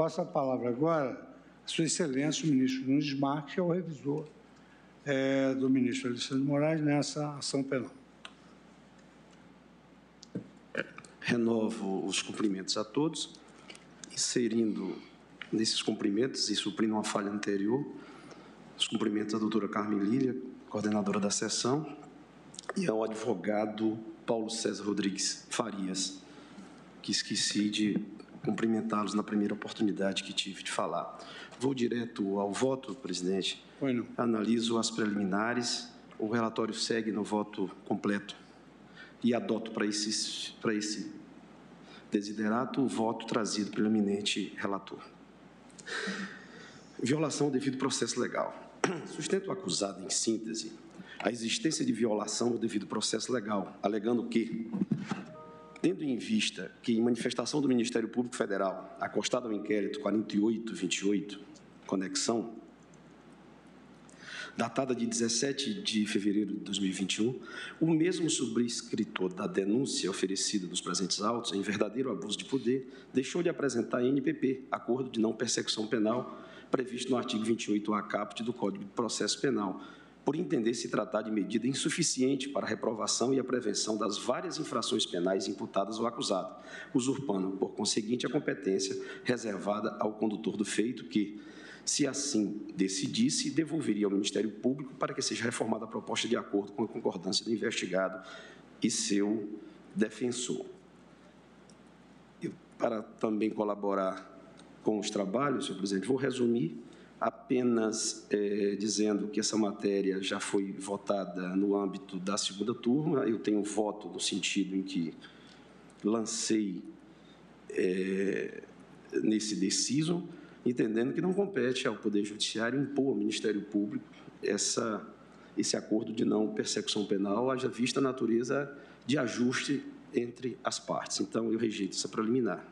Passo a palavra agora à Sua Excelência, o ministro Nunes Marques, que é o revisor é, do ministro Alexandre Moraes nessa ação penal. Renovo os cumprimentos a todos, inserindo nesses cumprimentos e suprindo uma falha anterior, os cumprimentos à doutora Carmen Lília, coordenadora da sessão, e ao advogado Paulo César Rodrigues Farias, que esqueci de cumprimentá-los na primeira oportunidade que tive de falar. Vou direto ao voto, presidente. Bueno. Analiso as preliminares. O relatório segue no voto completo e adoto para esse, para esse desiderato o voto trazido pelo eminente relator. Violação ao devido processo legal. Sustento o acusado, em síntese, a existência de violação do devido processo legal, alegando que, tendo em vista que, em manifestação do Ministério Público Federal, acostado ao inquérito 4828, conexão, datada de 17 de fevereiro de 2021, o mesmo subscritor da denúncia oferecida nos presentes autos, em verdadeiro abuso de poder, deixou de apresentar NPP, Acordo de Não Persecução Penal, previsto no artigo 28A caput do Código de Processo Penal, por entender se tratar de medida insuficiente para a reprovação e a prevenção das várias infrações penais imputadas ao acusado, usurpando, por conseguinte, a competência reservada ao condutor do feito que, se assim decidisse, devolveria ao Ministério Público para que seja reformada a proposta de acordo com a concordância do investigado e seu defensor. Eu, para também colaborar com os trabalhos, senhor presidente, vou resumir apenas é, dizendo que essa matéria já foi votada no âmbito da segunda turma. Eu tenho voto no sentido em que lancei é, nesse deciso, entendendo que não compete ao Poder Judiciário impor ao Ministério Público essa, esse acordo de não persecução penal, haja vista a natureza de ajuste entre as partes. Então, eu rejeito essa preliminar.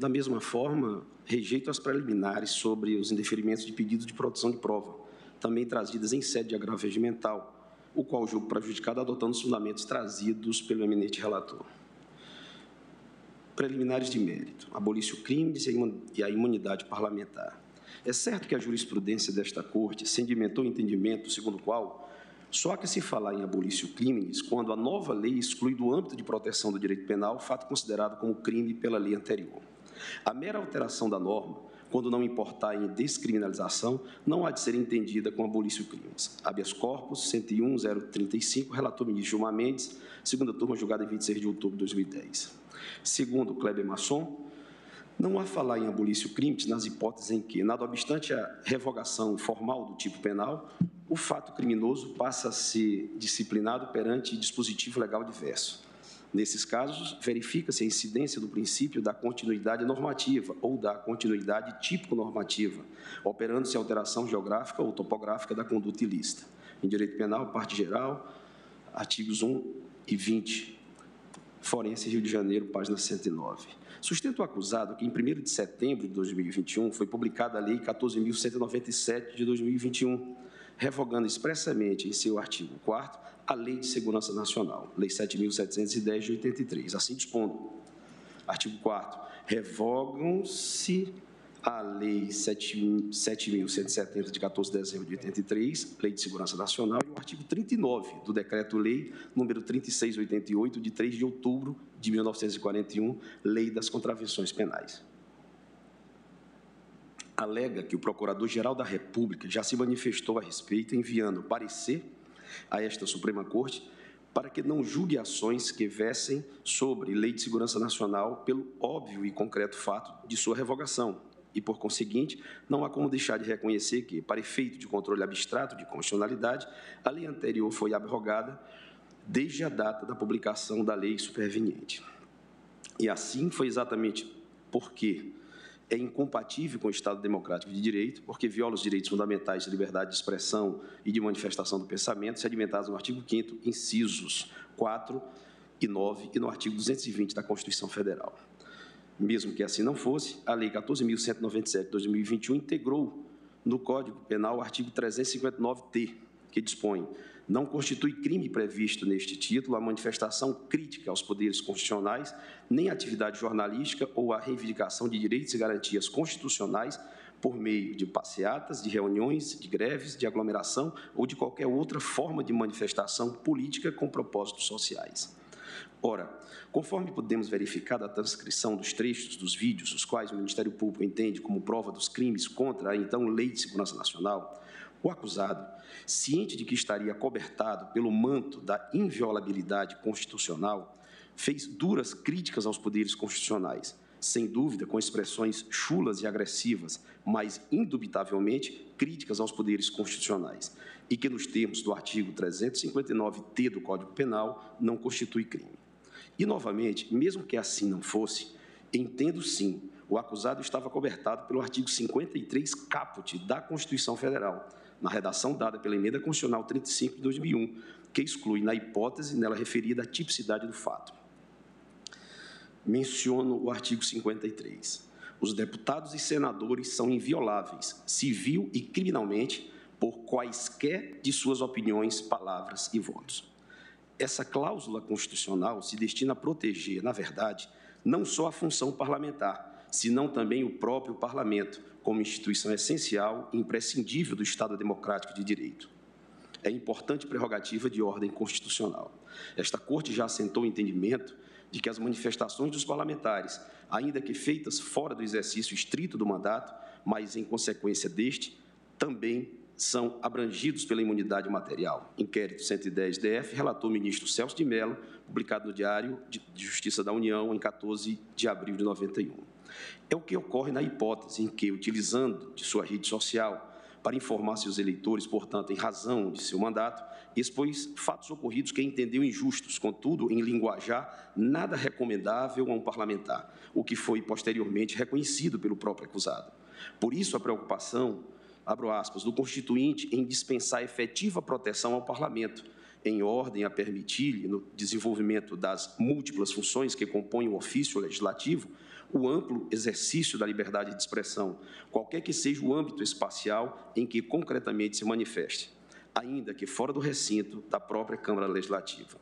Da mesma forma, rejeito as preliminares sobre os indeferimentos de pedido de produção de prova, também trazidas em sede de agravo regimental, o qual julgo prejudicado adotando os fundamentos trazidos pelo eminente relator. Preliminares de mérito. Abolisse o crime e a imunidade parlamentar. É certo que a jurisprudência desta Corte sedimentou o entendimento segundo o qual só que se falar em abolício crimes quando a nova lei exclui do âmbito de proteção do direito penal fato considerado como crime pela lei anterior. A mera alteração da norma, quando não importar em descriminalização, não há de ser entendida como abolício crimes. Habeas corpus 101035, relator ministro Gilmar Mendes, segunda turma julgada em 26 de outubro de 2010. Segundo Kleber Masson, não há falar em abolício crimes nas hipóteses em que, nada obstante a revogação formal do tipo penal, o fato criminoso passa a ser disciplinado perante dispositivo legal diverso. Nesses casos, verifica-se a incidência do princípio da continuidade normativa ou da continuidade típico-normativa, operando-se alteração geográfica ou topográfica da conduta ilícita. Em direito penal, parte geral, artigos 1 e 20, Forense Rio de Janeiro, página 109. Sustento o acusado que, em 1 de setembro de 2021, foi publicada a Lei 14.197 de 2021, revogando expressamente em seu artigo 4 a Lei de Segurança Nacional, Lei 7.710 de 83. Assim dispondo. Artigo 4 Revogam-se a Lei 7.170, de 14 de dezembro de 83, Lei de Segurança Nacional, e o artigo 39 do Decreto-Lei número 3688, de 3 de outubro de 1941, Lei das Contravenções Penais alega que o Procurador-Geral da República já se manifestou a respeito, enviando parecer a esta Suprema Corte para que não julgue ações que vessem sobre Lei de Segurança Nacional pelo óbvio e concreto fato de sua revogação. E, por conseguinte, não há como deixar de reconhecer que, para efeito de controle abstrato de constitucionalidade, a lei anterior foi abrogada desde a data da publicação da lei superveniente. E assim foi exatamente porque é incompatível com o Estado democrático de direito, porque viola os direitos fundamentais de liberdade de expressão e de manifestação do pensamento, se alimentados no artigo 5 incisos 4 e 9 e no artigo 220 da Constituição Federal. Mesmo que assim não fosse, a Lei 14.197 de 2021 integrou no Código Penal o artigo 359-T, que dispõe Não constitui crime previsto neste título a manifestação crítica aos poderes constitucionais, nem a atividade jornalística ou a reivindicação de direitos e garantias constitucionais por meio de passeatas, de reuniões, de greves, de aglomeração ou de qualquer outra forma de manifestação política com propósitos sociais. Ora, conforme podemos verificar da transcrição dos trechos dos vídeos, os quais o Ministério Público entende como prova dos crimes contra a então Lei de Segurança Nacional, o acusado, ciente de que estaria cobertado pelo manto da inviolabilidade constitucional, fez duras críticas aos poderes constitucionais, sem dúvida com expressões chulas e agressivas, mas indubitavelmente críticas aos poderes constitucionais, e que, nos termos do artigo 359-T do Código Penal, não constitui crime. E, novamente, mesmo que assim não fosse, entendo sim, o acusado estava cobertado pelo artigo 53 caput da Constituição Federal, na redação dada pela Emenda Constitucional 35 de 2001, que exclui, na hipótese nela referida, a tipicidade do fato. Menciono o artigo 53. Os deputados e senadores são invioláveis, civil e criminalmente, por quaisquer de suas opiniões, palavras e votos. Essa cláusula constitucional se destina a proteger, na verdade, não só a função parlamentar, senão também o próprio parlamento, como instituição essencial e imprescindível do Estado democrático de direito. É importante prerrogativa de ordem constitucional. Esta Corte já assentou o entendimento de que as manifestações dos parlamentares, ainda que feitas fora do exercício estrito do mandato, mas em consequência deste, também são abrangidos pela imunidade material. Inquérito 110 DF, relatou o ministro Celso de Mello, publicado no Diário de Justiça da União em 14 de abril de 91. É o que ocorre na hipótese em que, utilizando de sua rede social para informar seus eleitores, portanto, em razão de seu mandato, expôs fatos ocorridos que entendeu injustos, contudo, em linguajar nada recomendável a um parlamentar, o que foi posteriormente reconhecido pelo próprio acusado. Por isso, a preocupação, abro aspas, do Constituinte em dispensar efetiva proteção ao parlamento, em ordem a permitir-lhe, no desenvolvimento das múltiplas funções que compõem o ofício legislativo, o amplo exercício da liberdade de expressão, qualquer que seja o âmbito espacial em que concretamente se manifeste, ainda que fora do recinto da própria Câmara Legislativa.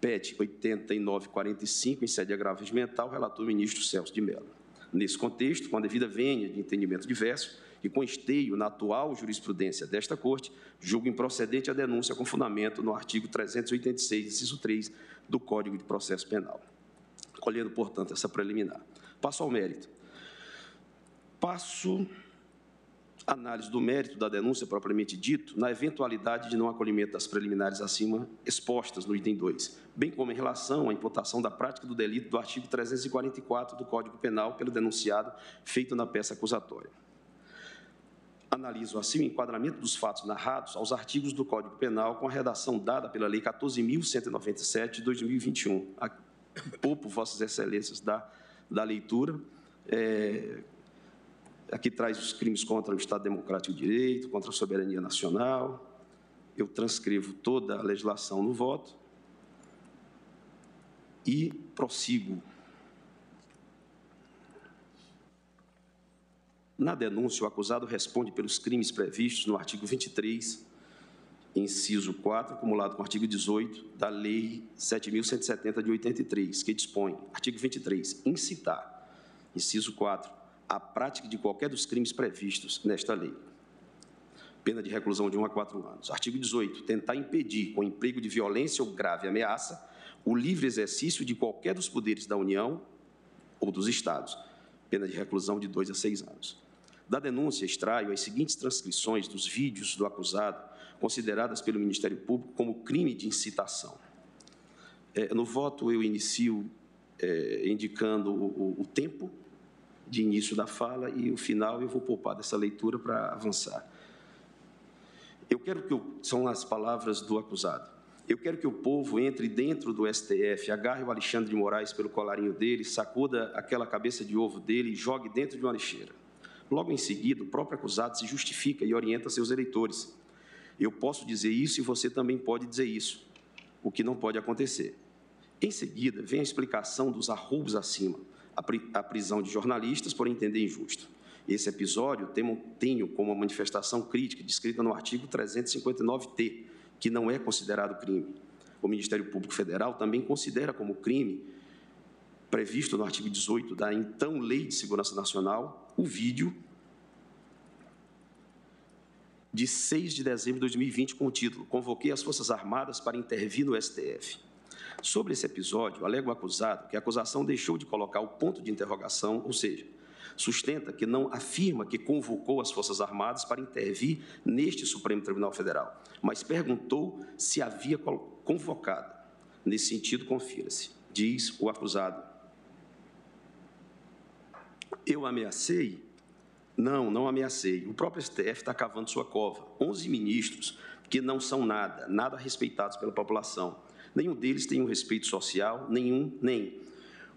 PET 8945, em sede agravo mental, relator ministro Celso de Mello. Nesse contexto, com a devida vênia de entendimento diverso e com esteio na atual jurisprudência desta Corte, julgo improcedente a denúncia com fundamento no artigo 386, inciso 3 do Código de Processo Penal. Colhendo, portanto, essa preliminar. Passo ao mérito. Passo análise do mérito da denúncia propriamente dito, na eventualidade de não acolhimento das preliminares acima expostas no item 2, bem como em relação à imputação da prática do delito do artigo 344 do Código Penal pelo denunciado feito na peça acusatória. Analiso assim o enquadramento dos fatos narrados aos artigos do Código Penal com a redação dada pela Lei 14.197 de 2021. A poupo, Vossas Excelências, da da leitura. É, aqui traz os crimes contra o Estado Democrático de Direito, contra a soberania nacional. Eu transcrevo toda a legislação no voto e prossigo. Na denúncia, o acusado responde pelos crimes previstos no artigo 23 inciso 4, acumulado com o artigo 18 da Lei 7.170 de 83, que dispõe, artigo 23, incitar, inciso 4, a prática de qualquer dos crimes previstos nesta lei. Pena de reclusão de 1 a 4 anos. Artigo 18, tentar impedir, com emprego de violência ou grave ameaça, o livre exercício de qualquer dos poderes da União ou dos Estados. Pena de reclusão de 2 a 6 anos. Da denúncia, extraio as seguintes transcrições dos vídeos do acusado consideradas pelo Ministério Público como crime de incitação. É, no voto, eu inicio é, indicando o, o, tempo de início da fala e o final eu vou poupar dessa leitura para avançar. Eu quero que, são as palavras do acusado, eu quero que o povo entre dentro do STF, agarre o Alexandre de Moraes pelo colarinho dele, sacuda aquela cabeça de ovo dele e jogue dentro de uma lixeira. Logo em seguida, o próprio acusado se justifica e orienta seus eleitores. Eu posso dizer isso e você também pode dizer isso, o que não pode acontecer. Em seguida, vem a explicação dos arroubos acima, a prisão de jornalistas por entender injusto. Esse episódio tenho como manifestação crítica descrita no artigo 359-T, que não é considerado crime. O Ministério Público Federal também considera como crime, previsto no artigo 18 da então Lei de Segurança Nacional, o vídeo de 6 de dezembro de 2020 com o título Convoquei as Forças Armadas para intervir no STF. Sobre esse episódio, alega o acusado que a acusação deixou de colocar o ponto de interrogação, ou seja, sustenta que não afirma que convocou as Forças Armadas para intervir neste Supremo Tribunal Federal, mas perguntou se havia convocado. Nesse sentido, confira-se, diz o acusado. Eu ameacei? Não, não ameacei. O próprio STF está cavando sua cova. 11 ministros que não são nada, nada respeitados pela população. Nenhum deles tem um respeito social, nenhum, nem.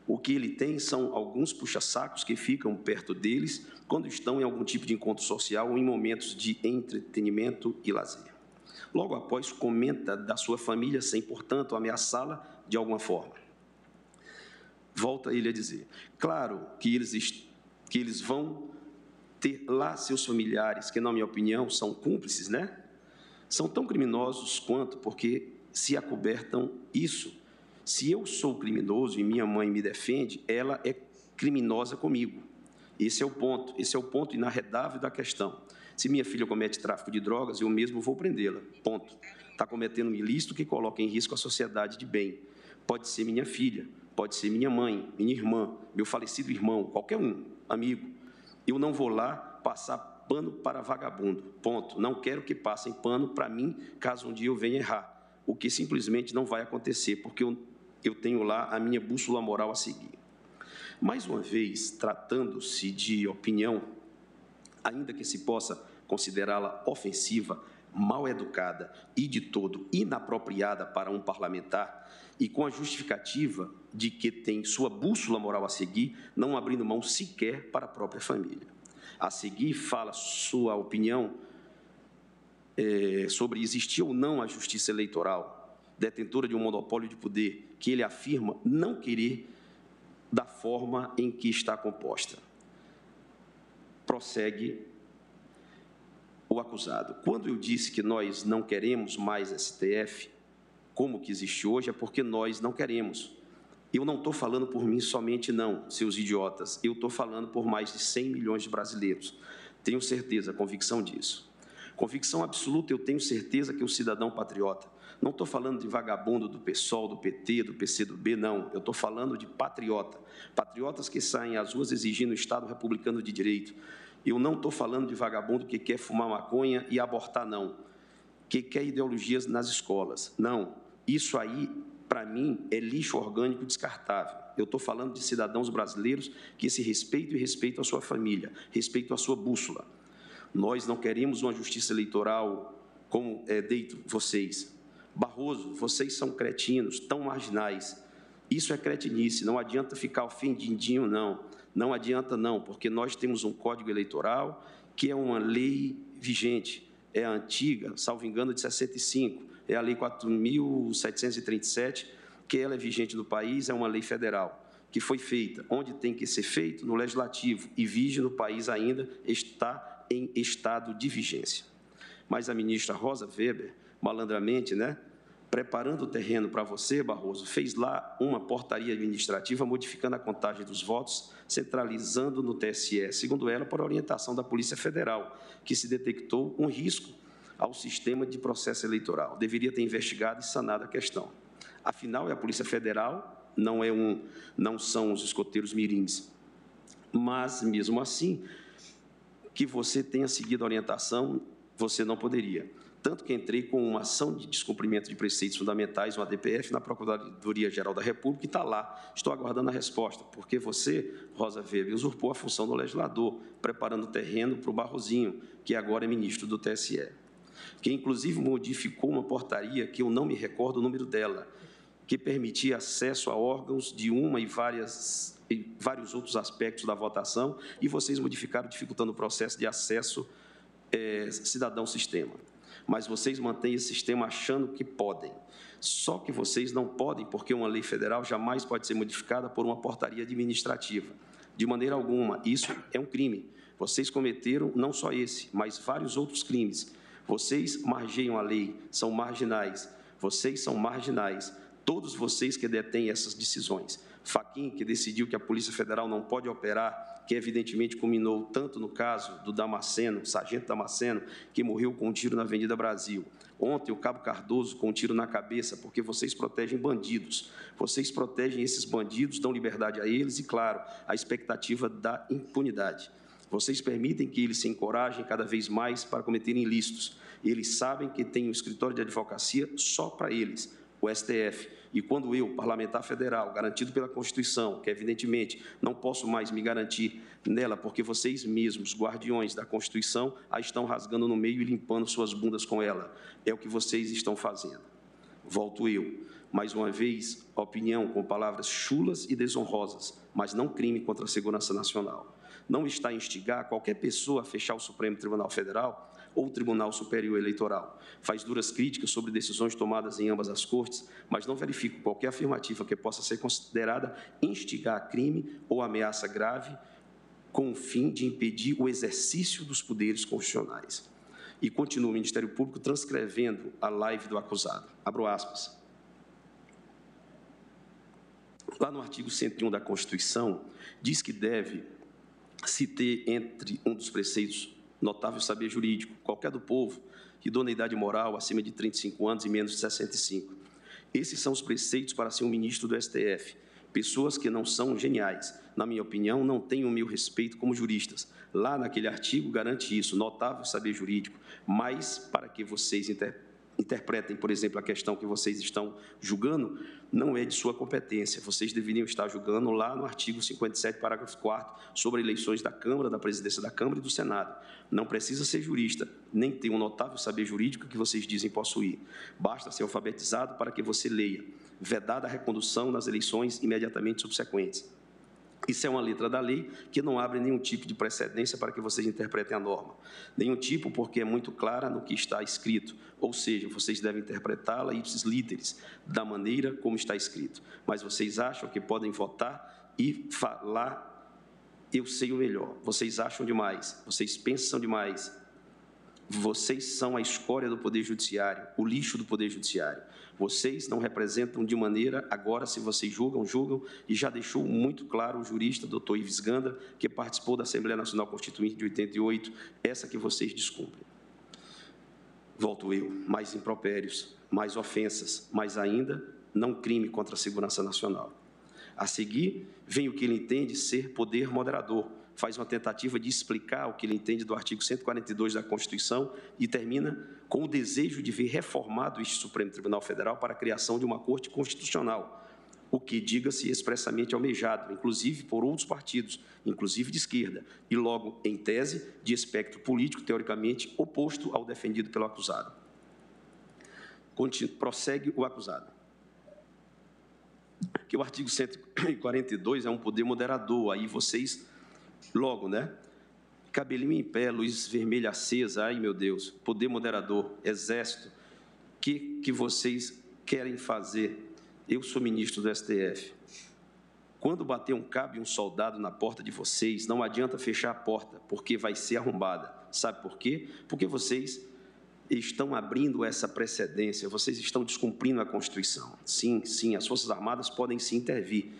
O que ele tem são alguns puxa-sacos que ficam perto deles quando estão em algum tipo de encontro social ou em momentos de entretenimento e lazer. Logo após, comenta da sua família sem, portanto, ameaçá-la de alguma forma. Volta ele a dizer: claro que eles, que eles vão ter lá seus familiares, que, na minha opinião, são cúmplices, né? São tão criminosos quanto, porque se acobertam isso se eu sou criminoso e minha mãe me defende, ela é criminosa comigo. Esse é o ponto, esse é o ponto inarredável da questão. Se minha filha comete tráfico de drogas, eu mesmo vou prendê-la. Ponto. Está cometendo um ilícito que coloca em risco a sociedade de bem. Pode ser minha filha, pode ser minha mãe, minha irmã, meu falecido irmão, qualquer um, amigo. Eu não vou lá passar pano para vagabundo. Ponto. Não quero que passem pano para mim caso um dia eu venha errar. O que simplesmente não vai acontecer, porque eu eu tenho lá a minha bússola moral a seguir. Mais uma vez, tratando-se de opinião, ainda que se possa considerá-la ofensiva, mal educada e de todo inapropriada para um parlamentar, e com a justificativa de que tem sua bússola moral a seguir, não abrindo mão sequer para a própria família. A seguir, fala sua opinião é, sobre existir ou não a justiça eleitoral, detentora de um monopólio de poder que ele afirma não querer da forma em que está composta. Prossegue o acusado. Quando eu disse que nós não queremos mais STF, como que existe hoje, é porque nós não queremos. Eu não estou falando por mim somente, não, seus idiotas. Eu estou falando por mais de 100 milhões de brasileiros. Tenho certeza, convicção disso. Convicção absoluta, eu tenho certeza que o cidadão patriota não estou falando de vagabundo do PSOL, do PT, do PCdoB, não. Eu estou falando de patriota. Patriotas que saem às ruas exigindo o Estado republicano de direito. Eu não estou falando de vagabundo que quer fumar maconha e abortar, não. Que quer ideologias nas escolas. Não. Isso aí, para mim, é lixo orgânico descartável. Eu estou falando de cidadãos brasileiros que se respeitam e respeitam a sua família, respeitam a sua bússola. Nós não queremos uma justiça eleitoral como é, deito vocês. Barroso, vocês são cretinos, tão marginais. Isso é cretinice, não adianta ficar ofendidinho, não. Não adianta, não, porque nós temos um código eleitoral que é uma lei vigente, é antiga, salvo engano, de 65, é a Lei 4.737, que ela é vigente no país, é uma lei federal, que foi feita onde tem que ser feito, no legislativo, e vige no país ainda, está em estado de vigência. Mas a ministra Rosa Weber malandramente, né? Preparando o terreno para você, Barroso, fez lá uma portaria administrativa modificando a contagem dos votos, centralizando no TSE, segundo ela, por orientação da Polícia Federal, que se detectou um risco ao sistema de processo eleitoral. Deveria ter investigado e sanado a questão. Afinal, é a Polícia Federal, não é um, não são os escoteiros mirins. Mas mesmo assim, que você tenha seguido a orientação, você não poderia tanto que entrei com uma ação de descumprimento de preceitos fundamentais, uma DPF, na Procuradoria-Geral da República, e está lá. Estou aguardando a resposta, porque você, Rosa Weber, usurpou a função do legislador, preparando o terreno para o Barrozinho, que agora é ministro do TSE, que inclusive modificou uma portaria que eu não me recordo o número dela, que permitia acesso a órgãos de uma e várias e vários outros aspectos da votação, e vocês modificaram, dificultando o processo de acesso é, cidadão-sistema mas vocês mantêm esse sistema achando que podem. Só que vocês não podem, porque uma lei federal jamais pode ser modificada por uma portaria administrativa. De maneira alguma, isso é um crime. Vocês cometeram não só esse, mas vários outros crimes. Vocês margeiam a lei, são marginais. Vocês são marginais. Todos vocês que detêm essas decisões. Faquim, que decidiu que a Polícia Federal não pode operar, que evidentemente culminou tanto no caso do Damasceno, sargento Damasceno, que morreu com um tiro na Avenida Brasil. Ontem, o Cabo Cardoso com um tiro na cabeça, porque vocês protegem bandidos. Vocês protegem esses bandidos, dão liberdade a eles e, claro, a expectativa da impunidade. Vocês permitem que eles se encorajem cada vez mais para cometerem ilícitos. Eles sabem que tem um escritório de advocacia só para eles, o STF. E quando eu, parlamentar federal, garantido pela Constituição, que evidentemente não posso mais me garantir nela, porque vocês mesmos, guardiões da Constituição, a estão rasgando no meio e limpando suas bundas com ela. É o que vocês estão fazendo. Volto eu. Mais uma vez, opinião com palavras chulas e desonrosas, mas não crime contra a segurança nacional. Não está a instigar qualquer pessoa a fechar o Supremo Tribunal Federal ou o Tribunal Superior Eleitoral. Faz duras críticas sobre decisões tomadas em ambas as cortes, mas não verifica qualquer afirmativa que possa ser considerada instigar crime ou ameaça grave com o fim de impedir o exercício dos poderes constitucionais. E continua o Ministério Público transcrevendo a live do acusado. Abro aspas. Lá no artigo 101 da Constituição, diz que deve se ter entre um dos preceitos notável saber jurídico, qualquer do povo, idoneidade moral acima de 35 anos e menos de 65. Esses são os preceitos para ser um ministro do STF. Pessoas que não são geniais, na minha opinião, não têm o meu respeito como juristas. Lá naquele artigo garante isso, notável saber jurídico, mas para que vocês interpretem interpretem, por exemplo, a questão que vocês estão julgando, não é de sua competência. Vocês deveriam estar julgando lá no artigo 57, parágrafo 4 sobre eleições da Câmara, da presidência da Câmara e do Senado. Não precisa ser jurista, nem ter um notável saber jurídico que vocês dizem possuir. Basta ser alfabetizado para que você leia. Vedada a recondução nas eleições imediatamente subsequentes. Isso é uma letra da lei que não abre nenhum tipo de precedência para que vocês interpretem a norma. Nenhum tipo, porque é muito clara no que está escrito. Ou seja, vocês devem interpretá-la ipsis literis, da maneira como está escrito. Mas vocês acham que podem votar e falar, eu sei o melhor. Vocês acham demais, vocês pensam demais, vocês são a escória do Poder Judiciário, o lixo do Poder Judiciário. Vocês não representam de maneira, agora, se vocês julgam, julgam, e já deixou muito claro o jurista, doutor Ives Ganda, que participou da Assembleia Nacional Constituinte de 88, essa que vocês descumprem. Volto eu, mais impropérios, mais ofensas, mais ainda, não crime contra a segurança nacional. A seguir, vem o que ele entende ser poder moderador, faz uma tentativa de explicar o que ele entende do artigo 142 da Constituição e termina com o desejo de ver reformado este Supremo Tribunal Federal para a criação de uma Corte Constitucional, o que, diga-se, expressamente almejado, inclusive por outros partidos, inclusive de esquerda, e logo, em tese, de espectro político teoricamente oposto ao defendido pelo acusado. Continua, prossegue o acusado que o artigo 142 é um poder moderador, aí vocês Logo, né? Cabelinho em pé, luz vermelha acesa, ai meu Deus, poder moderador, exército, que que vocês querem fazer? Eu sou ministro do STF. Quando bater um cabo e um soldado na porta de vocês, não adianta fechar a porta, porque vai ser arrombada. Sabe por quê? Porque vocês estão abrindo essa precedência, vocês estão descumprindo a Constituição. Sim, sim, as Forças Armadas podem se intervir.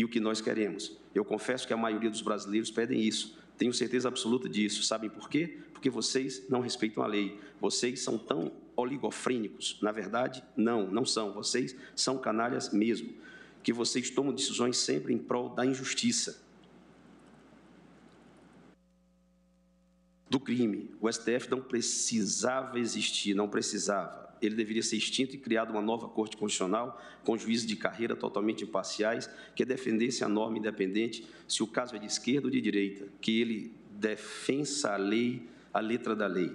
E o que nós queremos? Eu confesso que a maioria dos brasileiros pedem isso. Tenho certeza absoluta disso. Sabem por quê? Porque vocês não respeitam a lei. Vocês são tão oligofrênicos. Na verdade, não, não são. Vocês são canalhas mesmo. Que vocês tomam decisões sempre em prol da injustiça. Do crime. O STF não precisava existir, não precisava ele deveria ser extinto e criado uma nova Corte Constitucional com juízes de carreira totalmente imparciais que defendesse a norma independente, se o caso é de esquerda ou de direita, que ele defensa a lei, a letra da lei.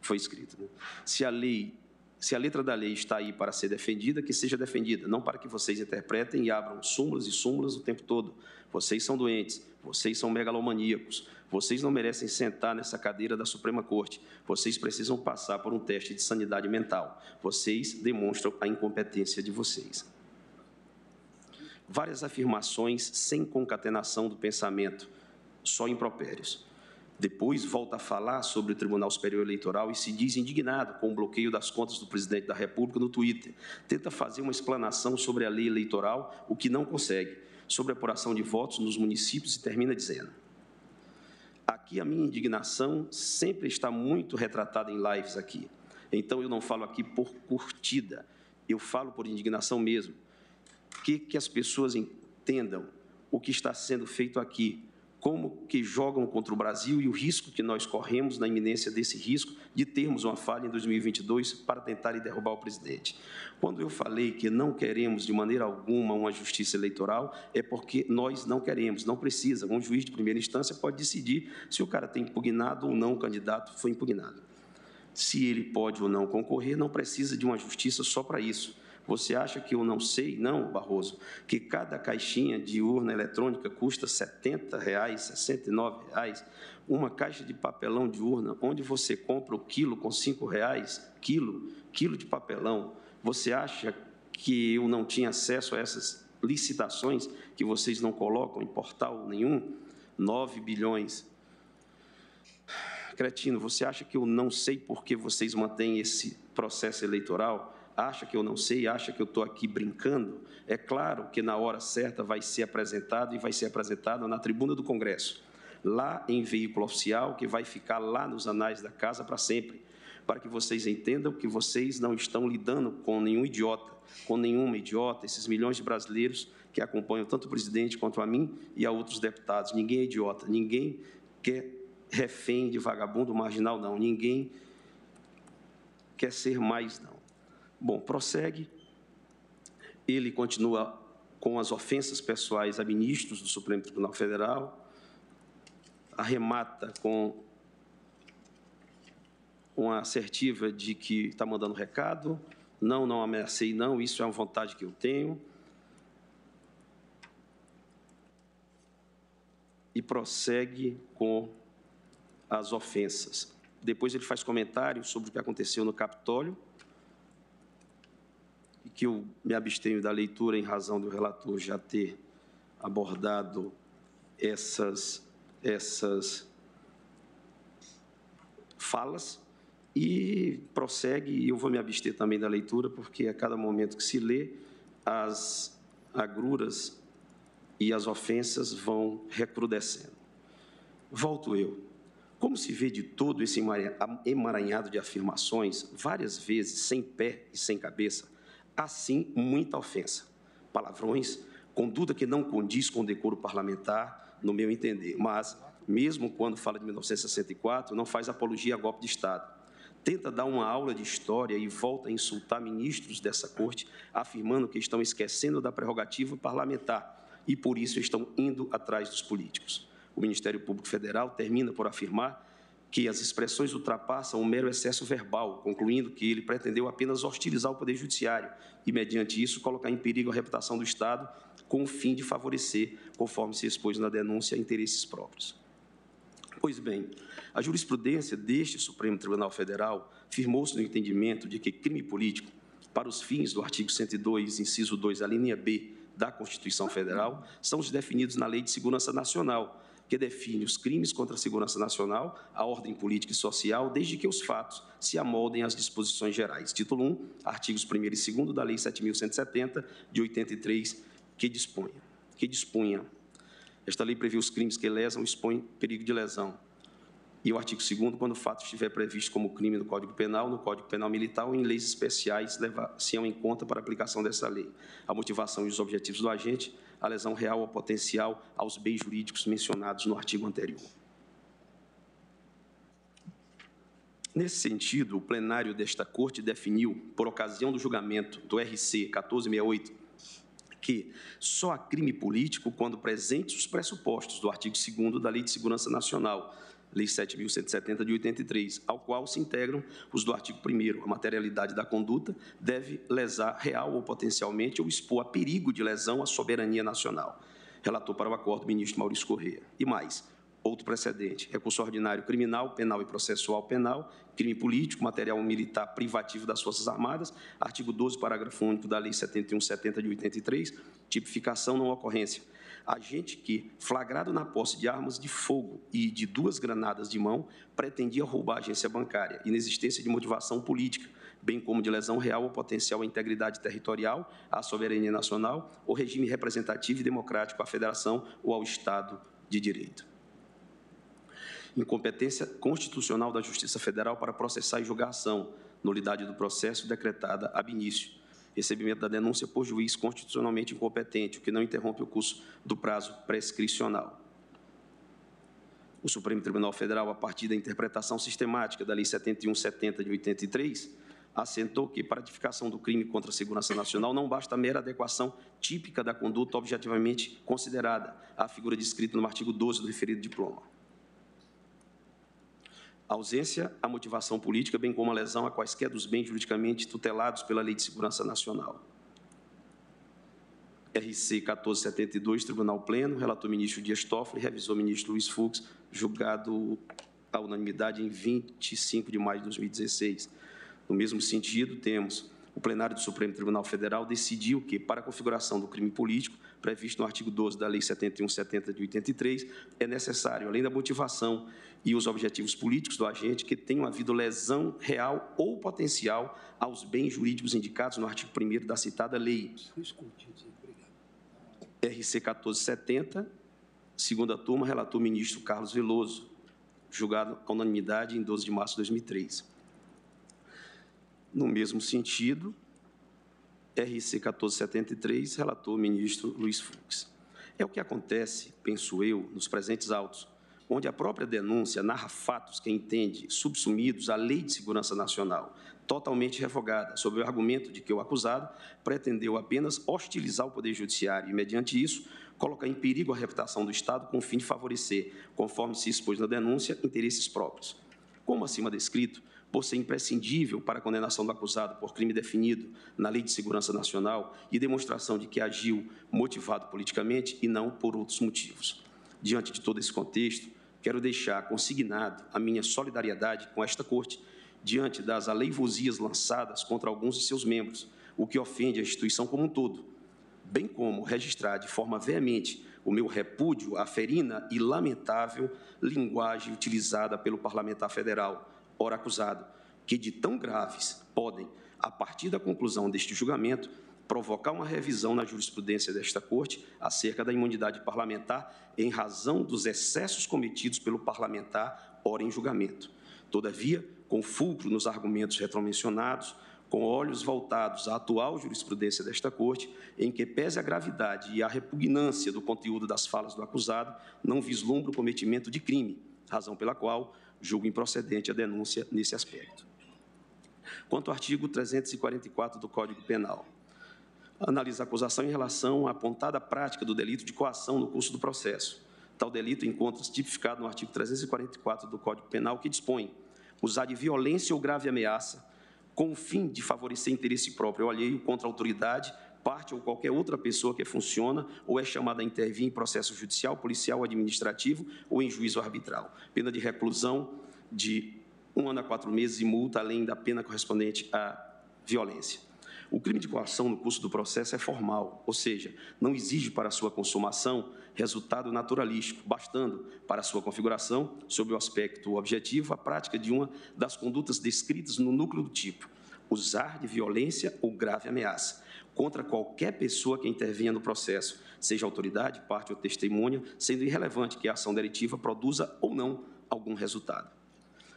Foi escrito. Né? Se a lei se a letra da lei está aí para ser defendida, que seja defendida, não para que vocês interpretem e abram súmulas e súmulas o tempo todo. Vocês são doentes, vocês são megalomaníacos, vocês não merecem sentar nessa cadeira da Suprema Corte. Vocês precisam passar por um teste de sanidade mental. Vocês demonstram a incompetência de vocês. Várias afirmações sem concatenação do pensamento, só impropérios. Depois volta a falar sobre o Tribunal Superior Eleitoral e se diz indignado com o bloqueio das contas do presidente da República no Twitter. Tenta fazer uma explanação sobre a lei eleitoral, o que não consegue, sobre a apuração de votos nos municípios e termina dizendo: Aqui a minha indignação sempre está muito retratada em lives aqui. Então eu não falo aqui por curtida, eu falo por indignação mesmo. Que que as pessoas entendam o que está sendo feito aqui, como que jogam contra o Brasil e o risco que nós corremos na iminência desse risco de termos uma falha em 2022 para tentar derrubar o presidente. Quando eu falei que não queremos de maneira alguma uma justiça eleitoral, é porque nós não queremos, não precisa. Um juiz de primeira instância pode decidir se o cara tem impugnado ou não o candidato foi impugnado. Se ele pode ou não concorrer, não precisa de uma justiça só para isso. Você acha que eu não sei? Não, Barroso, que cada caixinha de urna eletrônica custa 70 reais, 69 reais. Uma caixa de papelão de urna, onde você compra o quilo com R$ reais, quilo, quilo de papelão. Você acha que eu não tinha acesso a essas licitações que vocês não colocam em portal nenhum? 9 bilhões. Cretino, você acha que eu não sei por que vocês mantêm esse processo eleitoral? Acha que eu não sei, acha que eu estou aqui brincando, é claro que na hora certa vai ser apresentado e vai ser apresentado na tribuna do Congresso, lá em veículo oficial, que vai ficar lá nos anais da casa para sempre, para que vocês entendam que vocês não estão lidando com nenhum idiota, com nenhuma idiota, esses milhões de brasileiros que acompanham tanto o presidente quanto a mim e a outros deputados. Ninguém é idiota, ninguém quer refém de vagabundo marginal, não. Ninguém quer ser mais, não. Bom, prossegue. Ele continua com as ofensas pessoais a ministros do Supremo Tribunal Federal, arremata com uma assertiva de que está mandando recado, não, não ameacei, não, isso é uma vontade que eu tenho. E prossegue com as ofensas. Depois ele faz comentários sobre o que aconteceu no Capitólio, que eu me abstenho da leitura em razão do relator já ter abordado essas, essas falas e prossegue, eu vou me abster também da leitura, porque a cada momento que se lê, as agruras e as ofensas vão recrudescendo. Volto eu. Como se vê de todo esse emaranhado de afirmações, várias vezes sem pé e sem cabeça, assim muita ofensa. Palavrões, conduta que não condiz com o decoro parlamentar, no meu entender. Mas, mesmo quando fala de 1964, não faz apologia a golpe de Estado. Tenta dar uma aula de história e volta a insultar ministros dessa corte, afirmando que estão esquecendo da prerrogativa parlamentar e, por isso, estão indo atrás dos políticos. O Ministério Público Federal termina por afirmar que as expressões ultrapassam o mero excesso verbal, concluindo que ele pretendeu apenas hostilizar o Poder Judiciário e, mediante isso, colocar em perigo a reputação do Estado com o fim de favorecer, conforme se expôs na denúncia, interesses próprios. Pois bem, a jurisprudência deste Supremo Tribunal Federal firmou-se no entendimento de que crime político, para os fins do artigo 102, inciso 2, a linha B da Constituição Federal, são os definidos na Lei de Segurança Nacional, que define os crimes contra a segurança nacional, a ordem política e social, desde que os fatos se amoldem às disposições gerais. Título 1, artigos 1 e 2 da Lei 7.170, de 83, que dispunha. Que dispunha. Esta lei prevê os crimes que lesam expõem perigo de lesão. E o artigo 2 quando o fato estiver previsto como crime no Código Penal, no Código Penal Militar ou em leis especiais, levar-se-ão em conta para a aplicação dessa lei. A motivação e os objetivos do agente a lesão real ou potencial aos bens jurídicos mencionados no artigo anterior. Nesse sentido, o plenário desta Corte definiu, por ocasião do julgamento do RC 1468, que só há crime político quando presentes os pressupostos do artigo 2 da Lei de Segurança Nacional, Lei 7.170 de 83, ao qual se integram os do artigo 1 A materialidade da conduta deve lesar real ou potencialmente ou expor a perigo de lesão à soberania nacional. Relator para o acordo, ministro Maurício Corrêa. E mais, outro precedente, recurso ordinário criminal, penal e processual penal, crime político, material militar privativo das Forças Armadas, artigo 12, parágrafo único da Lei 7170 de 83, tipificação não ocorrência agente que, flagrado na posse de armas de fogo e de duas granadas de mão, pretendia roubar a agência bancária, inexistência de motivação política, bem como de lesão real ou potencial à integridade territorial, à soberania nacional, ou regime representativo e democrático à federação ou ao Estado de Direito. Incompetência constitucional da Justiça Federal para processar e julgar ação, nulidade do processo decretada ab início, recebimento da denúncia por juiz constitucionalmente incompetente, o que não interrompe o curso do prazo prescricional. O Supremo Tribunal Federal, a partir da interpretação sistemática da Lei 7170 de 83, assentou que, para a tipificação do crime contra a segurança nacional, não basta a mera adequação típica da conduta objetivamente considerada à figura descrita no artigo 12 do referido diploma. A ausência à motivação política, bem como a lesão a quaisquer dos bens juridicamente tutelados pela Lei de Segurança Nacional. RC 1472, Tribunal Pleno, relator ministro Dias Toffoli, revisor ministro Luiz Fux, julgado à unanimidade em 25 de maio de 2016. No mesmo sentido, temos o plenário do Supremo Tribunal Federal decidiu que, para a configuração do crime político, previsto no artigo 12 da Lei 7170 de 83, é necessário, além da motivação e os objetivos políticos do agente, que tenham havido lesão real ou potencial aos bens jurídicos indicados no artigo 1 da citada lei. RC 1470, segunda turma, relator ministro Carlos Veloso, julgado à unanimidade em 12 de março de 2003. No mesmo sentido, RC 1473, relator ministro Luiz Fux. É o que acontece, penso eu, nos presentes autos, onde a própria denúncia narra fatos que entende subsumidos à Lei de Segurança Nacional, totalmente revogada, sob o argumento de que o acusado pretendeu apenas hostilizar o Poder Judiciário e, mediante isso, colocar em perigo a reputação do Estado com o fim de favorecer, conforme se expôs na denúncia, interesses próprios. Como acima descrito, por ser imprescindível para a condenação do acusado por crime definido na Lei de Segurança Nacional e demonstração de que agiu motivado politicamente e não por outros motivos. Diante de todo esse contexto, quero deixar consignado a minha solidariedade com esta Corte diante das aleivosias lançadas contra alguns de seus membros, o que ofende a instituição como um todo, bem como registrar de forma veemente o meu repúdio à ferina e lamentável linguagem utilizada pelo parlamentar federal, ora acusado, que de tão graves podem, a partir da conclusão deste julgamento, provocar uma revisão na jurisprudência desta Corte acerca da imunidade parlamentar em razão dos excessos cometidos pelo parlamentar, ora em julgamento. Todavia, com fulcro nos argumentos retromencionados, com olhos voltados à atual jurisprudência desta Corte, em que pese a gravidade e a repugnância do conteúdo das falas do acusado, não vislumbra o cometimento de crime, razão pela qual julgo improcedente a denúncia nesse aspecto. Quanto ao artigo 344 do Código Penal, analisa a acusação em relação à apontada prática do delito de coação no curso do processo. Tal delito encontra-se tipificado no artigo 344 do Código Penal, que dispõe usar de violência ou grave ameaça com o fim de favorecer interesse próprio ou alheio contra a autoridade, parte ou qualquer outra pessoa que funciona ou é chamada a intervir em processo judicial, policial, administrativo ou em juízo arbitral. Pena de reclusão de um ano a quatro meses e multa, além da pena correspondente à violência. O crime de coação no curso do processo é formal, ou seja, não exige para sua consumação resultado naturalístico, bastando para sua configuração, sob o aspecto objetivo, a prática de uma das condutas descritas no núcleo do tipo, usar de violência ou grave ameaça, contra qualquer pessoa que intervenha no processo, seja autoridade, parte ou testemunha, sendo irrelevante que a ação delitiva produza ou não algum resultado.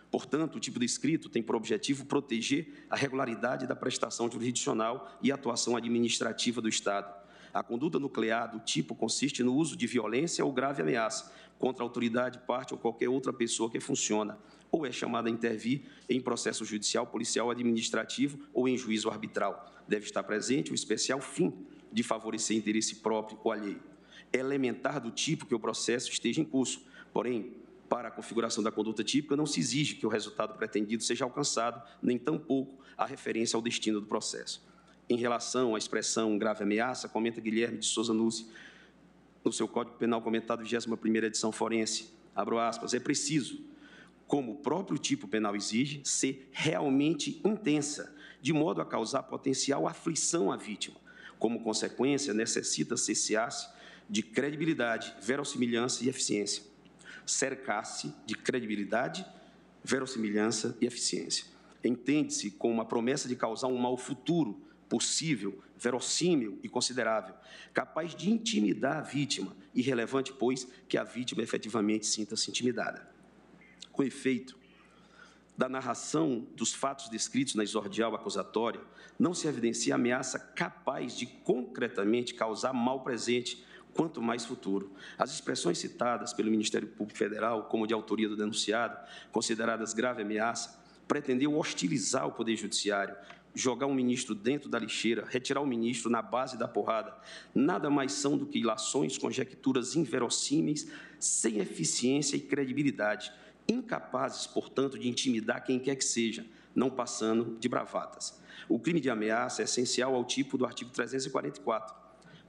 Portanto, o tipo descrito tem por objetivo proteger a regularidade da prestação jurisdicional e atuação administrativa do Estado. A conduta nuclear do tipo consiste no uso de violência ou grave ameaça contra a autoridade, parte ou qualquer outra pessoa que funciona, ou é chamada a intervir em processo judicial, policial, administrativo ou em juízo arbitral. Deve estar presente o especial fim de favorecer interesse próprio ou alheio. É elementar do tipo que o processo esteja em curso, porém, para a configuração da conduta típica, não se exige que o resultado pretendido seja alcançado, nem tampouco a referência ao destino do processo. Em relação à expressão grave ameaça, comenta Guilherme de Souza Nuzzi, no seu Código Penal comentado 21ª edição forense, abro aspas, é preciso como o próprio tipo penal exige, ser realmente intensa, de modo a causar potencial aflição à vítima. Como consequência, necessita cessear-se de credibilidade, verossimilhança e eficiência. Cercar-se de credibilidade, verossimilhança e eficiência. Entende-se como uma promessa de causar um mal futuro, possível, verossímil e considerável, capaz de intimidar a vítima, irrelevante, pois, que a vítima efetivamente sinta-se intimidada. Com efeito, da narração dos fatos descritos na exordial acusatória, não se evidencia ameaça capaz de concretamente causar mal presente, quanto mais futuro. As expressões citadas pelo Ministério Público Federal como de autoria do denunciado, consideradas grave ameaça, pretendeu hostilizar o Poder Judiciário, jogar um ministro dentro da lixeira, retirar o ministro na base da porrada, nada mais são do que ilações, conjecturas inverossímeis, sem eficiência e credibilidade, incapazes, portanto, de intimidar quem quer que seja, não passando de bravatas. O crime de ameaça é essencial ao tipo do artigo 344.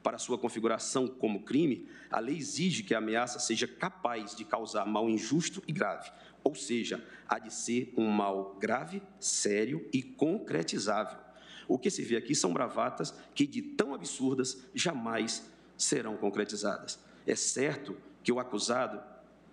Para sua configuração como crime, a lei exige que a ameaça seja capaz de causar mal injusto e grave, ou seja, há de ser um mal grave, sério e concretizável. O que se vê aqui são bravatas que, de tão absurdas, jamais serão concretizadas. É certo que o acusado,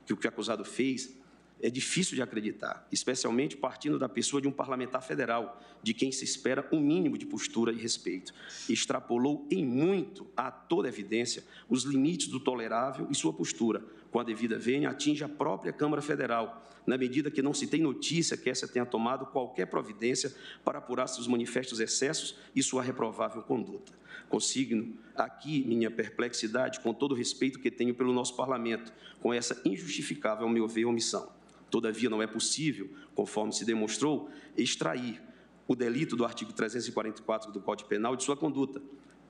que o que o acusado fez, é difícil de acreditar, especialmente partindo da pessoa de um parlamentar federal, de quem se espera um mínimo de postura e respeito. Extrapolou em muito, a toda evidência, os limites do tolerável e sua postura, com a devida vênia, atinge a própria Câmara Federal, na medida que não se tem notícia que essa tenha tomado qualquer providência para apurar seus manifestos excessos e sua reprovável conduta. Consigno aqui minha perplexidade com todo o respeito que tenho pelo nosso parlamento, com essa injustificável, ao meu ver, omissão. Todavia, não é possível, conforme se demonstrou, extrair o delito do artigo 344 do Código Penal de sua conduta,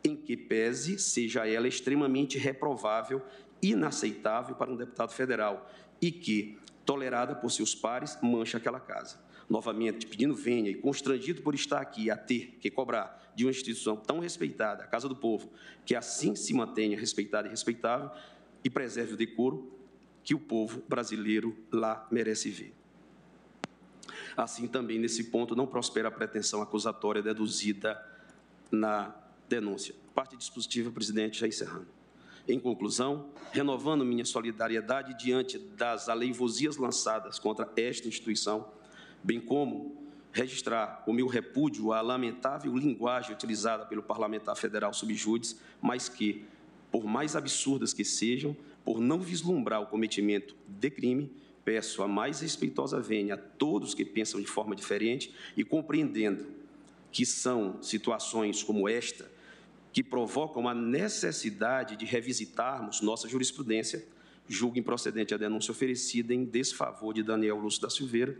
em que pese seja ela extremamente reprovável, inaceitável para um deputado federal e que, tolerada por seus pares, mancha aquela casa. Novamente, pedindo venha e constrangido por estar aqui a ter que cobrar de uma instituição tão respeitada, a Casa do Povo, que assim se mantenha respeitada e respeitável e preserve o decoro, que o povo brasileiro lá merece ver. Assim, também, nesse ponto, não prospera a pretensão acusatória deduzida na denúncia. Parte dispositiva, presidente, já encerrando. Em conclusão, renovando minha solidariedade diante das aleivosias lançadas contra esta instituição, bem como registrar o meu repúdio à lamentável linguagem utilizada pelo parlamentar federal subjúdice, mas que, por mais absurdas que sejam, por não vislumbrar o cometimento de crime, peço a mais respeitosa vênia a todos que pensam de forma diferente e compreendendo que são situações como esta que provocam a necessidade de revisitarmos nossa jurisprudência, julguem procedente a denúncia oferecida em desfavor de Daniel Lúcio da Silveira,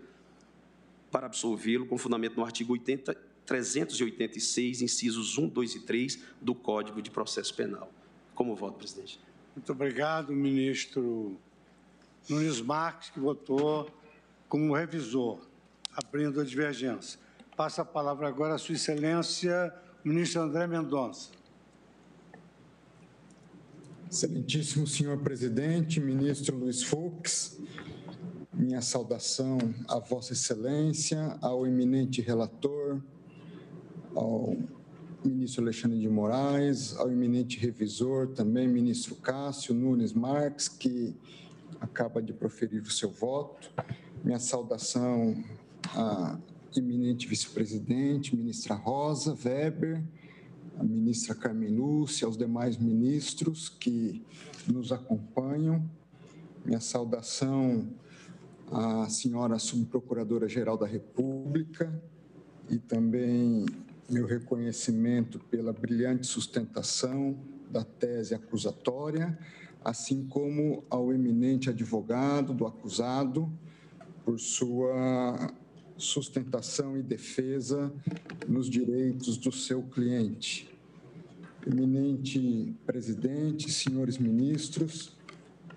para absolvê-lo com fundamento no artigo 80, 386, incisos 1, 2 e 3 do Código de Processo Penal. Como voto, presidente? Muito obrigado, ministro Nunes Marques, que votou como revisor, abrindo a divergência. Passa a palavra agora a Sua Excelência, ministro André Mendonça. Excelentíssimo senhor presidente, ministro Luiz Fux, minha saudação a Vossa Excelência, ao eminente relator, ao ministro Alexandre de Moraes, ao eminente revisor, também ministro Cássio Nunes Marques, que acaba de proferir o seu voto. Minha saudação à eminente vice-presidente, ministra Rosa Weber, a ministra Carmen Lúcia, aos demais ministros que nos acompanham. Minha saudação à senhora subprocuradora-geral da República e também meu reconhecimento pela brilhante sustentação da tese acusatória, assim como ao eminente advogado do acusado por sua sustentação e defesa nos direitos do seu cliente. Eminente presidente, senhores ministros,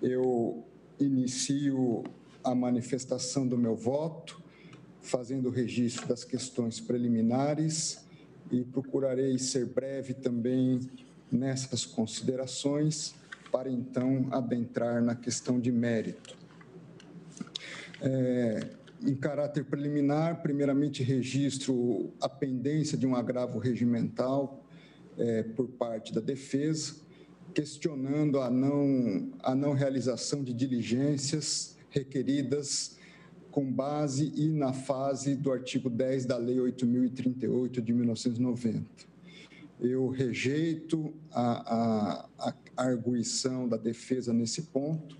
eu inicio a manifestação do meu voto, fazendo registro das questões preliminares e procurarei ser breve também nessas considerações, para então adentrar na questão de mérito. É, em caráter preliminar, primeiramente registro a pendência de um agravo regimental é, por parte da defesa, questionando a não, a não realização de diligências requeridas com base e na fase do artigo 10 da Lei 8.038 de 1990. Eu rejeito a, a, a arguição da defesa nesse ponto,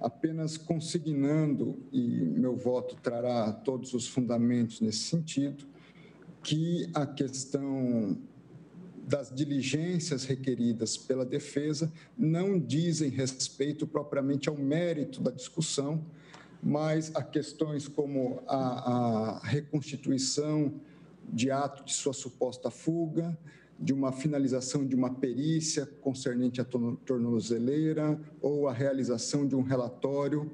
apenas consignando, e meu voto trará todos os fundamentos nesse sentido, que a questão das diligências requeridas pela defesa não dizem respeito propriamente ao mérito da discussão, mas a questões como a, a reconstituição de ato de sua suposta fuga, de uma finalização de uma perícia concernente à tornozeleira ou a realização de um relatório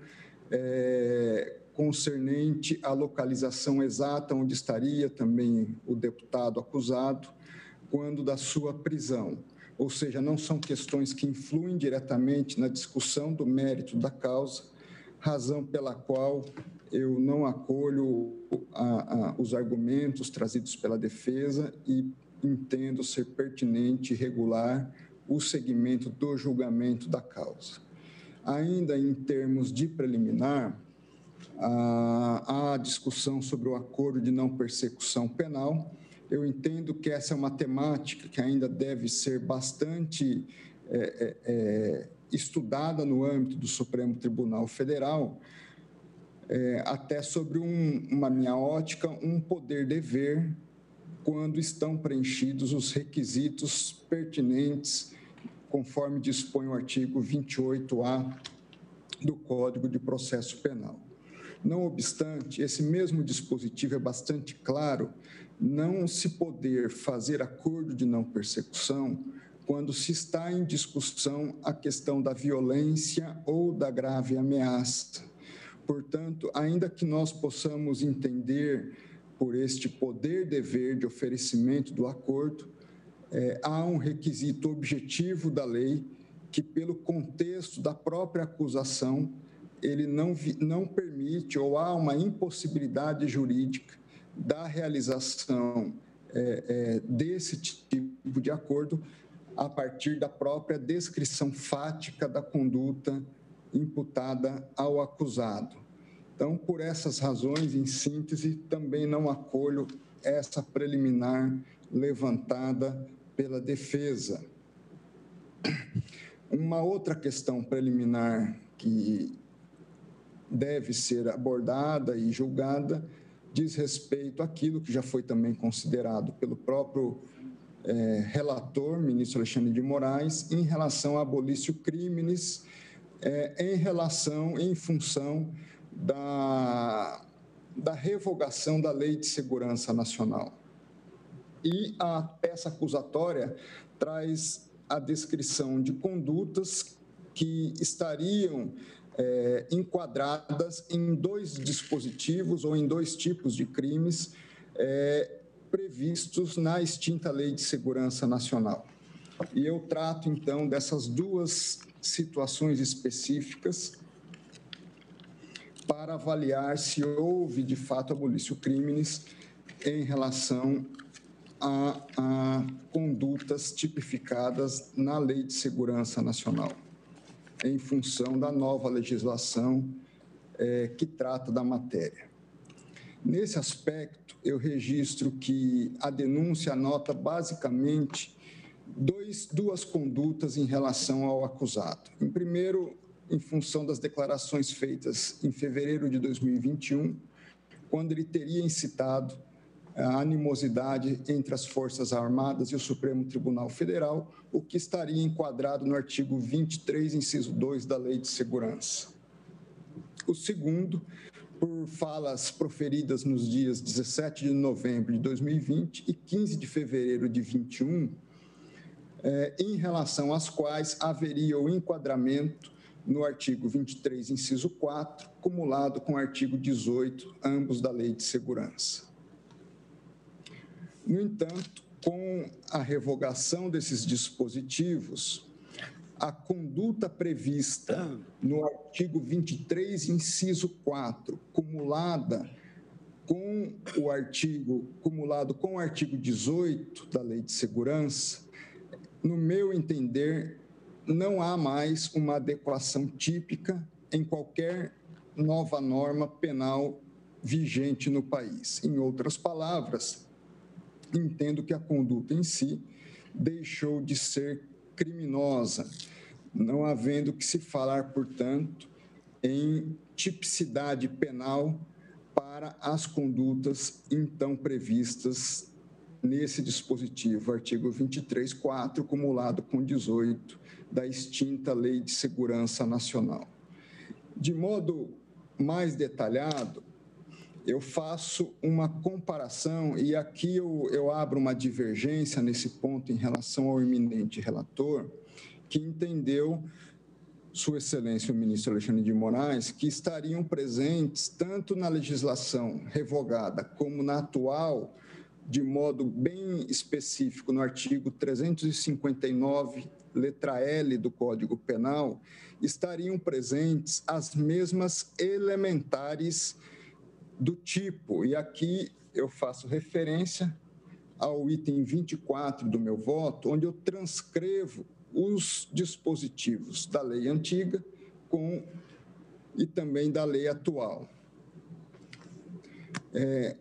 é, concernente à localização exata onde estaria também o deputado acusado quando da sua prisão. Ou seja, não são questões que influem diretamente na discussão do mérito da causa, razão pela qual eu não acolho a, a, os argumentos trazidos pela defesa e entendo ser pertinente regular o segmento do julgamento da causa. Ainda em termos de preliminar, a, a discussão sobre o acordo de não persecução penal, eu entendo que essa é uma temática que ainda deve ser bastante é, é, é estudada no âmbito do Supremo Tribunal Federal, é, até sobre um, uma minha ótica, um poder-dever quando estão preenchidos os requisitos pertinentes, conforme dispõe o artigo 28A do Código de Processo Penal. Não obstante, esse mesmo dispositivo é bastante claro, não se poder fazer acordo de não persecução quando se está em discussão a questão da violência ou da grave ameaça. Portanto, ainda que nós possamos entender por este poder-dever de oferecimento do acordo, é, há um requisito objetivo da lei que, pelo contexto da própria acusação, ele não, não permite ou há uma impossibilidade jurídica da realização é, é, desse tipo de acordo a partir da própria descrição fática da conduta imputada ao acusado. Então, por essas razões, em síntese, também não acolho essa preliminar levantada pela defesa. Uma outra questão preliminar que deve ser abordada e julgada diz respeito àquilo que já foi também considerado pelo próprio é, relator, ministro Alexandre de Moraes, em relação a abolício crimes, é, em relação, em função da, da revogação da Lei de Segurança Nacional. E a peça acusatória traz a descrição de condutas que estariam é, enquadradas em dois dispositivos ou em dois tipos de crimes é, previstos na extinta Lei de Segurança Nacional. E eu trato, então, dessas duas situações específicas para avaliar se houve, de fato, abolício crimes em relação a, a, condutas tipificadas na Lei de Segurança Nacional, em função da nova legislação é, que trata da matéria. Nesse aspecto, eu registro que a denúncia anota basicamente dois, duas condutas em relação ao acusado. Em primeiro, em função das declarações feitas em fevereiro de 2021, quando ele teria incitado a animosidade entre as Forças Armadas e o Supremo Tribunal Federal, o que estaria enquadrado no artigo 23, inciso 2 da Lei de Segurança. O segundo, por falas proferidas nos dias 17 de novembro de 2020 e 15 de fevereiro de 21, eh, em relação às quais haveria o enquadramento no artigo 23, inciso 4, cumulado com o artigo 18, ambos da Lei de Segurança. No entanto, com a revogação desses dispositivos, a conduta prevista no artigo 23, inciso 4, cumulada com o artigo cumulado com o artigo 18 da Lei de Segurança, no meu entender, não há mais uma adequação típica em qualquer nova norma penal vigente no país. Em outras palavras, entendo que a conduta em si deixou de ser criminosa, não havendo que se falar, portanto, em tipicidade penal para as condutas então previstas nesse dispositivo, artigo 23.4, cumulado com 18 da extinta Lei de Segurança Nacional. De modo mais detalhado, eu faço uma comparação, e aqui eu, eu abro uma divergência nesse ponto em relação ao eminente relator, que entendeu sua Excelência o ministro Alexandre de Moraes, que estariam presentes tanto na legislação revogada como na atual, de modo bem específico, no artigo 359, letra L do Código Penal, estariam presentes as mesmas elementares do tipo, e aqui eu faço referência ao item 24 do meu voto, onde eu transcrevo os dispositivos da lei antiga com e também da lei atual. É,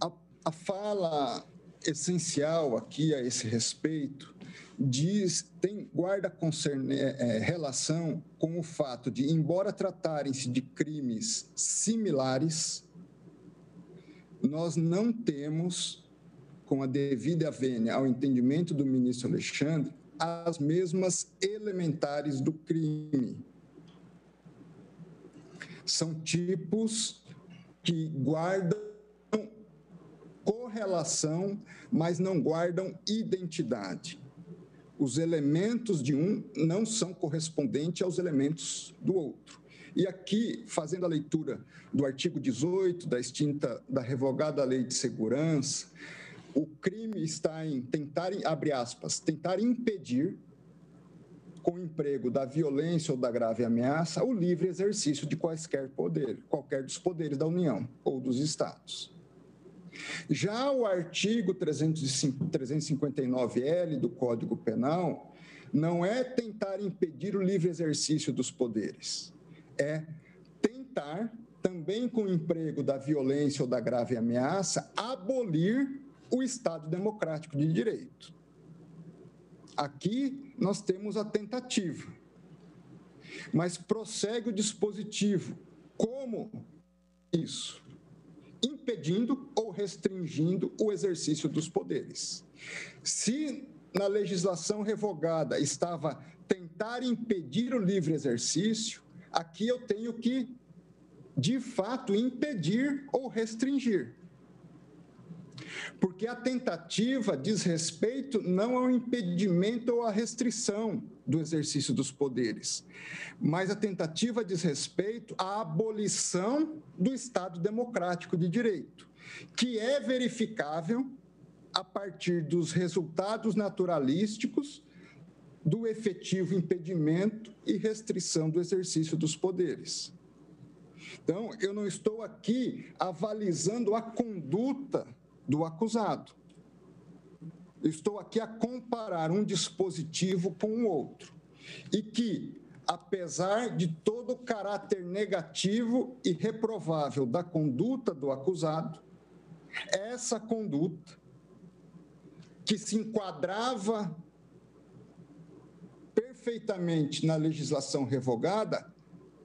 a, a fala essencial aqui a esse respeito diz tem guarda concerne, é, é relação com o fato de, embora tratarem-se de crimes similares, nós não temos, com a devida vênia ao entendimento do ministro Alexandre, as mesmas elementares do crime. São tipos que guardam correlação, mas não guardam identidade. Os elementos de um não são correspondentes aos elementos do outro. E aqui, fazendo a leitura do artigo 18 da extinta, da revogada Lei de Segurança, o crime está em tentar, abre aspas, tentar impedir, com o emprego da violência ou da grave ameaça, o livre exercício de quaisquer poder, qualquer dos poderes da União ou dos Estados. Já o artigo 359L do Código Penal não é tentar impedir o livre exercício dos poderes, é tentar, também com o emprego da violência ou da grave ameaça, abolir o Estado democrático de direito. Aqui nós temos a tentativa, mas prossegue o dispositivo. Como isso? Impedindo ou restringindo o exercício dos poderes. Se na legislação revogada estava tentar impedir o livre exercício, aqui eu tenho que, de fato, impedir ou restringir. Porque a tentativa diz respeito não ao impedimento ou à restrição do exercício dos poderes, mas a tentativa diz respeito à abolição do Estado democrático de direito, que é verificável a partir dos resultados naturalísticos do efetivo impedimento e restrição do exercício dos poderes. Então, eu não estou aqui avalizando a conduta do acusado. Estou aqui a comparar um dispositivo com o outro. E que, apesar de todo o caráter negativo e reprovável da conduta do acusado, essa conduta, que se enquadrava perfeitamente na legislação revogada,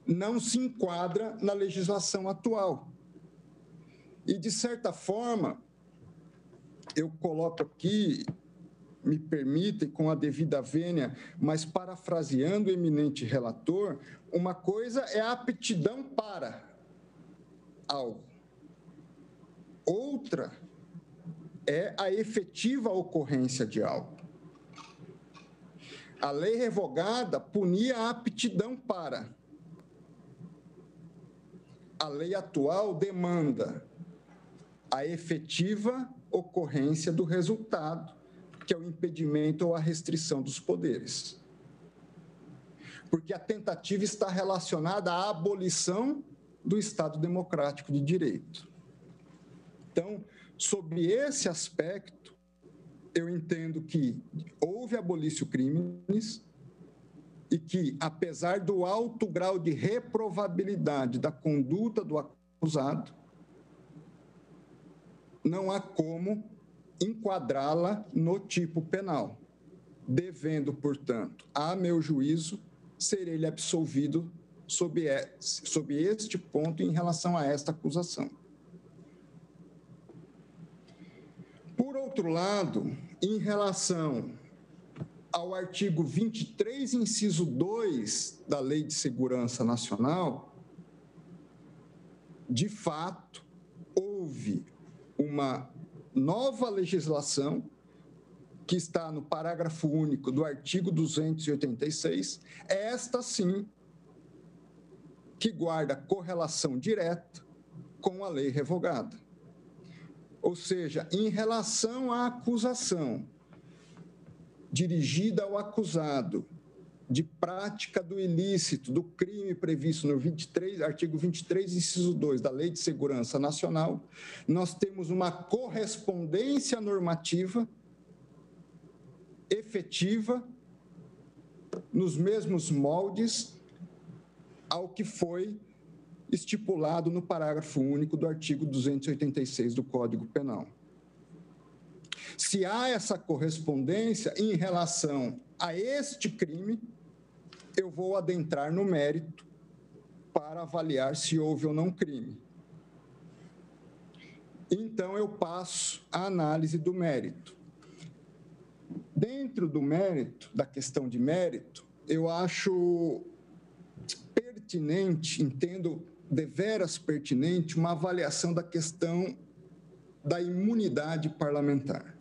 não se enquadra na legislação atual. E, de certa forma, eu coloco aqui, me permitem, com a devida vênia, mas parafraseando o eminente relator, uma coisa é a aptidão para algo. Outra é a efetiva ocorrência de algo. A lei revogada punia a aptidão para. A lei atual demanda a efetiva ocorrência do resultado, que é o impedimento ou a restrição dos poderes. Porque a tentativa está relacionada à abolição do Estado democrático de direito. Então, sobre esse aspecto, eu entendo que houve abolício crimes, e que, apesar do alto grau de reprovabilidade da conduta do acusado, não há como enquadrá-la no tipo penal, devendo, portanto, a meu juízo, ser ele absolvido sob, sob este ponto em relação a esta acusação. Por outro lado, em relação ao artigo 23, inciso 2 da Lei de Segurança Nacional, de fato, houve uma nova legislação que está no parágrafo único do artigo 286, é esta sim que guarda correlação direta com a lei revogada. Ou seja, em relação à acusação dirigida ao acusado de prática do ilícito, do crime previsto no 23, artigo 23, inciso 2 da Lei de Segurança Nacional, nós temos uma correspondência normativa efetiva nos mesmos moldes ao que foi estipulado no parágrafo único do artigo 286 do Código Penal. Se há essa correspondência em relação a este crime, eu vou adentrar no mérito para avaliar se houve ou não crime. Então, eu passo à análise do mérito. Dentro do mérito, da questão de mérito, eu acho pertinente, entendo deveras pertinente, uma avaliação da questão da imunidade parlamentar.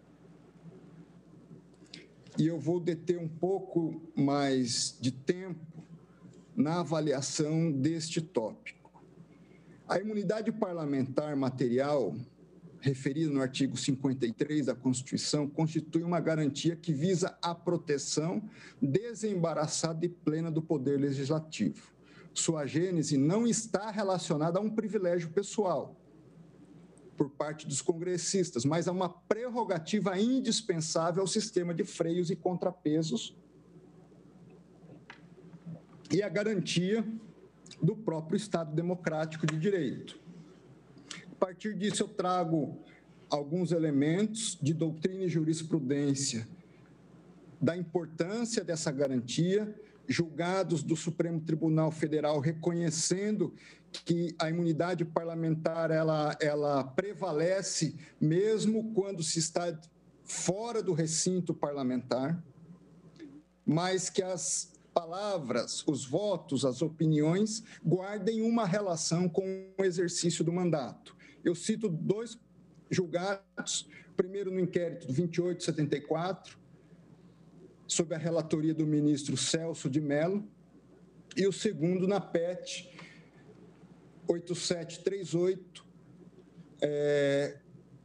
E eu vou deter um pouco mais de tempo na avaliação deste tópico. A imunidade parlamentar material, referida no artigo 53 da Constituição, constitui uma garantia que visa a proteção desembaraçada e plena do poder legislativo. Sua gênese não está relacionada a um privilégio pessoal, por parte dos congressistas, mas há uma prerrogativa indispensável ao sistema de freios e contrapesos e a garantia do próprio Estado democrático de direito. A partir disso, eu trago alguns elementos de doutrina e jurisprudência da importância dessa garantia, julgados do Supremo Tribunal Federal reconhecendo que a imunidade parlamentar ela, ela prevalece mesmo quando se está fora do recinto parlamentar, mas que as palavras, os votos, as opiniões guardem uma relação com o exercício do mandato. Eu cito dois julgados, primeiro no inquérito 2874, sob a relatoria do ministro Celso de Mello, e o segundo na PET 8738, é,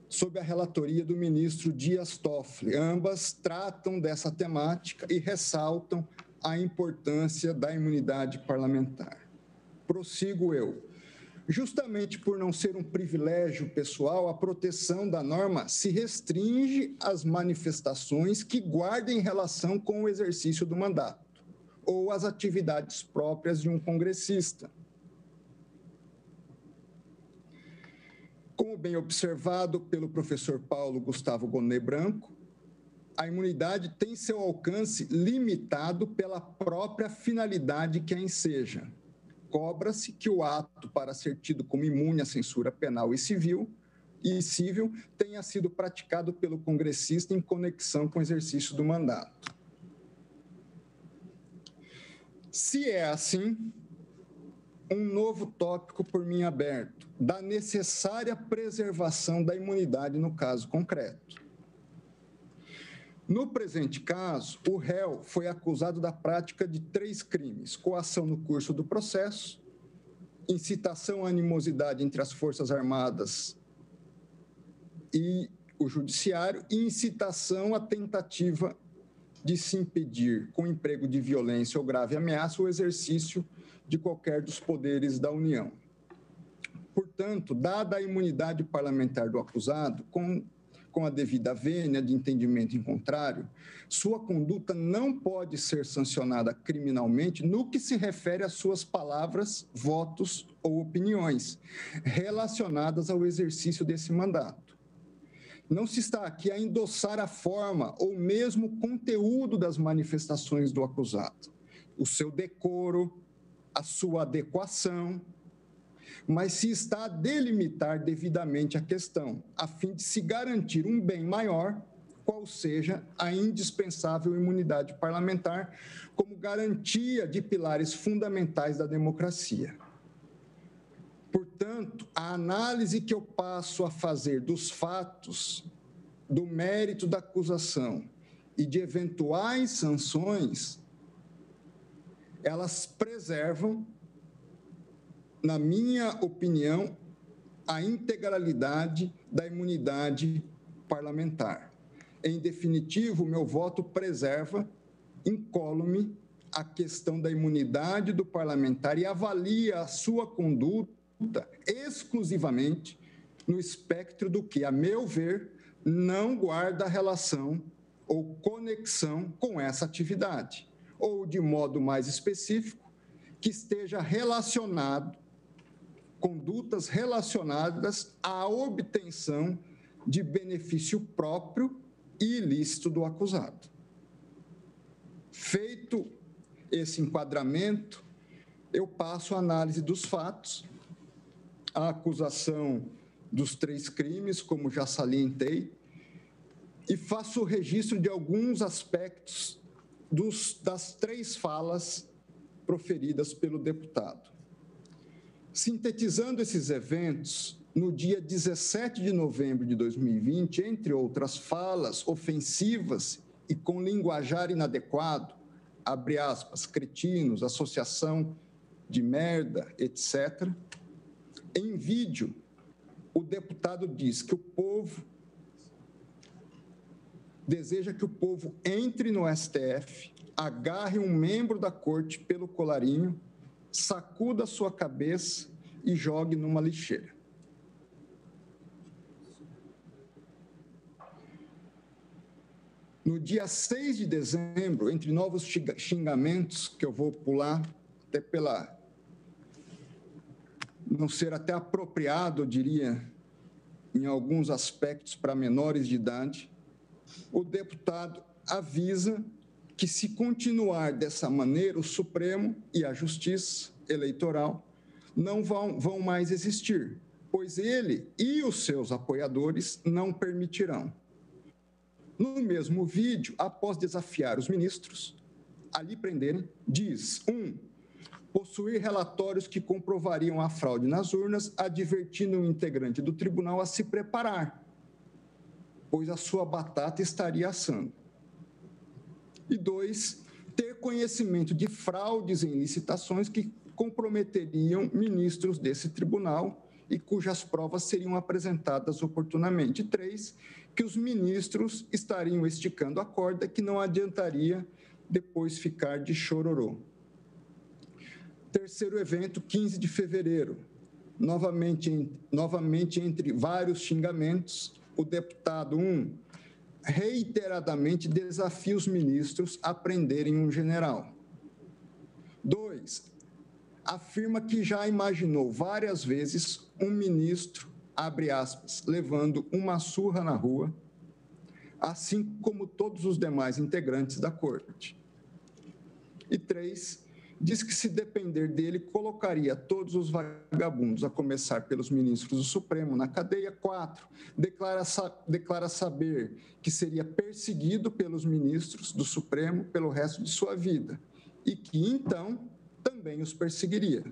sob a relatoria do ministro Dias Toffoli. Ambas tratam dessa temática e ressaltam a importância da imunidade parlamentar. Prossigo eu. Justamente por não ser um privilégio pessoal, a proteção da norma se restringe às manifestações que guardem relação com o exercício do mandato ou às atividades próprias de um congressista. Como bem observado pelo professor Paulo Gustavo Gonet Branco, a imunidade tem seu alcance limitado pela própria finalidade que a enseja. Cobra-se que o ato para ser tido como imune à censura penal e civil e civil tenha sido praticado pelo congressista em conexão com o exercício do mandato. Se é assim, um novo tópico por mim aberto, da necessária preservação da imunidade no caso concreto. No presente caso, o réu foi acusado da prática de três crimes: coação no curso do processo, incitação à animosidade entre as Forças Armadas e o Judiciário e incitação à tentativa de se impedir, com emprego de violência ou grave ameaça, o exercício de qualquer dos poderes da União. Portanto, dada a imunidade parlamentar do acusado, com, com a devida vênia de entendimento em contrário, sua conduta não pode ser sancionada criminalmente no que se refere às suas palavras, votos ou opiniões relacionadas ao exercício desse mandato. Não se está aqui a endossar a forma ou mesmo o conteúdo das manifestações do acusado, o seu decoro, a sua adequação, mas se está a delimitar devidamente a questão, a fim de se garantir um bem maior, qual seja a indispensável imunidade parlamentar, como garantia de pilares fundamentais da democracia. Portanto, a análise que eu passo a fazer dos fatos, do mérito da acusação e de eventuais sanções, elas preservam na minha opinião, a integralidade da imunidade parlamentar. Em definitivo, meu voto preserva, incólume, a questão da imunidade do parlamentar e avalia a sua conduta exclusivamente no espectro do que, a meu ver, não guarda relação ou conexão com essa atividade, ou, de modo mais específico, que esteja relacionado condutas relacionadas à obtenção de benefício próprio e ilícito do acusado. Feito esse enquadramento, eu passo a análise dos fatos, a acusação dos três crimes, como já salientei, e faço o registro de alguns aspectos dos, das três falas proferidas pelo deputado. Sintetizando esses eventos, no dia 17 de novembro de 2020, entre outras falas ofensivas e com linguajar inadequado, abre aspas, cretinos, associação de merda, etc. Em vídeo, o deputado diz que o povo deseja que o povo entre no STF, agarre um membro da corte pelo colarinho sacuda a sua cabeça e jogue numa lixeira. No dia 6 de dezembro, entre novos xingamentos, que eu vou pular, até pela. não ser até apropriado, eu diria, em alguns aspectos para menores de idade, o deputado avisa que, se continuar dessa maneira, o Supremo e a Justiça Eleitoral não vão, vão mais existir, pois ele e os seus apoiadores não permitirão. No mesmo vídeo, após desafiar os ministros a lhe prenderem, diz: um, possuir relatórios que comprovariam a fraude nas urnas, advertindo o integrante do tribunal a se preparar, pois a sua batata estaria assando. E dois, ter conhecimento de fraudes em licitações que comprometeriam ministros desse tribunal e cujas provas seriam apresentadas oportunamente. Três, que os ministros estariam esticando a corda que não adiantaria depois ficar de chororô. Terceiro evento, 15 de fevereiro. Novamente, novamente entre vários xingamentos, o deputado 1, um, reiteradamente desafia os ministros a prenderem um general. Dois, afirma que já imaginou várias vezes um ministro, abre aspas, levando uma surra na rua, assim como todos os demais integrantes da corte. E três, diz que se depender dele, colocaria todos os vagabundos, a começar pelos ministros do Supremo, na cadeia. Quatro, declara, declara saber que seria perseguido pelos ministros do Supremo pelo resto de sua vida e que, então, também os perseguiria.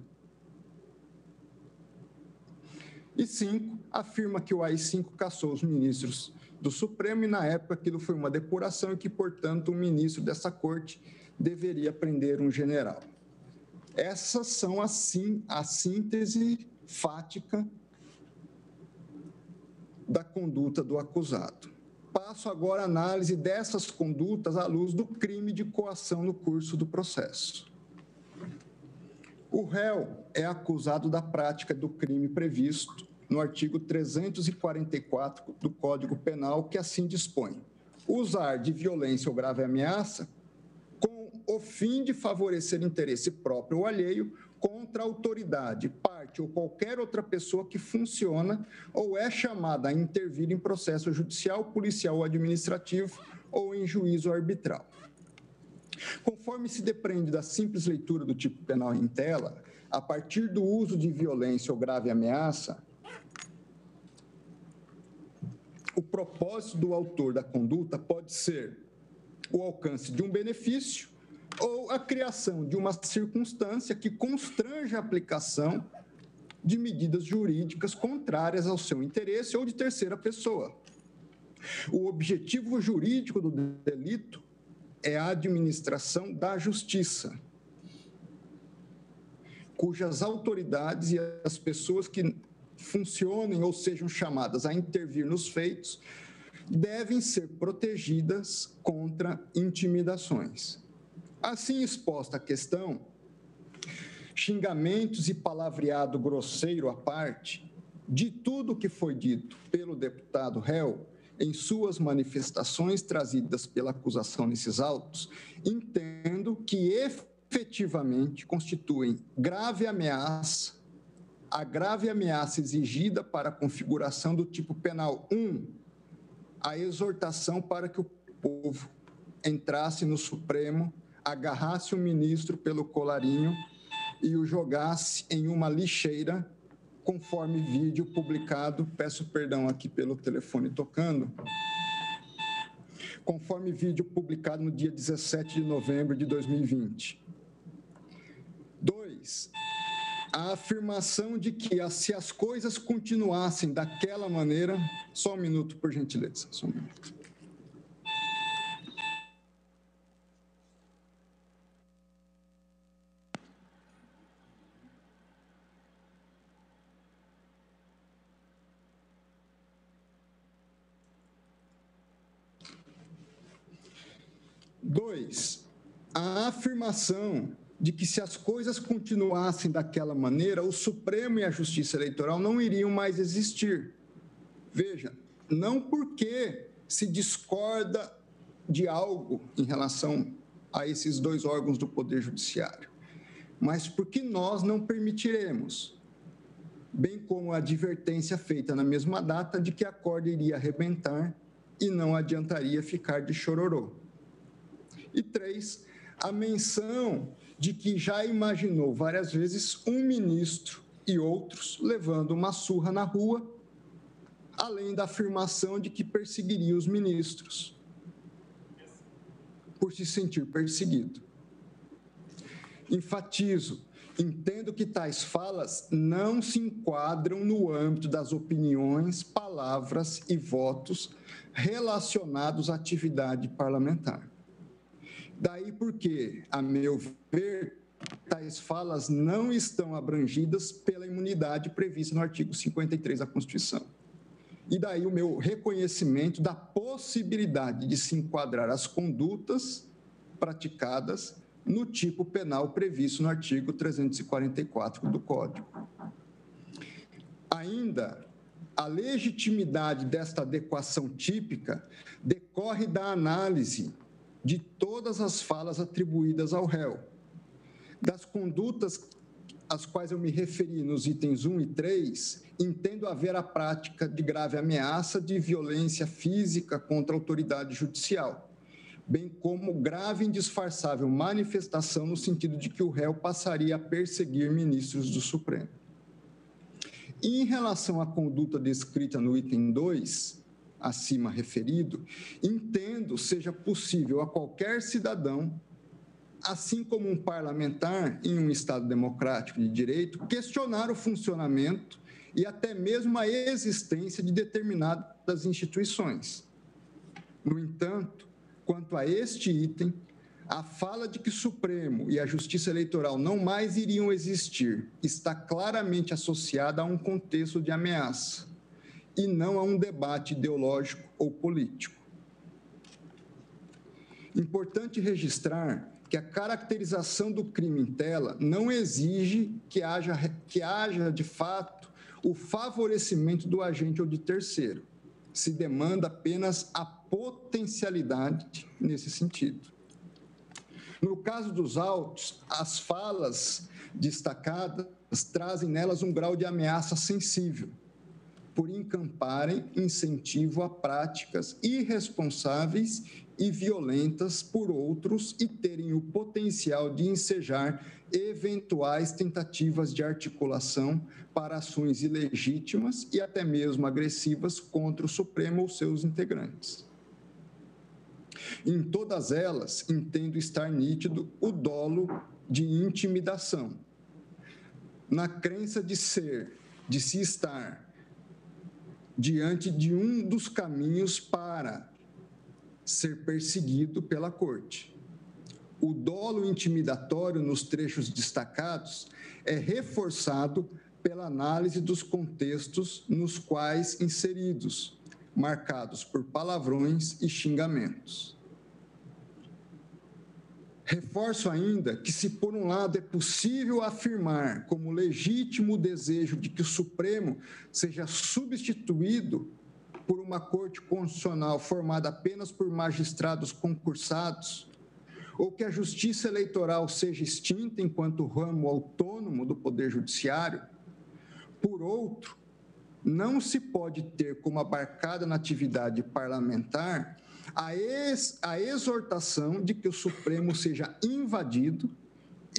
E cinco, afirma que o AI-5 caçou os ministros do Supremo e, na época, aquilo foi uma depuração e que, portanto, um ministro dessa corte deveria prender um general. Essas são, assim, a síntese fática da conduta do acusado. Passo agora a análise dessas condutas à luz do crime de coação no curso do processo. O réu é acusado da prática do crime previsto no artigo 344 do Código Penal, que assim dispõe: usar de violência ou grave ameaça o fim de favorecer interesse próprio ou alheio contra a autoridade, parte ou qualquer outra pessoa que funciona ou é chamada a intervir em processo judicial, policial ou administrativo ou em juízo arbitral. Conforme se depreende da simples leitura do tipo penal em tela, a partir do uso de violência ou grave ameaça, o propósito do autor da conduta pode ser o alcance de um benefício ou a criação de uma circunstância que constrange a aplicação de medidas jurídicas contrárias ao seu interesse ou de terceira pessoa. O objetivo jurídico do delito é a administração da justiça, cujas autoridades e as pessoas que funcionem ou sejam chamadas a intervir nos feitos devem ser protegidas contra intimidações. Assim exposta a questão, xingamentos e palavreado grosseiro à parte, de tudo que foi dito pelo deputado réu em suas manifestações trazidas pela acusação nesses autos, entendo que efetivamente constituem grave ameaça, a grave ameaça exigida para a configuração do tipo penal 1, a exortação para que o povo entrasse no Supremo agarrasse o ministro pelo colarinho e o jogasse em uma lixeira, conforme vídeo publicado, peço perdão aqui pelo telefone tocando, conforme vídeo publicado no dia 17 de novembro de 2020. Dois, a afirmação de que se as coisas continuassem daquela maneira, só um minuto, por gentileza, só um minuto. Dois, a afirmação de que se as coisas continuassem daquela maneira, o Supremo e a Justiça Eleitoral não iriam mais existir. Veja, não porque se discorda de algo em relação a esses dois órgãos do Poder Judiciário, mas porque nós não permitiremos, bem como a advertência feita na mesma data de que a corda iria arrebentar e não adiantaria ficar de chororô. E três, a menção de que já imaginou várias vezes um ministro e outros levando uma surra na rua, além da afirmação de que perseguiria os ministros por se sentir perseguido. Enfatizo, entendo que tais falas não se enquadram no âmbito das opiniões, palavras e votos relacionados à atividade parlamentar. Daí porque, a meu ver, tais falas não estão abrangidas pela imunidade prevista no artigo 53 da Constituição. E daí o meu reconhecimento da possibilidade de se enquadrar as condutas praticadas no tipo penal previsto no artigo 344 do Código. Ainda, a legitimidade desta adequação típica decorre da análise de todas as falas atribuídas ao réu. Das condutas às quais eu me referi nos itens 1 e 3, entendo haver a prática de grave ameaça de violência física contra a autoridade judicial, bem como grave e indisfarçável manifestação no sentido de que o réu passaria a perseguir ministros do Supremo. Em relação à conduta descrita no item 2, acima referido, entendo seja possível a qualquer cidadão, assim como um parlamentar em um Estado democrático de direito, questionar o funcionamento e até mesmo a existência de determinadas instituições. No entanto, quanto a este item, a fala de que o Supremo e a Justiça Eleitoral não mais iriam existir está claramente associada a um contexto de ameaça e não a um debate ideológico ou político. Importante registrar que a caracterização do crime em tela não exige que haja, que haja de fato o favorecimento do agente ou de terceiro. Se demanda apenas a potencialidade nesse sentido. No caso dos autos, as falas destacadas trazem nelas um grau de ameaça sensível, por encamparem incentivo a práticas irresponsáveis e violentas por outros e terem o potencial de ensejar eventuais tentativas de articulação para ações ilegítimas e até mesmo agressivas contra o Supremo ou seus integrantes. Em todas elas, entendo estar nítido o dolo de intimidação, na crença de ser, de se estar diante de um dos caminhos para ser perseguido pela corte. O dolo intimidatório nos trechos destacados é reforçado pela análise dos contextos nos quais inseridos, marcados por palavrões e xingamentos. Reforço ainda que, se por um lado é possível afirmar como legítimo o desejo de que o Supremo seja substituído por uma Corte Constitucional formada apenas por magistrados concursados, ou que a Justiça Eleitoral seja extinta enquanto ramo autônomo do Poder Judiciário, por outro, não se pode ter como abarcada na atividade parlamentar a, ex, a exortação de que o Supremo seja invadido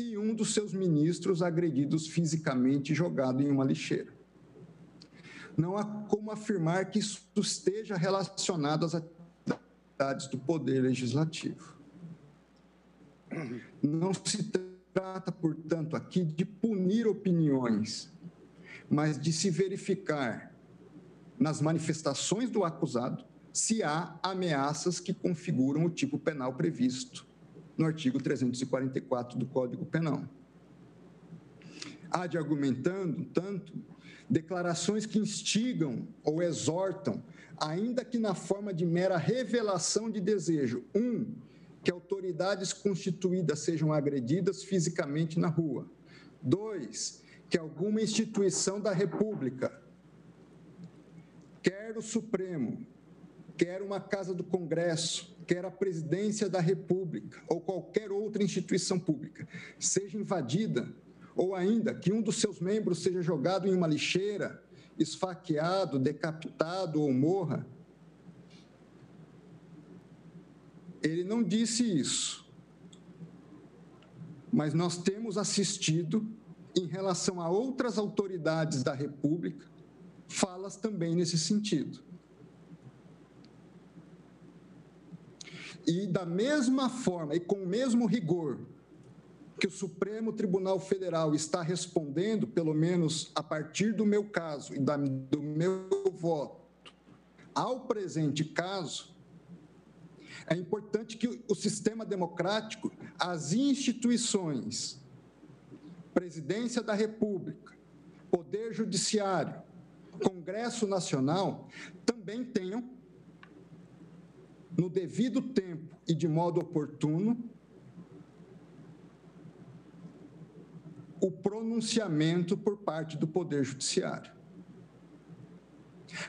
e um dos seus ministros agredidos fisicamente jogado em uma lixeira não há como afirmar que isso esteja relacionado às atividades do Poder Legislativo. Não se trata, portanto, aqui de punir opiniões, mas de se verificar nas manifestações do acusado se há ameaças que configuram o tipo penal previsto no artigo 344 do Código Penal. Há de argumentando, tanto, declarações que instigam ou exortam, ainda que na forma de mera revelação de desejo. Um, que autoridades constituídas sejam agredidas fisicamente na rua. Dois, que alguma instituição da República, quer o Supremo, quer uma Casa do Congresso, quer a Presidência da República ou qualquer outra instituição pública, seja invadida ou ainda que um dos seus membros seja jogado em uma lixeira, esfaqueado, decapitado ou morra. Ele não disse isso. Mas nós temos assistido, em relação a outras autoridades da República, falas também nesse sentido. E da mesma forma e com o mesmo rigor que o Supremo Tribunal Federal está respondendo, pelo menos a partir do meu caso e da, do meu voto, ao presente caso, é importante que o sistema democrático, as instituições, Presidência da República, Poder Judiciário, Congresso Nacional, também tenham, no devido tempo e de modo oportuno, o pronunciamento por parte do Poder Judiciário.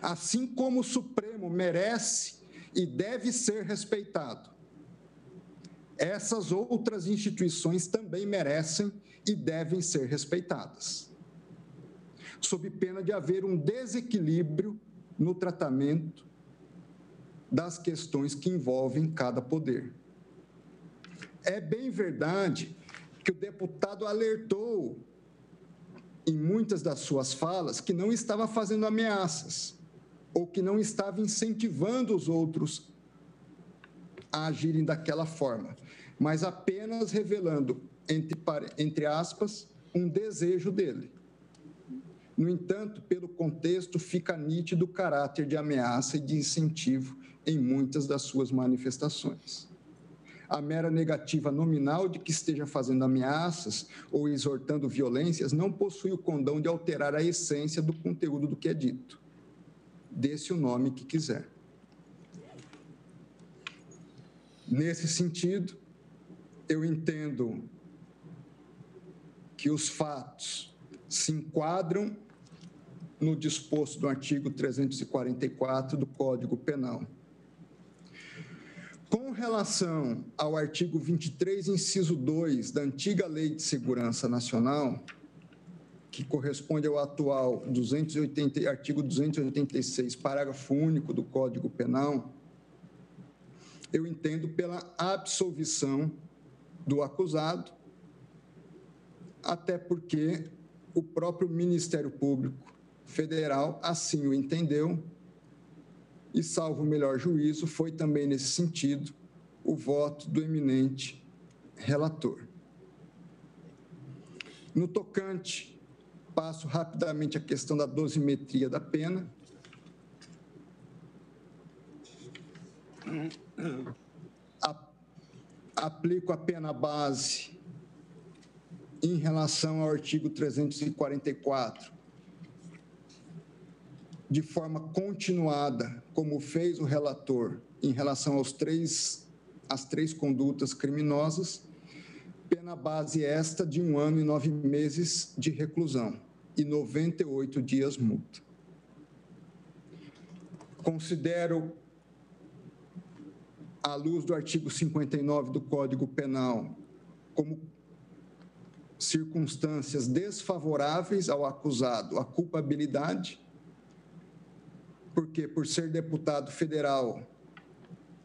Assim como o Supremo merece e deve ser respeitado, essas outras instituições também merecem e devem ser respeitadas, sob pena de haver um desequilíbrio no tratamento das questões que envolvem cada poder. É bem verdade que o deputado alertou em muitas das suas falas que não estava fazendo ameaças ou que não estava incentivando os outros a agirem daquela forma, mas apenas revelando, entre, entre aspas, um desejo dele. No entanto, pelo contexto, fica nítido o caráter de ameaça e de incentivo em muitas das suas manifestações a mera negativa nominal de que esteja fazendo ameaças ou exortando violências não possui o condão de alterar a essência do conteúdo do que é dito. Desse o nome que quiser. Nesse sentido, eu entendo que os fatos se enquadram no disposto do artigo 344 do Código Penal. Com relação ao artigo 23, inciso 2 da antiga Lei de Segurança Nacional, que corresponde ao atual 280, artigo 286, parágrafo único do Código Penal, eu entendo pela absolvição do acusado, até porque o próprio Ministério Público Federal assim o entendeu, e, salvo o melhor juízo, foi também nesse sentido o voto do eminente relator. No tocante, passo rapidamente a questão da dosimetria da pena. aplico a pena base em relação ao artigo 344, de forma continuada, como fez o relator em relação aos três, às três condutas criminosas, pena base esta de um ano e nove meses de reclusão e 98 dias multa. Considero, à luz do artigo 59 do Código Penal, como circunstâncias desfavoráveis ao acusado a culpabilidade porque por ser deputado federal,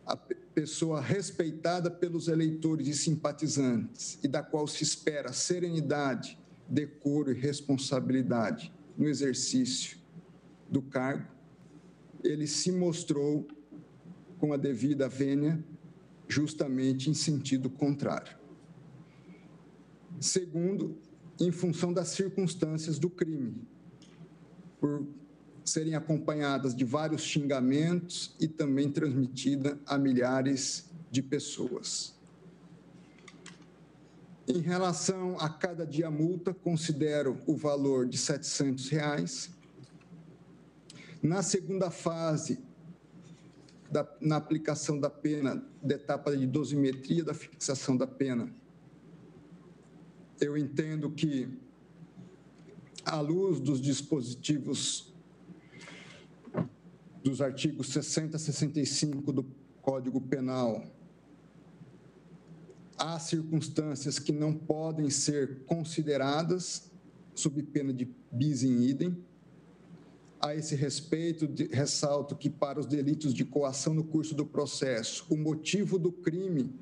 a pessoa respeitada pelos eleitores e simpatizantes e da qual se espera serenidade, decoro e responsabilidade no exercício do cargo, ele se mostrou com a devida vênia justamente em sentido contrário. Segundo, em função das circunstâncias do crime, por serem acompanhadas de vários xingamentos e também transmitida a milhares de pessoas. Em relação a cada dia multa, considero o valor de 700 reais. Na segunda fase, da, na aplicação da pena, da etapa de dosimetria da fixação da pena, eu entendo que, à luz dos dispositivos dos artigos 60 e 65 do Código Penal, há circunstâncias que não podem ser consideradas sob pena de bis in idem. A esse respeito, ressalto que para os delitos de coação no curso do processo, o motivo do crime,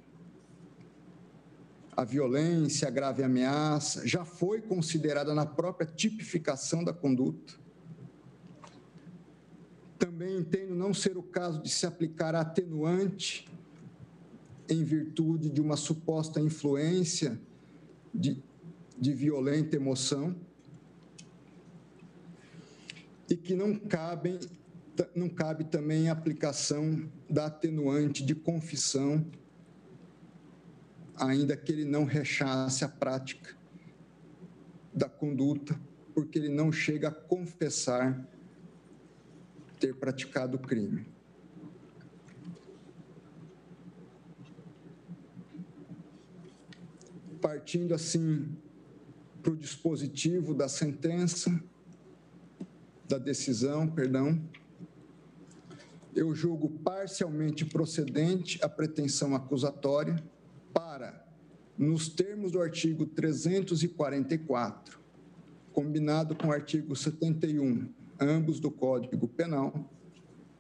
a violência, a grave ameaça, já foi considerada na própria tipificação da conduta. Também entendo não ser o caso de se aplicar atenuante em virtude de uma suposta influência de, de violenta emoção e que não não cabe também a aplicação da atenuante de confissão, ainda que ele não rechace a prática da conduta, porque ele não chega a confessar ter praticado o crime. Partindo assim para o dispositivo da sentença, da decisão, perdão, eu julgo parcialmente procedente a pretensão acusatória para, nos termos do artigo 344, combinado com o artigo 71 ambos do Código Penal,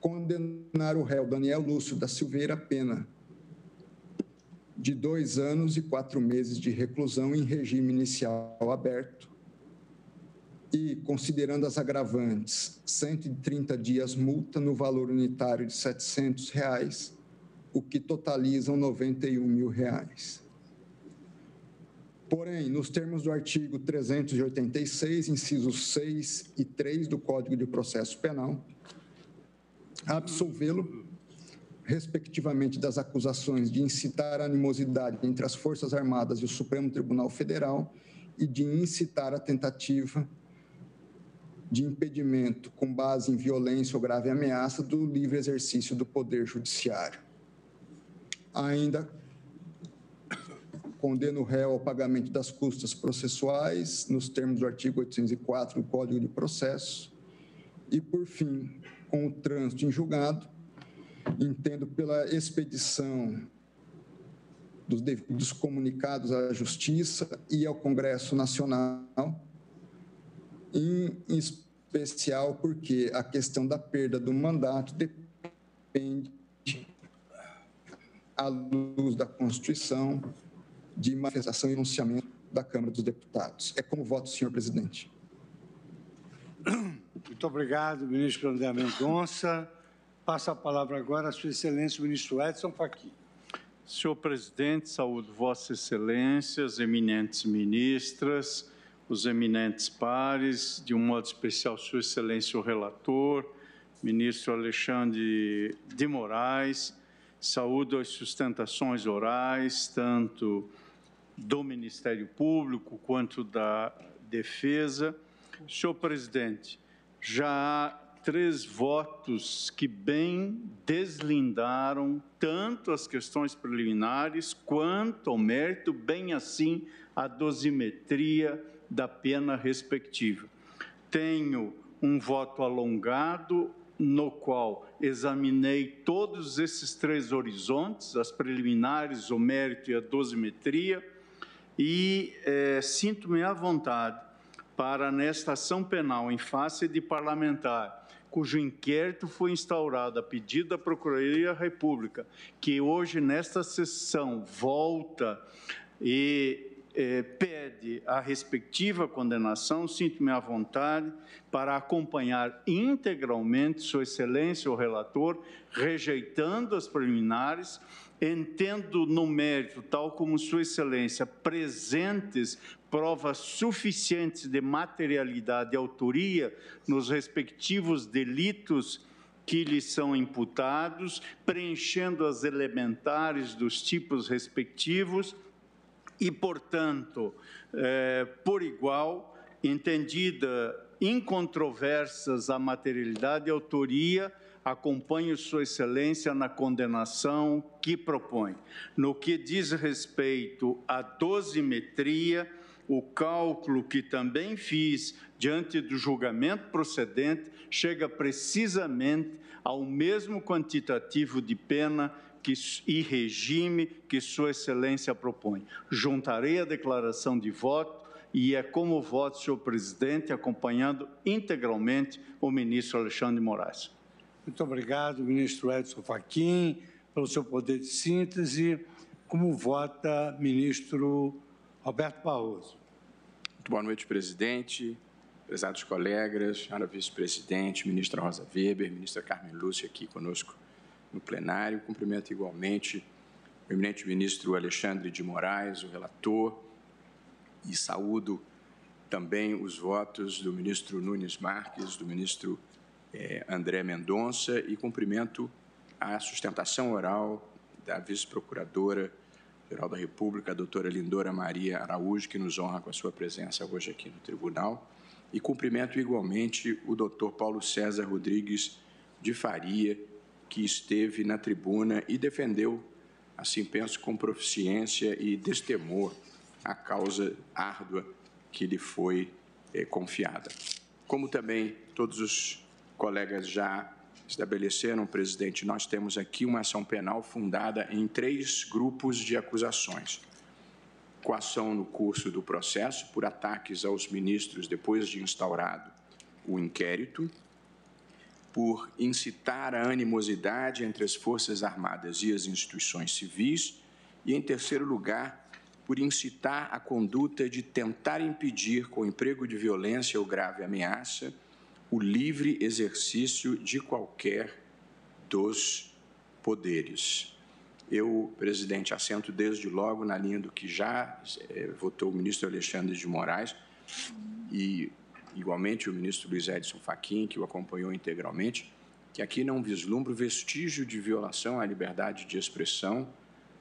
condenar o réu Daniel Lúcio da Silveira pena de dois anos e quatro meses de reclusão em regime inicial aberto e, considerando as agravantes, 130 dias multa no valor unitário de 700 reais, o que totalizam 91 mil reais. Porém, nos termos do artigo 386, incisos 6 e 3 do Código de Processo Penal, absolvê-lo, respectivamente, das acusações de incitar animosidade entre as Forças Armadas e o Supremo Tribunal Federal e de incitar a tentativa de impedimento com base em violência ou grave ameaça do livre exercício do Poder Judiciário. Ainda condena o réu ao pagamento das custas processuais, nos termos do artigo 804 do Código de Processo, E, por fim, com o trânsito em julgado, entendo pela expedição dos devidos comunicados à Justiça e ao Congresso Nacional, em especial porque a questão da perda do mandato depende, à luz da Constituição, de manifestação e enunciamento da Câmara dos Deputados. É como voto, senhor presidente. Muito obrigado, ministro André Mendonça. Passa a palavra agora a sua excelência, o ministro Edson Fachin. Senhor presidente, saúdo vossas excelências, eminentes ministras, os eminentes pares, de um modo especial sua excelência o relator, ministro Alexandre de Moraes, saúdo as sustentações orais, tanto do Ministério Público quanto da Defesa. Senhor presidente, já há três votos que bem deslindaram tanto as questões preliminares quanto ao mérito, bem assim a dosimetria da pena respectiva. Tenho um voto alongado, no qual examinei todos esses três horizontes, as preliminares, o mérito e a dosimetria, e é, sinto-me à vontade para, nesta ação penal em face de parlamentar, cujo inquérito foi instaurado a pedido da Procuradoria República, que hoje, nesta sessão, volta e eh, pede a respectiva condenação, sinto-me à vontade para acompanhar integralmente Sua Excelência, o relator, rejeitando as preliminares, entendo no mérito, tal como Sua Excelência, presentes provas suficientes de materialidade e autoria nos respectivos delitos que lhes são imputados, preenchendo as elementares dos tipos respectivos e, portanto, é, por igual, entendida incontroversas a materialidade e autoria, acompanho Sua Excelência na condenação que propõe. No que diz respeito à dosimetria, o cálculo que também fiz diante do julgamento procedente chega precisamente ao mesmo quantitativo de pena que, e regime que Sua Excelência propõe. Juntarei a declaração de voto e é como voto, senhor presidente, acompanhando integralmente o ministro Alexandre Moraes. Muito obrigado, ministro Edson Fachin, pelo seu poder de síntese. Como vota ministro Roberto Barroso? Muito boa noite, presidente, prezados colegas, senhora vice-presidente, ministra Rosa Weber, ministra Carmen Lúcia aqui conosco no plenário. Cumprimento igualmente o eminente ministro Alexandre de Moraes, o relator, e saúdo também os votos do ministro Nunes Marques, do ministro eh, André Mendonça e cumprimento a sustentação oral da vice-procuradora geral da República, a doutora Lindora Maria Araújo, que nos honra com a sua presença hoje aqui no tribunal. E cumprimento igualmente o doutor Paulo César Rodrigues de Faria, que esteve na tribuna e defendeu, assim penso, com proficiência e destemor a causa árdua que lhe foi é, confiada. Como também todos os colegas já estabeleceram, presidente, nós temos aqui uma ação penal fundada em três grupos de acusações. Coação no curso do processo por ataques aos ministros depois de instaurado o inquérito, por incitar a animosidade entre as Forças Armadas e as instituições civis, e, em terceiro lugar, por incitar a conduta de tentar impedir, com emprego de violência ou grave ameaça, o livre exercício de qualquer dos poderes. Eu, presidente, assento desde logo na linha do que já é, votou o ministro Alexandre de Moraes e igualmente o ministro Luiz Edson Fachin, que o acompanhou integralmente, que aqui não vislumbra vestígio de violação à liberdade de expressão,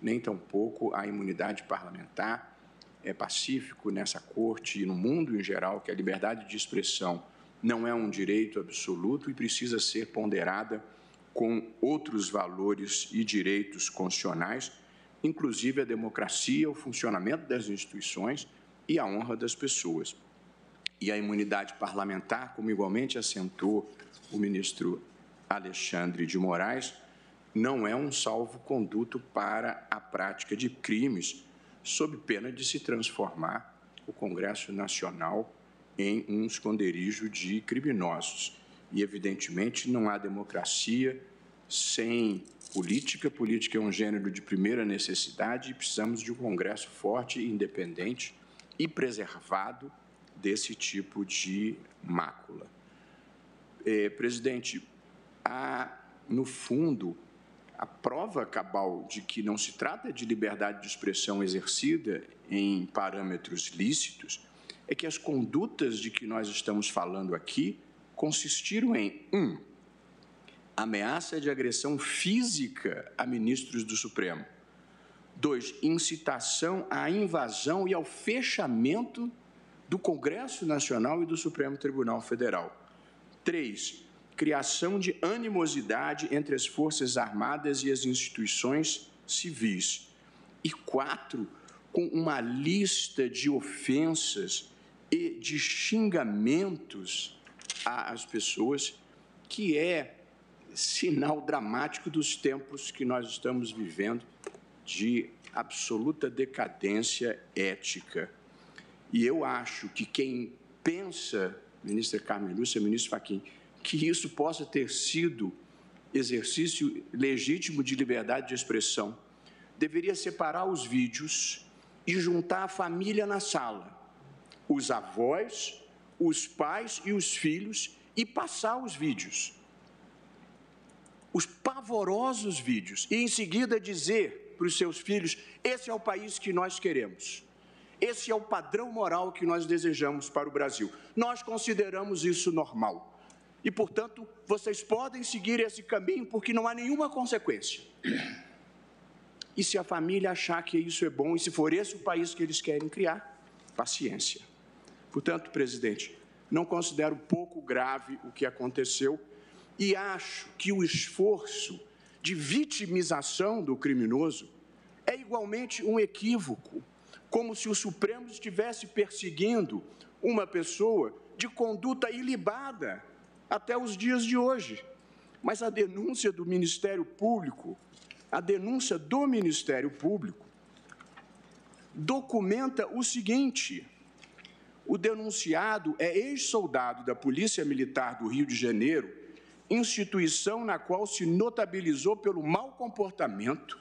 nem tampouco à imunidade parlamentar. É pacífico nessa corte e no mundo em geral que a liberdade de expressão não é um direito absoluto e precisa ser ponderada com outros valores e direitos constitucionais, inclusive a democracia, o funcionamento das instituições e a honra das pessoas. E a imunidade parlamentar, como igualmente assentou o ministro Alexandre de Moraes, não é um salvo-conduto para a prática de crimes, sob pena de se transformar o Congresso Nacional em um esconderijo de criminosos. E, evidentemente, não há democracia sem política. Política é um gênero de primeira necessidade e precisamos de um Congresso forte, independente e preservado desse tipo de mácula. Eh, presidente, no fundo, a prova cabal de que não se trata de liberdade de expressão exercida em parâmetros lícitos é que as condutas de que nós estamos falando aqui consistiram em um ameaça de agressão física a ministros do Supremo. Dois, incitação à invasão e ao fechamento do Congresso Nacional e do Supremo Tribunal Federal. Três, criação de animosidade entre as Forças Armadas e as instituições civis. E quatro, com uma lista de ofensas e de xingamentos às pessoas, que é sinal dramático dos tempos que nós estamos vivendo de absoluta decadência ética. E eu acho que quem pensa, ministra Carmen Lúcia, ministro Fachin, que isso possa ter sido exercício legítimo de liberdade de expressão, deveria separar os vídeos e juntar a família na sala, os avós, os pais e os filhos, e passar os vídeos, os pavorosos vídeos, e em seguida dizer para os seus filhos: esse é o país que nós queremos. Esse é o padrão moral que nós desejamos para o Brasil. Nós consideramos isso normal. E, portanto, vocês podem seguir esse caminho porque não há nenhuma consequência. E se a família achar que isso é bom, e se for esse o país que eles querem criar, paciência. Portanto, presidente, não considero pouco grave o que aconteceu e acho que o esforço de vitimização do criminoso é igualmente um equívoco, como se o Supremo estivesse perseguindo uma pessoa de conduta ilibada até os dias de hoje. Mas a denúncia do Ministério Público, a denúncia do Ministério Público, documenta o seguinte: o denunciado é ex-soldado da Polícia Militar do Rio de Janeiro, instituição na qual se notabilizou pelo mau comportamento,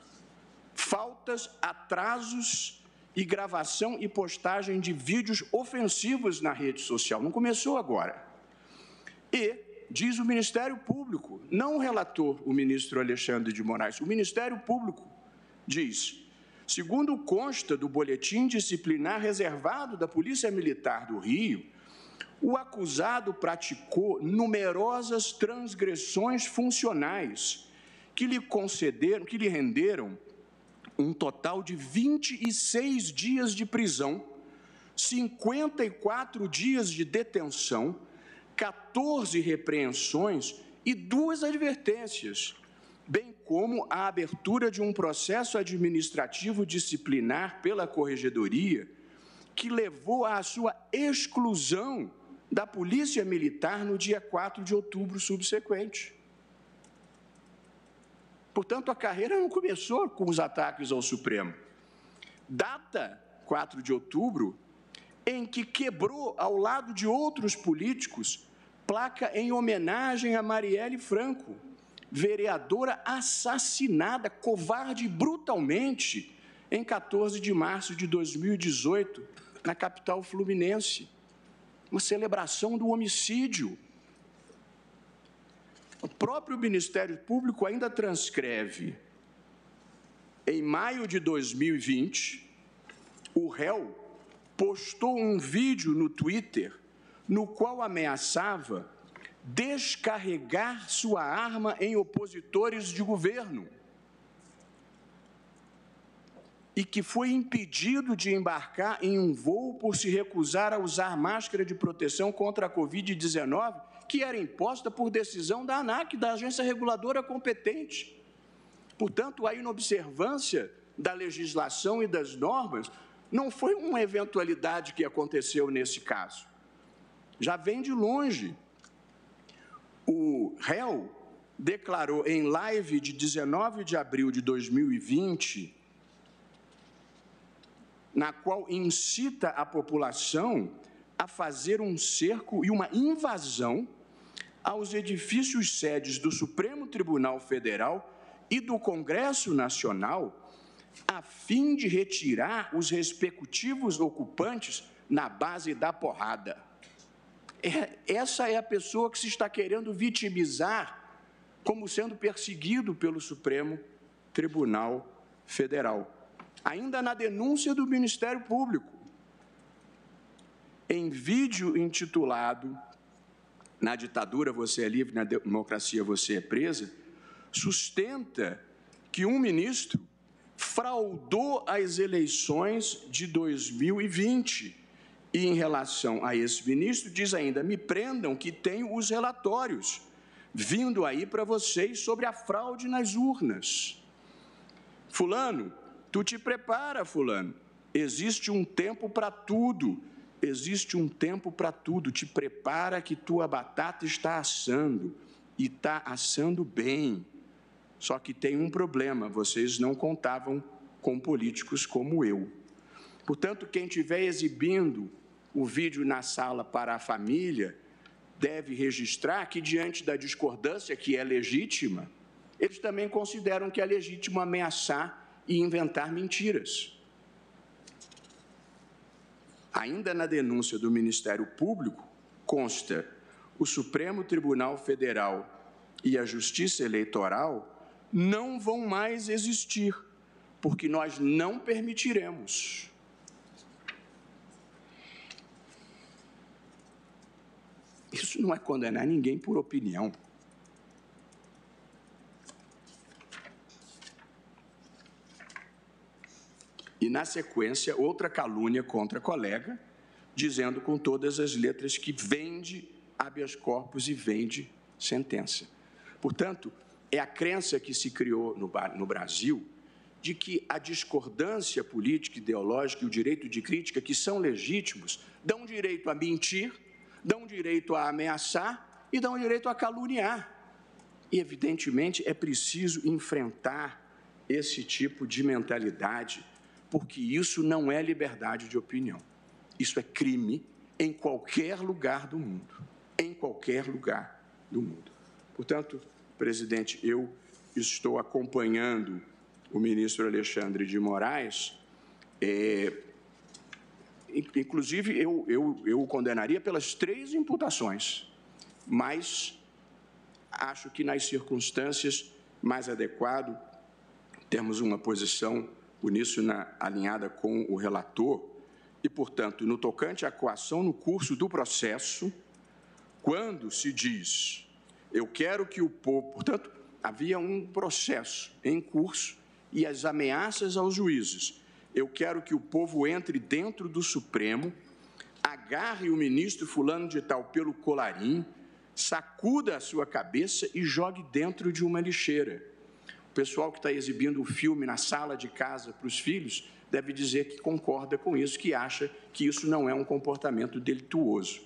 faltas, atrasos e gravação e postagem de vídeos ofensivos na rede social. Não começou agora. E, diz o Ministério Público, não o relator, o ministro Alexandre de Moraes, o Ministério Público diz, segundo consta do boletim disciplinar reservado da Polícia Militar do Rio, o acusado praticou numerosas transgressões funcionais que lhe concederam, que lhe renderam um total de 26 dias de prisão, 54 dias de detenção 14 repreensões e duas advertências, bem como a abertura de um processo administrativo disciplinar pela Corregedoria, que levou à sua exclusão da Polícia Militar no dia 4 de outubro subsequente. Portanto, a carreira não começou com os ataques ao Supremo. Data 4 de outubro, em que quebrou, ao lado de outros políticos, placa em homenagem a Marielle Franco, vereadora assassinada covarde e brutalmente em 14 de março de 2018, na capital fluminense. Uma celebração do homicídio. O próprio Ministério Público ainda transcreve. Em maio de 2020, o réu postou um vídeo no Twitter no qual ameaçava descarregar sua arma em opositores de governo e que foi impedido de embarcar em um voo por se recusar a usar máscara de proteção contra a Covid-19, que era imposta por decisão da ANAC, da agência reguladora competente. Portanto, a inobservância da legislação e das normas não foi uma eventualidade que aconteceu nesse caso já vem de longe. O réu declarou em live de 19 de abril de 2020, na qual incita a população a fazer um cerco e uma invasão aos edifícios sedes do Supremo Tribunal Federal e do Congresso Nacional, a fim de retirar os respectivos ocupantes na base da porrada. É, essa é a pessoa que se está querendo vitimizar como sendo perseguido pelo Supremo Tribunal Federal. Ainda na denúncia do Ministério Público, em vídeo intitulado Na ditadura você é livre, na democracia você é presa, sustenta que um ministro fraudou as eleições de 2020. E em relação a esse ministro, diz ainda: me prendam que tenho os relatórios vindo aí para vocês sobre a fraude nas urnas. Fulano, tu te prepara, Fulano. Existe um tempo para tudo. Existe um tempo para tudo. Te prepara que tua batata está assando e está assando bem. Só que tem um problema: vocês não contavam com políticos como eu. Portanto, quem estiver exibindo o vídeo na sala para a família deve registrar que, diante da discordância, que é legítima, eles também consideram que é legítimo ameaçar e inventar mentiras. Ainda na denúncia do Ministério Público, consta o Supremo Tribunal Federal e a Justiça Eleitoral não vão mais existir, porque nós não permitiremos. Isso não é condenar ninguém por opinião. E, na sequência, outra calúnia contra a colega, dizendo com todas as letras que vende habeas corpus e vende sentença. Portanto, é a crença que se criou no, no Brasil de que a discordância política, ideológica e o direito de crítica, que são legítimos, dão direito a mentir, dão direito a ameaçar e dão direito a caluniar. E, evidentemente, é preciso enfrentar esse tipo de mentalidade, porque isso não é liberdade de opinião. Isso é crime em qualquer lugar do mundo. Em qualquer lugar do mundo. Portanto, Presidente, eu estou acompanhando o ministro Alexandre de Moraes. É, inclusive, eu, eu, eu o condenaria pelas três imputações, mas acho que nas circunstâncias mais adequado temos uma posição uníssona alinhada com o relator e, portanto, no tocante à coação no curso do processo, quando se diz eu quero que o povo. Portanto, havia um processo em curso e as ameaças aos juízes. Eu quero que o povo entre dentro do Supremo, agarre o ministro Fulano de Tal pelo colarinho, sacuda a sua cabeça e jogue dentro de uma lixeira. Pessoal que está exibindo o filme na sala de casa para os filhos deve dizer que concorda com isso, que acha que isso não é um comportamento delituoso.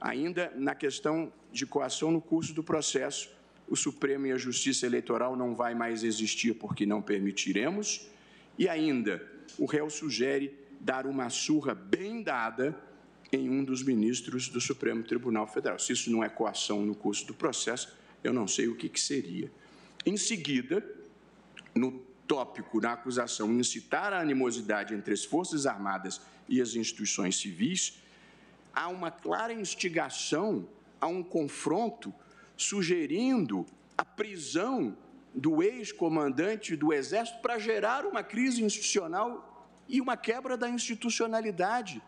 Ainda na questão de coação no curso do processo, o Supremo e a Justiça Eleitoral não vai mais existir porque não permitiremos. E ainda, o réu sugere dar uma surra bem dada em um dos ministros do Supremo Tribunal Federal. Se isso não é coação no curso do processo, eu não sei o que, que seria. Em seguida, no tópico na acusação incitar a animosidade entre as Forças Armadas e as instituições civis, há uma clara instigação a um confronto, sugerindo a prisão do ex-comandante do Exército para gerar uma crise institucional e uma quebra da institucionalidade.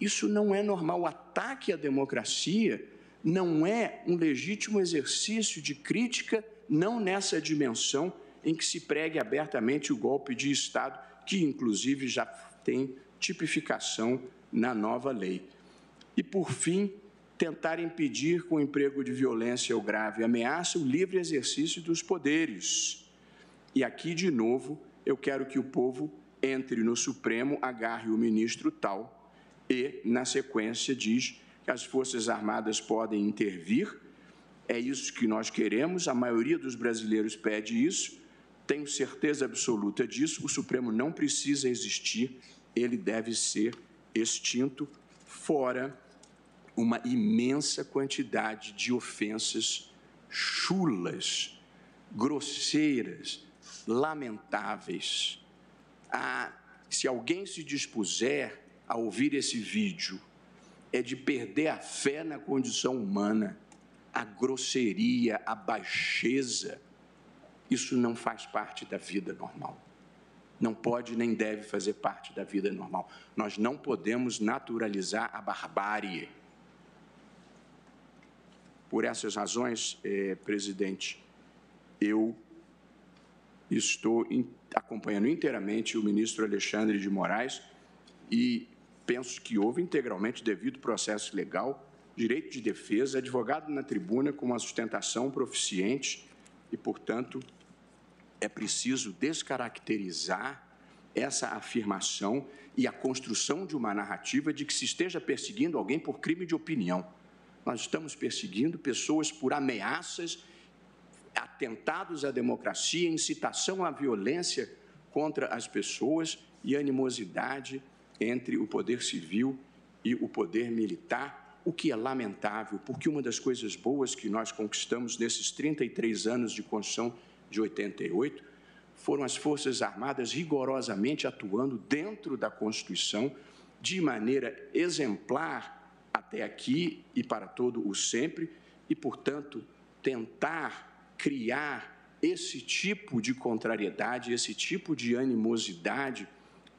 Isso não é normal. O ataque à democracia não é um legítimo exercício de crítica, não nessa dimensão em que se pregue abertamente o golpe de Estado, que inclusive já tem tipificação na nova lei. E, por fim, tentar impedir com o emprego de violência ou grave ameaça o livre exercício dos poderes. E aqui, de novo, eu quero que o povo entre no Supremo, agarre o ministro tal e, na sequência, diz as Forças Armadas podem intervir. É isso que nós queremos, a maioria dos brasileiros pede isso, tenho certeza absoluta disso. O Supremo não precisa existir, ele deve ser extinto, fora uma imensa quantidade de ofensas chulas, grosseiras, lamentáveis. Ah, se alguém se dispuser a ouvir esse vídeo, é de perder a fé na condição humana, a grosseria, a baixeza. Isso não faz parte da vida normal. Não pode nem deve fazer parte da vida normal. Nós não podemos naturalizar a barbárie. Por essas razões, eh, presidente, eu estou acompanhando inteiramente o ministro Alexandre de Moraes e penso que houve integralmente devido processo legal, direito de defesa, advogado na tribuna com uma sustentação proficiente e, portanto, é preciso descaracterizar essa afirmação e a construção de uma narrativa de que se esteja perseguindo alguém por crime de opinião. Nós estamos perseguindo pessoas por ameaças atentados à democracia, incitação à violência contra as pessoas e animosidade entre o poder civil e o poder militar, o que é lamentável, porque uma das coisas boas que nós conquistamos nesses 33 anos de Constituição de 88 foram as Forças Armadas rigorosamente atuando dentro da Constituição de maneira exemplar até aqui e para todo o sempre, e, portanto, tentar criar esse tipo de contrariedade, esse tipo de animosidade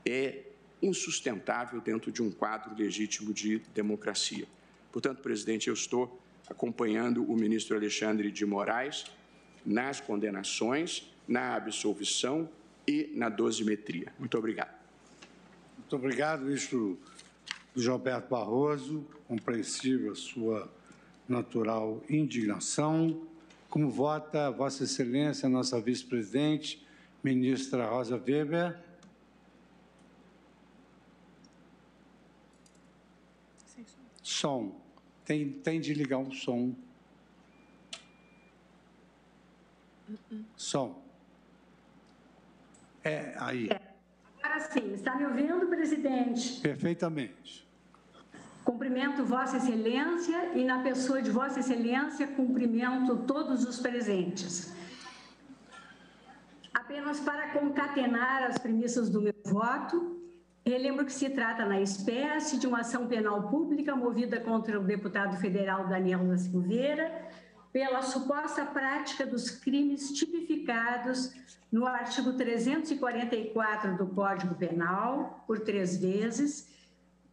é insustentável dentro de um quadro legítimo de democracia. Portanto, presidente, eu estou acompanhando o ministro Alexandre de Moraes nas condenações, na absolvição e na dosimetria. Muito obrigado. Muito obrigado, ministro Gilberto Barroso. Compreensível a sua natural indignação. Como vota Vossa Excelência, nossa vice-presidente, ministra Rosa Weber? Som. Tem, tem de ligar um som. Som. É, aí. Agora sim, está me ouvindo, presidente? Perfeitamente. Cumprimento Vossa Excelência e, na pessoa de Vossa Excelência, cumprimento todos os presentes. Apenas para concatenar as premissas do meu voto, relembro que se trata, na espécie, de uma ação penal pública movida contra o deputado federal Daniel da Silveira pela suposta prática dos crimes tipificados no artigo 344 do Código Penal, por três vezes,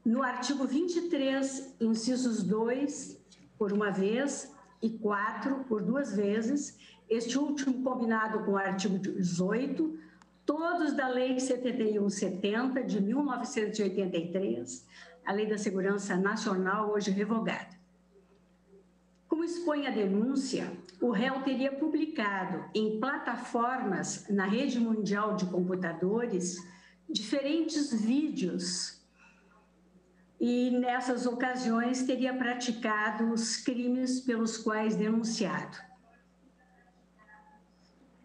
no artigo 23, incisos 2, por uma vez, e 4, por duas vezes, este último combinado com o artigo 18, todos da Lei 7170 de 1983, a Lei da Segurança Nacional, hoje revogada. Como expõe a denúncia, o réu teria publicado em plataformas na rede mundial de computadores diferentes vídeos e nessas ocasiões teria praticado os crimes pelos quais denunciado.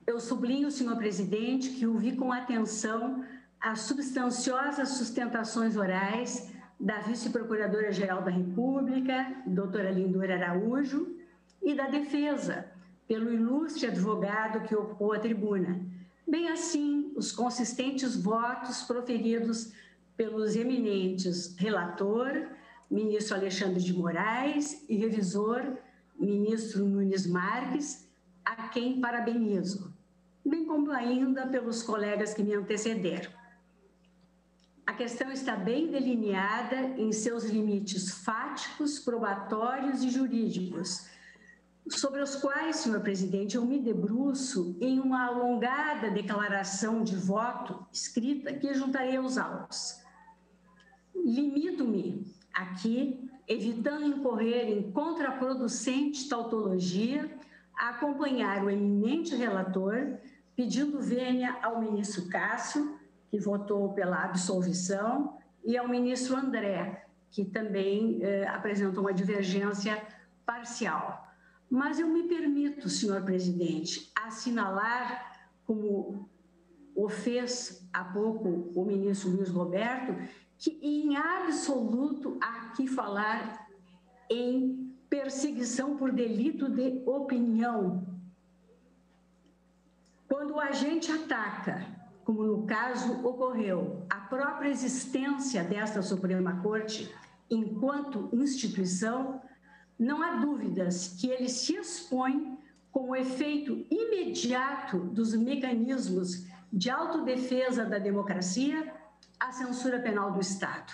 Eu sublinho, senhor presidente, que ouvi com atenção as substanciosas sustentações orais da vice-procuradora-geral da República, doutora Lindora Araújo, e da defesa, pelo ilustre advogado que ocupou a tribuna. Bem assim, os consistentes votos proferidos pelos eminentes relator, ministro Alexandre de Moraes, e revisor, ministro Nunes Marques, a quem parabenizo, bem como ainda pelos colegas que me antecederam. A questão está bem delineada em seus limites fáticos, probatórios e jurídicos, sobre os quais, senhor presidente, eu me debruço em uma alongada declaração de voto escrita que juntarei aos autos. Limito-me aqui, evitando incorrer em contraproducente tautologia, a acompanhar o eminente relator, pedindo vênia ao ministro Cássio, que votou pela absolvição, e ao ministro André, que também eh, apresentam uma divergência parcial. Mas eu me permito, senhor presidente, assinalar, como o fez há pouco o ministro Luiz Roberto, que em absoluto há que falar em perseguição por delito de opinião. Quando o agente ataca, como no caso ocorreu, a própria existência desta Suprema Corte enquanto instituição, não há dúvidas que ele se expõe com o efeito imediato dos mecanismos de autodefesa da democracia à censura penal do Estado.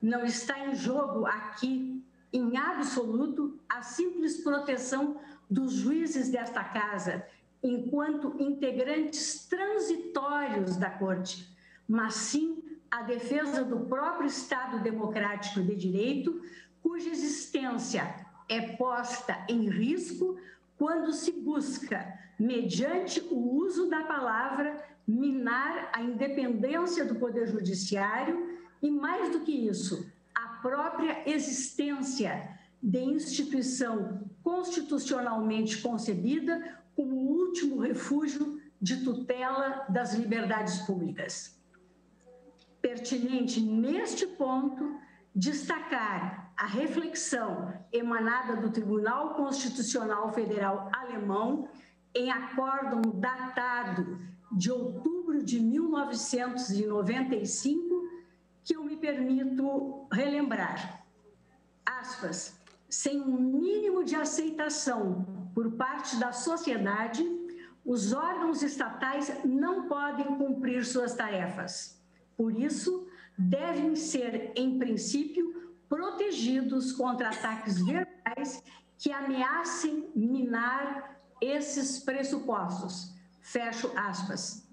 Não está em jogo aqui, em absoluto, a simples proteção dos juízes desta casa, enquanto integrantes transitórios da Corte, mas sim a defesa do próprio Estado democrático de direito, cuja existência é posta em risco quando se busca, mediante o uso da palavra, minar a independência do Poder Judiciário e, mais do que isso, a própria existência de instituição constitucionalmente concebida como último refúgio de tutela das liberdades públicas. Pertinente neste ponto destacar a reflexão emanada do Tribunal Constitucional Federal Alemão em acórdão datado de outubro de 1995, que eu me permito relembrar. Aspas, sem um mínimo de aceitação por parte da sociedade, os órgãos estatais não podem cumprir suas tarefas. Por isso, devem ser, em princípio, protegidos contra ataques verbais que ameacem minar esses pressupostos. Fecho aspas.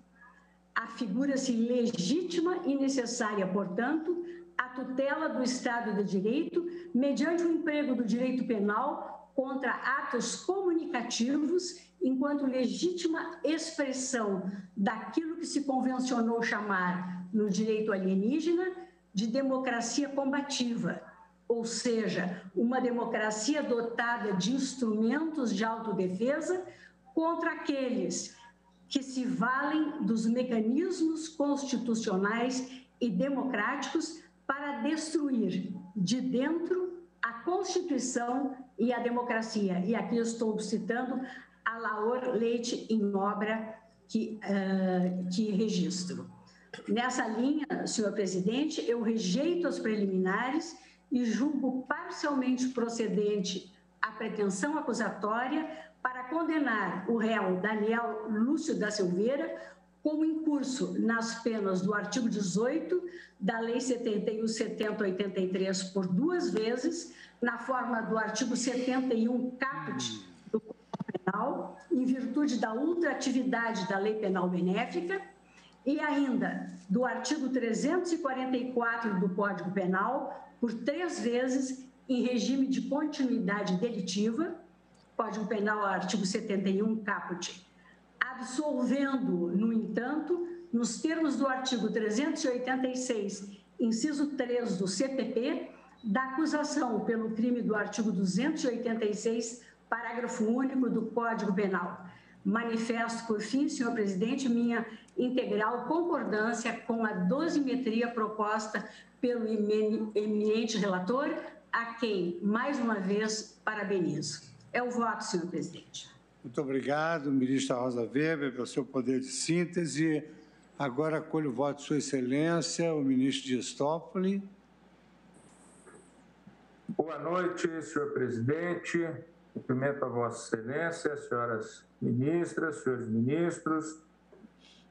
Afigura-se legítima e necessária, portanto, a tutela do Estado de Direito mediante o emprego do direito penal contra atos comunicativos, enquanto legítima expressão daquilo que se convencionou chamar no direito alienígena de democracia combativa, ou seja, uma democracia dotada de instrumentos de autodefesa contra aqueles que se valem dos mecanismos constitucionais e democráticos para destruir de dentro a Constituição e a democracia. E aqui eu estou citando a Laor Leite em obra que, uh, que registro. Nessa linha, senhor presidente, eu rejeito as preliminares e julgo parcialmente procedente a pretensão acusatória para condenar o réu Daniel Lúcio da Silveira como incurso nas penas do artigo 18 da Lei 71.7083 por duas vezes, na forma do artigo 71 caput do Código Penal, em virtude da ultratividade da Lei Penal Benéfica, e ainda do artigo 344 do Código Penal, por três vezes em regime de continuidade delitiva, Código Penal, artigo 71, caput, absolvendo, no entanto, nos termos do artigo 386, inciso 3 do CPP, da acusação pelo crime do artigo 286, parágrafo único do Código Penal. Manifesto, por fim, senhor presidente, minha integral concordância com a dosimetria proposta pelo eminente relator, a quem, mais uma vez, parabenizo. É o voto, senhor presidente. Muito obrigado, ministra Rosa Weber, pelo seu poder de síntese. Agora acolho o voto de Sua Excelência, o ministro Dias Toffoli. Boa noite, senhor presidente. Cumprimento a Vossa Excelência, senhoras ministras, senhores ministros,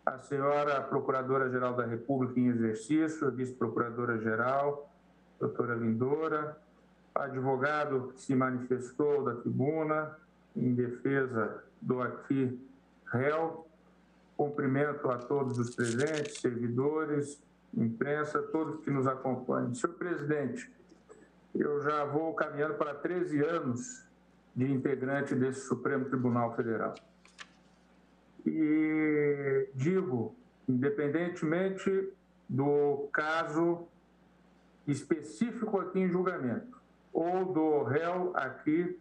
a senhora Procuradora-Geral da República em exercício, a Vice-Procuradora-Geral, doutora Lindora, advogado que se manifestou da tribuna em defesa do aqui réu. Cumprimento a todos os presentes, servidores, imprensa, todos que nos acompanham. Senhor presidente, eu já vou caminhando para 13 anos de integrante desse Supremo Tribunal Federal. E digo, independentemente do caso específico aqui em julgamento, ou do réu aqui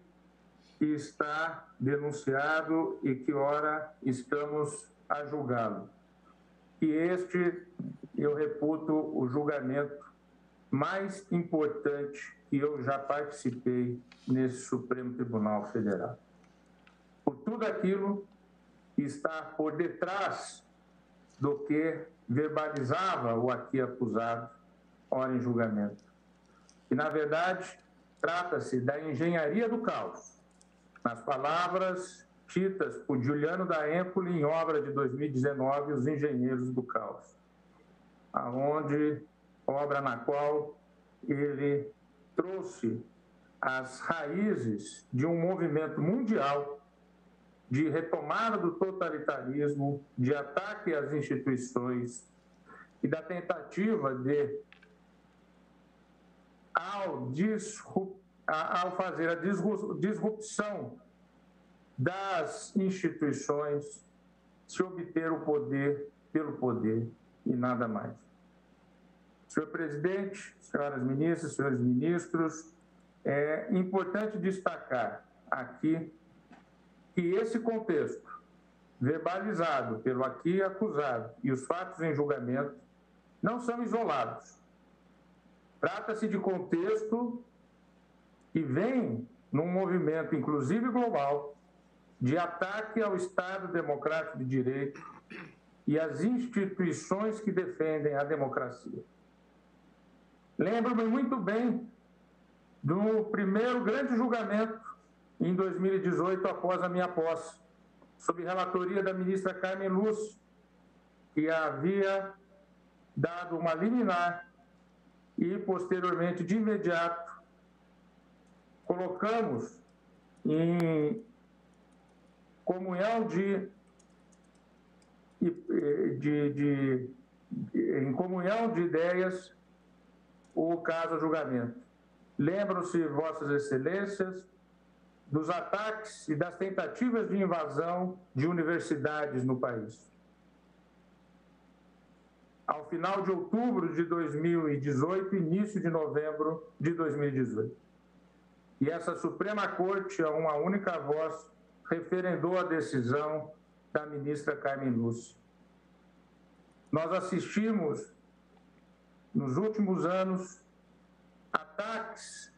que está denunciado e que ora estamos a julgá-lo. E este eu reputo o julgamento mais importante que eu já participei nesse Supremo Tribunal Federal. Por tudo aquilo que está por detrás do que verbalizava o aqui acusado, ora em julgamento. E, na verdade, trata-se da engenharia do caos. Nas palavras ditas por Juliano da Empoli em obra de 2019, Os Engenheiros do Caos, aonde obra na qual ele trouxe as raízes de um movimento mundial de retomada do totalitarismo, de ataque às instituições e da tentativa de, ao, ao fazer a disrupção das instituições, se obter o poder pelo poder e nada mais. Senhor presidente, senhoras ministras, senhores ministros, é importante destacar aqui que esse contexto, verbalizado pelo aqui acusado e os fatos em julgamento, não são isolados. Trata-se de contexto que vem num movimento, inclusive global, de ataque ao Estado Democrático de Direito e às instituições que defendem a democracia. Lembro-me muito bem do primeiro grande julgamento em 2018, após a minha posse, sob relatoria da ministra Carmen Lúcia, que havia dado uma liminar e, posteriormente, de imediato, colocamos em comunhão de, de, de, de em comunhão de ideias o caso julgamento. Lembram-se, Vossas Excelências, dos ataques e das tentativas de invasão de universidades no país. Ao final de outubro de 2018, início de novembro de 2018. E essa Suprema Corte, a uma única voz, referendou a decisão da ministra Carmen Lúcia. Nós assistimos, nos últimos anos, ataques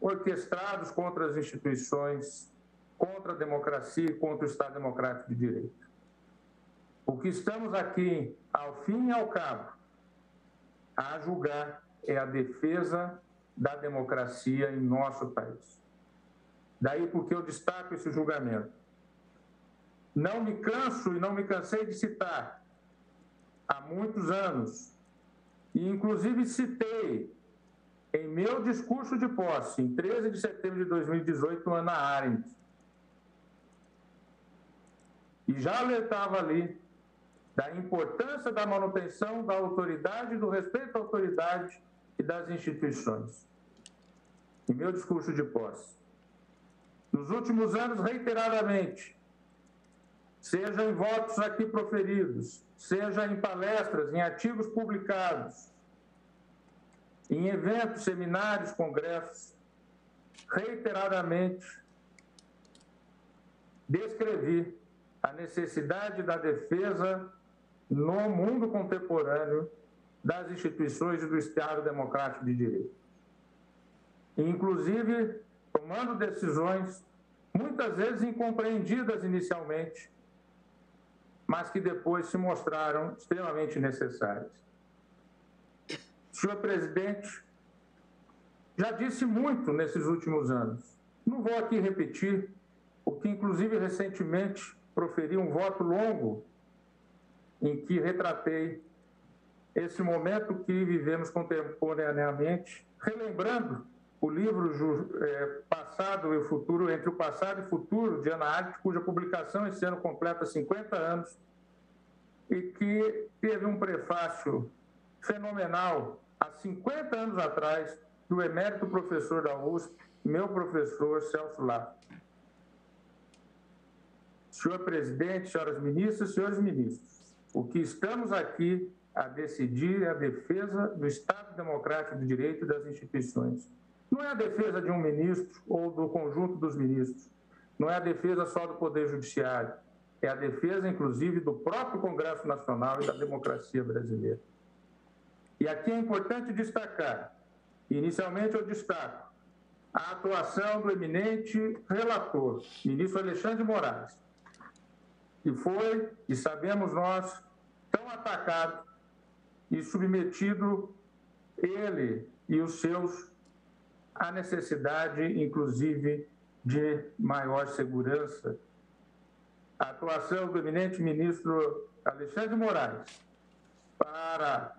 orquestrados contra as instituições, contra a democracia e contra o Estado Democrático de Direito. O que estamos aqui, ao fim e ao cabo, a julgar é a defesa da democracia em nosso país. Daí porque eu destaco esse julgamento. Não me canso e não me cansei de citar há muitos anos, e inclusive citei em meu discurso de posse, em 13 de setembro de 2018, Ana Arendt, e já alertava ali da importância da manutenção da autoridade, do respeito à autoridade e das instituições. Em meu discurso de posse. Nos últimos anos, reiteradamente, seja em votos aqui proferidos, seja em palestras, em artigos publicados, em eventos, seminários, congressos, reiteradamente descrevi a necessidade da defesa no mundo contemporâneo das instituições e do Estado Democrático de Direito. Inclusive, tomando decisões muitas vezes incompreendidas inicialmente, mas que depois se mostraram extremamente necessárias. Senhor presidente, já disse muito nesses últimos anos. Não vou aqui repetir o que, inclusive, recentemente proferi um voto longo em que retratei esse momento que vivemos contemporaneamente, relembrando o livro é, Passado e Futuro, Entre o Passado e Futuro, de Ana Arendt, cuja publicação esse ano completa 50 anos, e que teve um prefácio fenomenal há 50 anos atrás, do emérito professor da USP, meu professor Celso Lá. Senhor presidente, senhoras ministras, senhores ministros, o que estamos aqui a decidir é a defesa do Estado Democrático de Direito e das instituições. Não é a defesa de um ministro ou do conjunto dos ministros. Não é a defesa só do Poder Judiciário. É a defesa, inclusive, do próprio Congresso Nacional e da democracia brasileira. E aqui é importante destacar, inicialmente eu destaco, a atuação do eminente relator, ministro Alexandre Moraes, que foi, e sabemos nós, tão atacado e submetido ele e os seus à necessidade, inclusive, de maior segurança. A atuação do eminente ministro Alexandre de Moraes para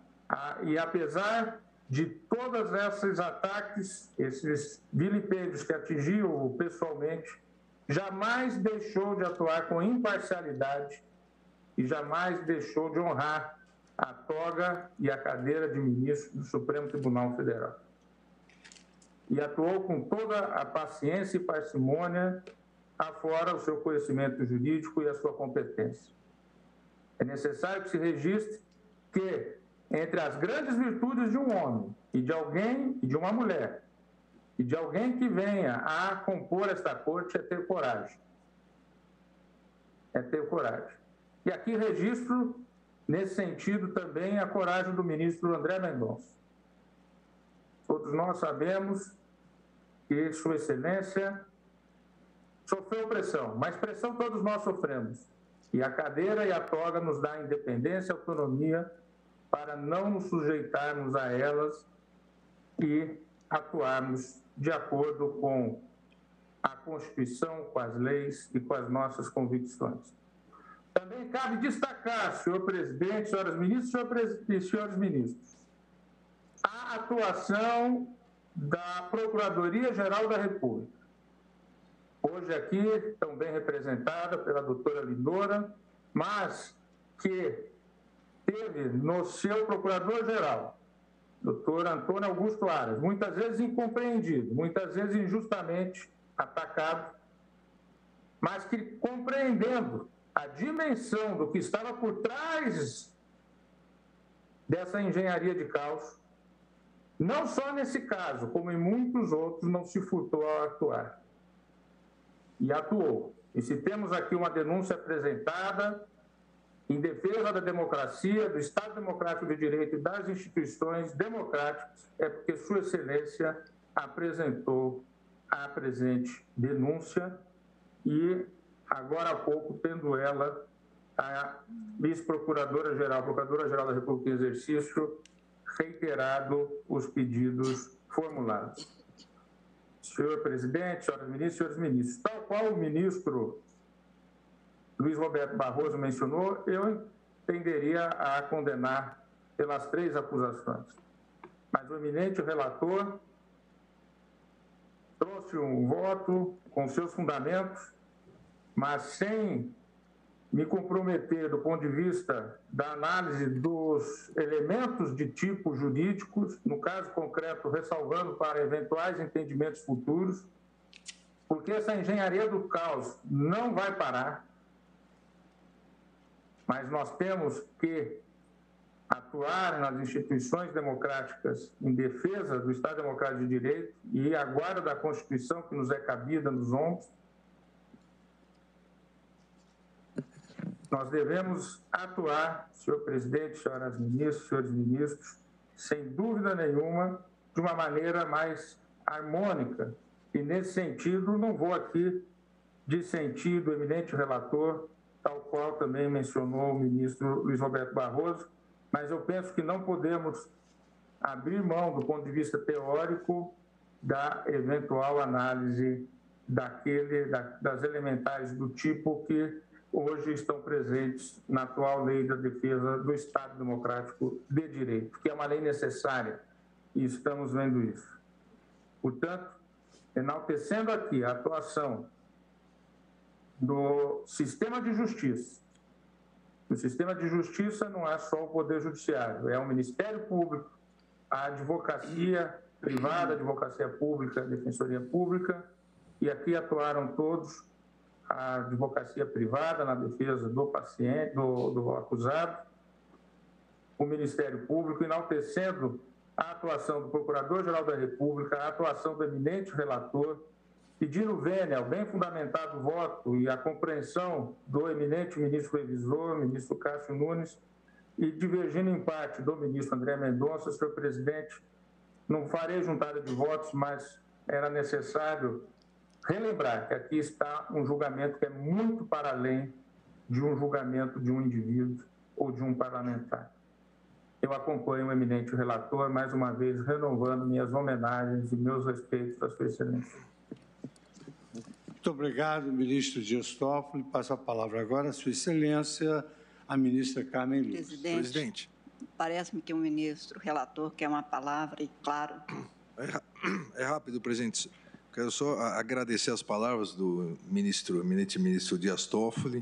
e apesar de todos esses ataques, esses vilipêndios que atingiu pessoalmente, jamais deixou de atuar com imparcialidade e jamais deixou de honrar a toga e a cadeira de ministro do Supremo Tribunal Federal. E atuou com toda a paciência e parcimônia, afora o seu conhecimento jurídico e a sua competência. É necessário que se registre que entre as grandes virtudes de um homem e de alguém e de uma mulher e de alguém que venha a compor esta corte é ter coragem. É ter coragem. E aqui registro, nesse sentido, também a coragem do ministro André Mendonça. Todos nós sabemos que Sua Excelência sofreu pressão, mas pressão todos nós sofremos. E a cadeira e a toga nos dá independência, autonomia para não nos sujeitarmos a elas e atuarmos de acordo com a Constituição, com as leis e com as nossas convicções. Também cabe destacar, senhor presidente, senhoras ministras e senhores ministros, a atuação da Procuradoria-Geral da República. Hoje aqui, tão bem representada pela doutora Lindora, mas que teve no seu procurador-geral, doutor Antônio Augusto Aras, muitas vezes incompreendido, muitas vezes injustamente atacado, mas que compreendendo a dimensão do que estava por trás dessa engenharia de caos, não só nesse caso, como em muitos outros, não se furtou a atuar. E atuou. E se temos aqui uma denúncia apresentada em defesa da democracia, do Estado Democrático de Direito e das instituições democráticas, é porque Sua Excelência apresentou a presente denúncia e, agora há pouco, tendo ela, a vice-procuradora-geral, procuradora-geral da República em exercício, reiterado os pedidos formulados. Senhor presidente, senhoras ministras, senhores ministros, tal qual o ministro Luiz Roberto Barroso mencionou, eu tenderia a condenar pelas três acusações. Mas o eminente relator trouxe um voto com seus fundamentos, mas sem me comprometer do ponto de vista da análise dos elementos de tipo jurídicos, no caso concreto, ressalvando para eventuais entendimentos futuros, porque essa engenharia do caos não vai parar, mas nós temos que atuar nas instituições democráticas em defesa do Estado Democrático de Direito e a guarda da Constituição que nos é cabida nos ombros. Nós devemos atuar, senhor presidente, senhoras ministras, senhores ministros, sem dúvida nenhuma, de uma maneira mais harmônica. E, nesse sentido, não vou aqui dissentir do eminente relator tal qual também mencionou o ministro Luiz Roberto Barroso, mas eu penso que não podemos abrir mão, do ponto de vista teórico, da eventual análise daquele, da, das elementares do tipo que hoje estão presentes na atual lei da defesa do Estado Democrático de Direito, que é uma lei necessária, e estamos vendo isso. Portanto, enaltecendo aqui a atuação do sistema de justiça. O sistema de justiça não é só o Poder Judiciário, é o Ministério Público, a advocacia privada, a advocacia pública, a defensoria pública, e aqui atuaram todos a advocacia privada na defesa do paciente, do, do acusado, o Ministério Público, enaltecendo a atuação do Procurador-Geral da República, a atuação do eminente relator, pedindo vênia ao bem fundamentado voto e a compreensão do eminente ministro revisor, ministro Cássio Nunes, e divergindo em parte do ministro André Mendonça, senhor presidente, não farei juntada de votos, mas era necessário relembrar que aqui está um julgamento que é muito para além de um julgamento de um indivíduo ou de um parlamentar. Eu acompanho o eminente relator, mais uma vez renovando minhas homenagens e meus respeitos à Sua Excelência. Muito obrigado, ministro Dias Toffoli. Passo a palavra agora à Sua Excelência, a ministra Carmen Lúcia. Presidente, Presidente, parece-me que o ministro relator quer uma palavra e, claro, é, é rápido, presidente. Quero só agradecer as palavras do ministro, eminente ministro Dias Toffoli,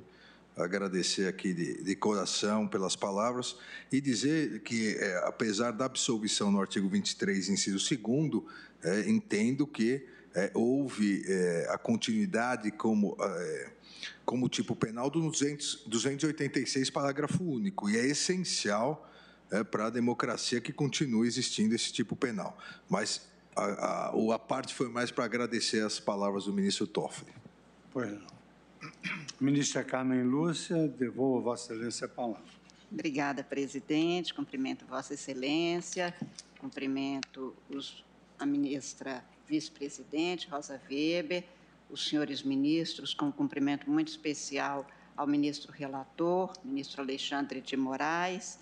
agradecer aqui de, de coração pelas palavras e dizer que, é, apesar da absolvição no artigo 23, inciso 2 é, entendo que é, houve é, a continuidade como, é, como tipo penal do 200, 286, parágrafo único, e é essencial é, para a democracia que continue existindo esse tipo penal. Mas a, a, o- a parte foi mais para agradecer as palavras do ministro Toffoli. Pois não. Ministra Carmen Lúcia, devolvo a Vossa Excelência a palavra. obrigada, presidente, cumprimento Vossa Excelência, cumprimento os, a ministra vice-presidente, Rosa Weber, os senhores ministros, com um cumprimento muito especial ao ministro relator, ministro Alexandre de Moraes,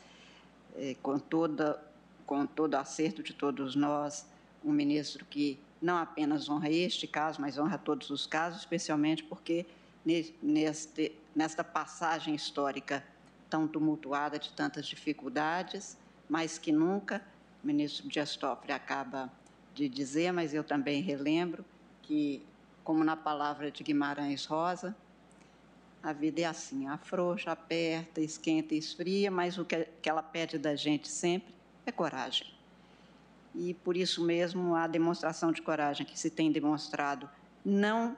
eh, com, toda, com todo o acerto de todos nós, um ministro que não apenas honra este caso, mas honra todos os casos, especialmente porque ne- neste, nesta passagem histórica tão tumultuada, de tantas dificuldades, mais que nunca, o ministro Dias Toffoli acaba de dizer, mas eu também relembro que, como na palavra de Guimarães Rosa, a vida é assim, afrouxa, aperta, esquenta, esfria, mas o que ela pede da gente sempre é coragem. E por isso mesmo a demonstração de coragem que se tem demonstrado, não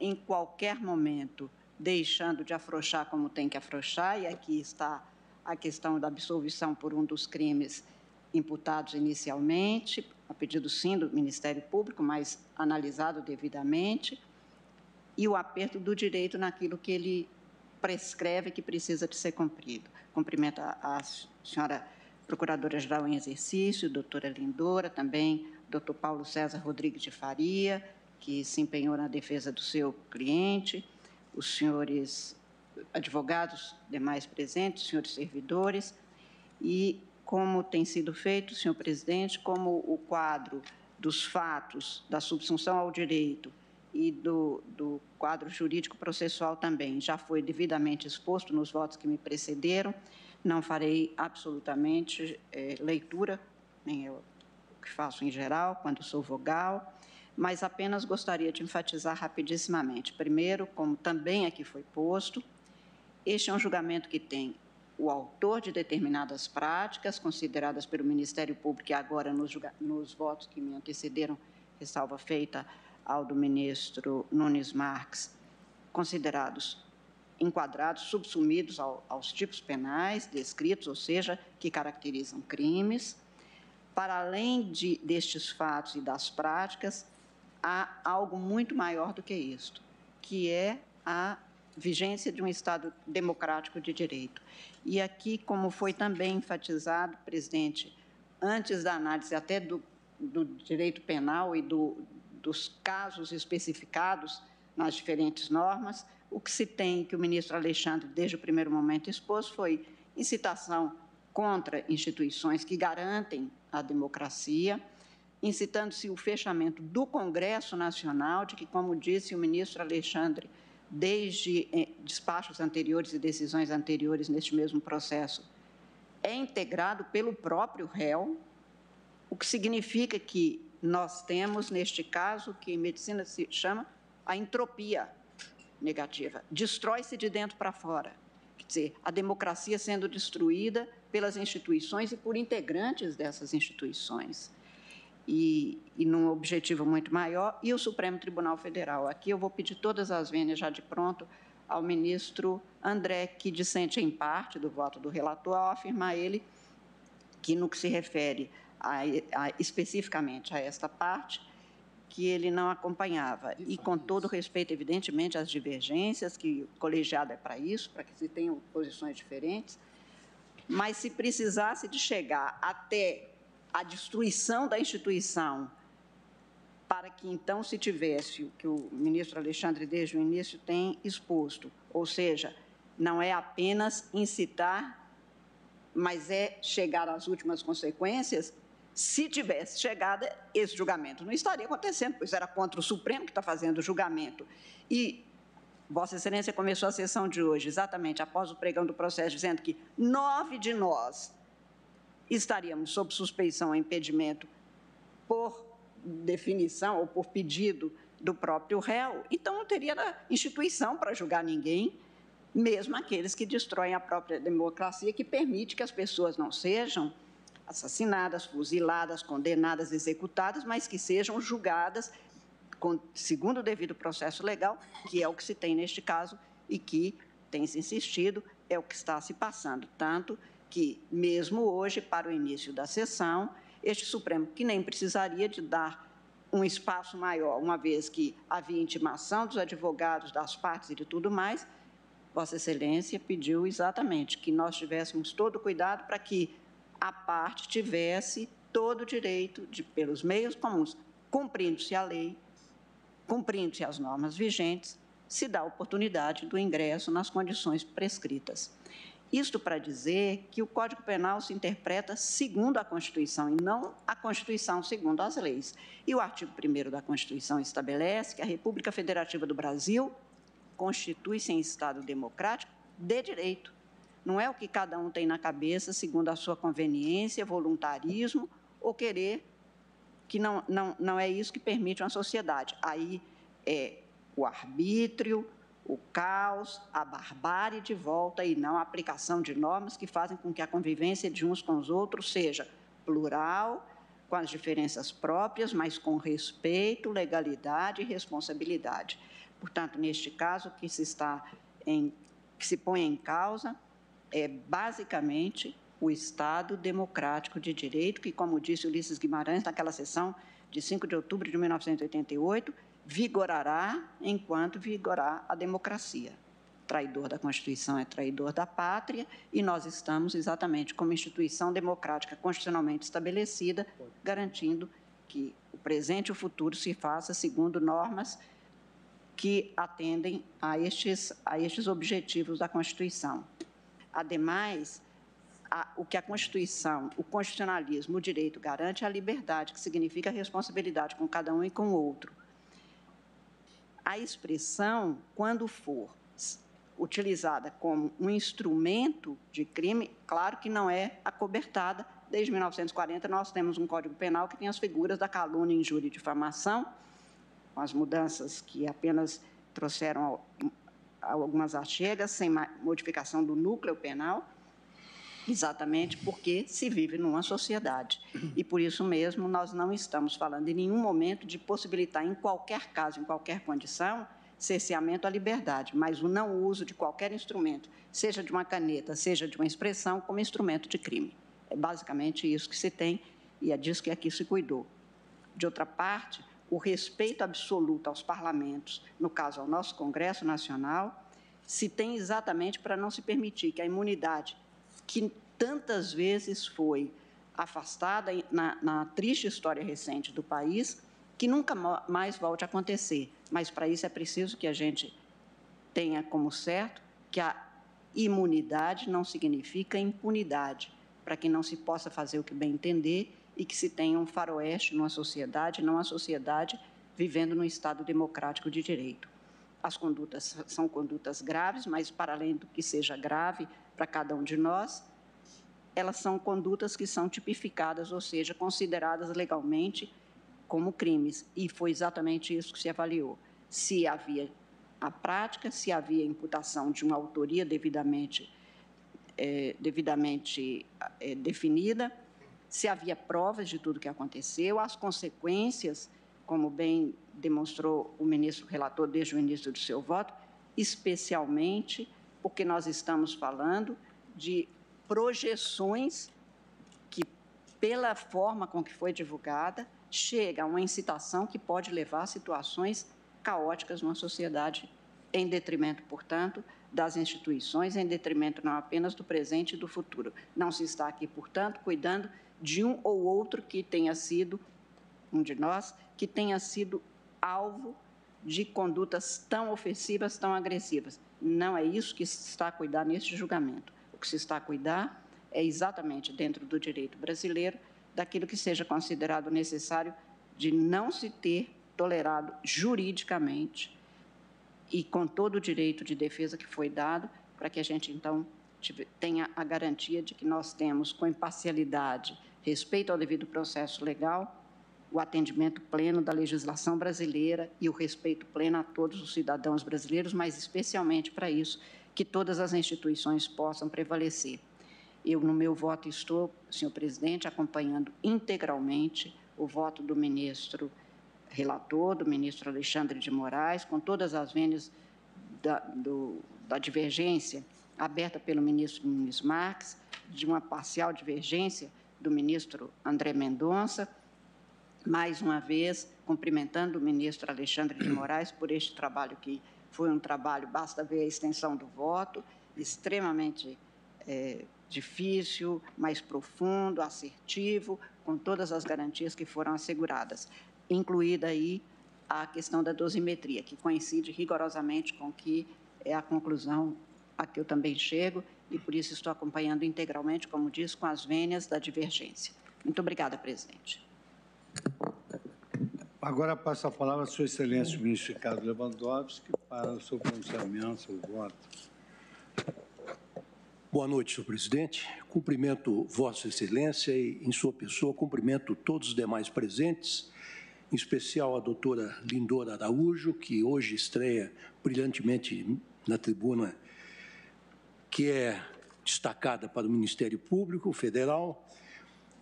em qualquer momento deixando de afrouxar como tem que afrouxar, e aqui está a questão da absolvição por um dos crimes imputados inicialmente, a pedido sim do Ministério Público, mas analisado devidamente, e o aperto do direito naquilo que ele prescreve que precisa de ser cumprido. Cumprimento a, a senhora Procuradora-Geral em Exercício, doutora Lindora, também doutor Paulo César Rodrigues de Faria, que se empenhou na defesa do seu cliente, os senhores advogados demais presentes, os senhores servidores, e como tem sido feito, senhor presidente, como o quadro dos fatos da subsunção ao direito e do, do quadro jurídico processual também já foi devidamente exposto nos votos que me precederam, não farei absolutamente eh, leitura, nem eu que faço em geral, quando sou vogal, mas apenas gostaria de enfatizar rapidissimamente. Primeiro, como também aqui foi posto, este é um julgamento que tem o autor de determinadas práticas, consideradas pelo Ministério Público e agora nos, nos votos que me antecederam, ressalva feita ao do ministro Nunes Marques, considerados enquadrados, subsumidos ao- aos tipos penais descritos, ou seja, que caracterizam crimes. Para além de, destes fatos e das práticas, há algo muito maior do que isto, que é a vigência de um Estado democrático de direito. E aqui, como foi também enfatizado, presidente, antes da análise até do, do direito penal e do, dos casos especificados nas diferentes normas, o que se tem, que o ministro Alexandre, desde o primeiro momento, expôs, foi incitação contra instituições que garantem a democracia, incitando-se o fechamento do Congresso Nacional, de que, como disse o ministro Alexandre, desde eh, despachos anteriores e decisões anteriores neste mesmo processo, é integrado pelo próprio réu, o que significa que nós temos, neste caso, que em medicina se chama a entropia negativa. Destrói-se de dentro para fora. Quer dizer, a democracia sendo destruída pelas instituições e por integrantes dessas instituições. E, e num objetivo muito maior, e o Supremo Tribunal Federal. Aqui eu vou pedir todas as vênias já de pronto ao ministro André, que dissente em parte do voto do relator, ao afirmar ele que no que se refere a, a, especificamente a esta parte, que ele não acompanhava. E com todo respeito, evidentemente, às divergências, que o colegiado é para isso, para que se tenham posições diferentes, mas se precisasse de chegar até a destruição da instituição para que então se tivesse o que o ministro Alexandre desde o início tem exposto, ou seja, não é apenas incitar, mas é chegar às últimas consequências. Se tivesse chegado, esse julgamento não estaria acontecendo, pois era contra o Supremo que está fazendo o julgamento. E Vossa Excelência começou a sessão de hoje, exatamente após o pregão do processo, dizendo que nove de nós estaríamos sob suspeição ou impedimento por definição ou por pedido do próprio réu, então não teria instituição para julgar ninguém, mesmo aqueles que destroem a própria democracia, que permite que as pessoas não sejam assassinadas, fuziladas, condenadas, executadas, mas que sejam julgadas com, segundo o devido processo legal, que é o que se tem neste caso e que tem se insistido, é o que está se passando. Tanto que, mesmo hoje, para o início da sessão, este Supremo, que nem precisaria de dar um espaço maior, uma vez que havia intimação dos advogados, das partes e de tudo mais, Vossa Excelência pediu exatamente que nós tivéssemos todo o cuidado para que a parte tivesse todo o direito de, pelos meios comuns, cumprindo-se a lei, cumprindo-se as normas vigentes, se dá a oportunidade do ingresso nas condições prescritas. Isto para dizer que o Código Penal se interpreta segundo a Constituição e não a Constituição segundo as leis. E o artigo 1 da Constituição estabelece que a República Federativa do Brasil constitui-se em Estado democrático de direito. Não é o que cada um tem na cabeça segundo a sua conveniência, voluntarismo ou querer, que não, não, não é isso que permite uma sociedade. Aí é o arbítrio, o caos, a barbárie de volta e não a aplicação de normas que fazem com que a convivência de uns com os outros seja plural, com as diferenças próprias, mas com respeito, legalidade e responsabilidade. Portanto, neste caso, o que se está em, que se põe em causa é basicamente o Estado democrático de direito, que, como disse Ulisses Guimarães naquela sessão de 5 de outubro de 1988, vigorará enquanto vigorar a democracia. Traidor da Constituição é traidor da pátria e nós estamos exatamente como instituição democrática constitucionalmente estabelecida, garantindo que o presente e o futuro se faça segundo normas que atendem a estes, a estes objetivos da Constituição. Ademais, a, o que a Constituição, o constitucionalismo, o direito garante é a liberdade, que significa a responsabilidade com cada um e com o outro a expressão, quando for utilizada como um instrumento de crime, claro que não é acobertada. Desde 1940, nós temos um Código Penal que tem as figuras da calúnia, injúria e difamação, com as mudanças que apenas trouxeram algumas achegas, sem modificação do núcleo penal, Exatamente porque se vive numa sociedade. E por isso mesmo nós não estamos falando em nenhum momento de possibilitar, em qualquer caso, em qualquer condição, cerceamento à liberdade, mas o não uso de qualquer instrumento, seja de uma caneta, seja de uma expressão, como instrumento de crime. É basicamente isso que se tem e é disso que aqui se cuidou. De outra parte, o respeito absoluto aos parlamentos, no caso ao nosso Congresso Nacional, se tem exatamente para não se permitir que a imunidade que tantas vezes foi afastada na, na triste história recente do país, que nunca mais volte a acontecer. Mas para isso é preciso que a gente tenha como certo que a imunidade não significa impunidade, para que não se possa fazer o que bem entender e que se tenha um faroeste numa sociedade, não a sociedade vivendo num Estado democrático de direito. As condutas são condutas graves, mas para além do que seja grave, para cada um de nós, elas são condutas que são tipificadas, ou seja, consideradas legalmente como crimes. E foi exatamente isso que se avaliou. Se havia a prática, se havia imputação de uma autoria devidamente, é, devidamente é, definida, se havia provas de tudo que aconteceu, as consequências, como bem demonstrou o ministro relator desde o início do seu voto, especialmente porque nós estamos falando de projeções que pela forma com que foi divulgada, chega a uma incitação que pode levar a situações caóticas numa sociedade, em detrimento, portanto, das instituições, em detrimento não apenas do presente e do futuro. Não se está aqui, portanto, cuidando de um ou outro que tenha sido, um de nós, que tenha sido alvo de condutas tão ofensivas, tão agressivas. Não é isso que se está a cuidar neste julgamento. O que se está a cuidar é exatamente dentro do direito brasileiro daquilo que seja considerado necessário de não se ter tolerado juridicamente e com todo o direito de defesa que foi dado, para que a gente, então, tenha a garantia de que nós temos, com imparcialidade, respeito ao devido processo legal, o atendimento pleno da legislação brasileira e o respeito pleno a todos os cidadãos brasileiros, mas especialmente para isso, que todas as instituições possam prevalecer. Eu, no meu voto, estou, senhor presidente, acompanhando integralmente o voto do ministro relator, do ministro Alexandre de Moraes, com todas as vênias da, do, da divergência aberta pelo ministro Nunes Marques, de uma parcial divergência do ministro André Mendonça, mais uma vez cumprimentando o ministro Alexandre de Moraes por este trabalho que foi um trabalho, basta ver a extensão do voto, extremamente é, difícil, mais profundo, assertivo, com todas as garantias que foram asseguradas incluída aí a questão da dosimetria, que coincide rigorosamente com que é a conclusão a que eu também chego e por isso estou acompanhando integralmente, como diz, com as vênias da divergência. Muito obrigada, presidente. Agora passa a palavra a Sua Excelência, o ministro Ricardo Lewandowski, para o seu pronunciamento, seu voto. Boa noite, senhor presidente. Cumprimento Vossa Excelência e, em sua pessoa, cumprimento todos os demais presentes em especial a doutora Lindora Araújo, que hoje estreia brilhantemente na tribuna, que é destacada para o Ministério Público Federal.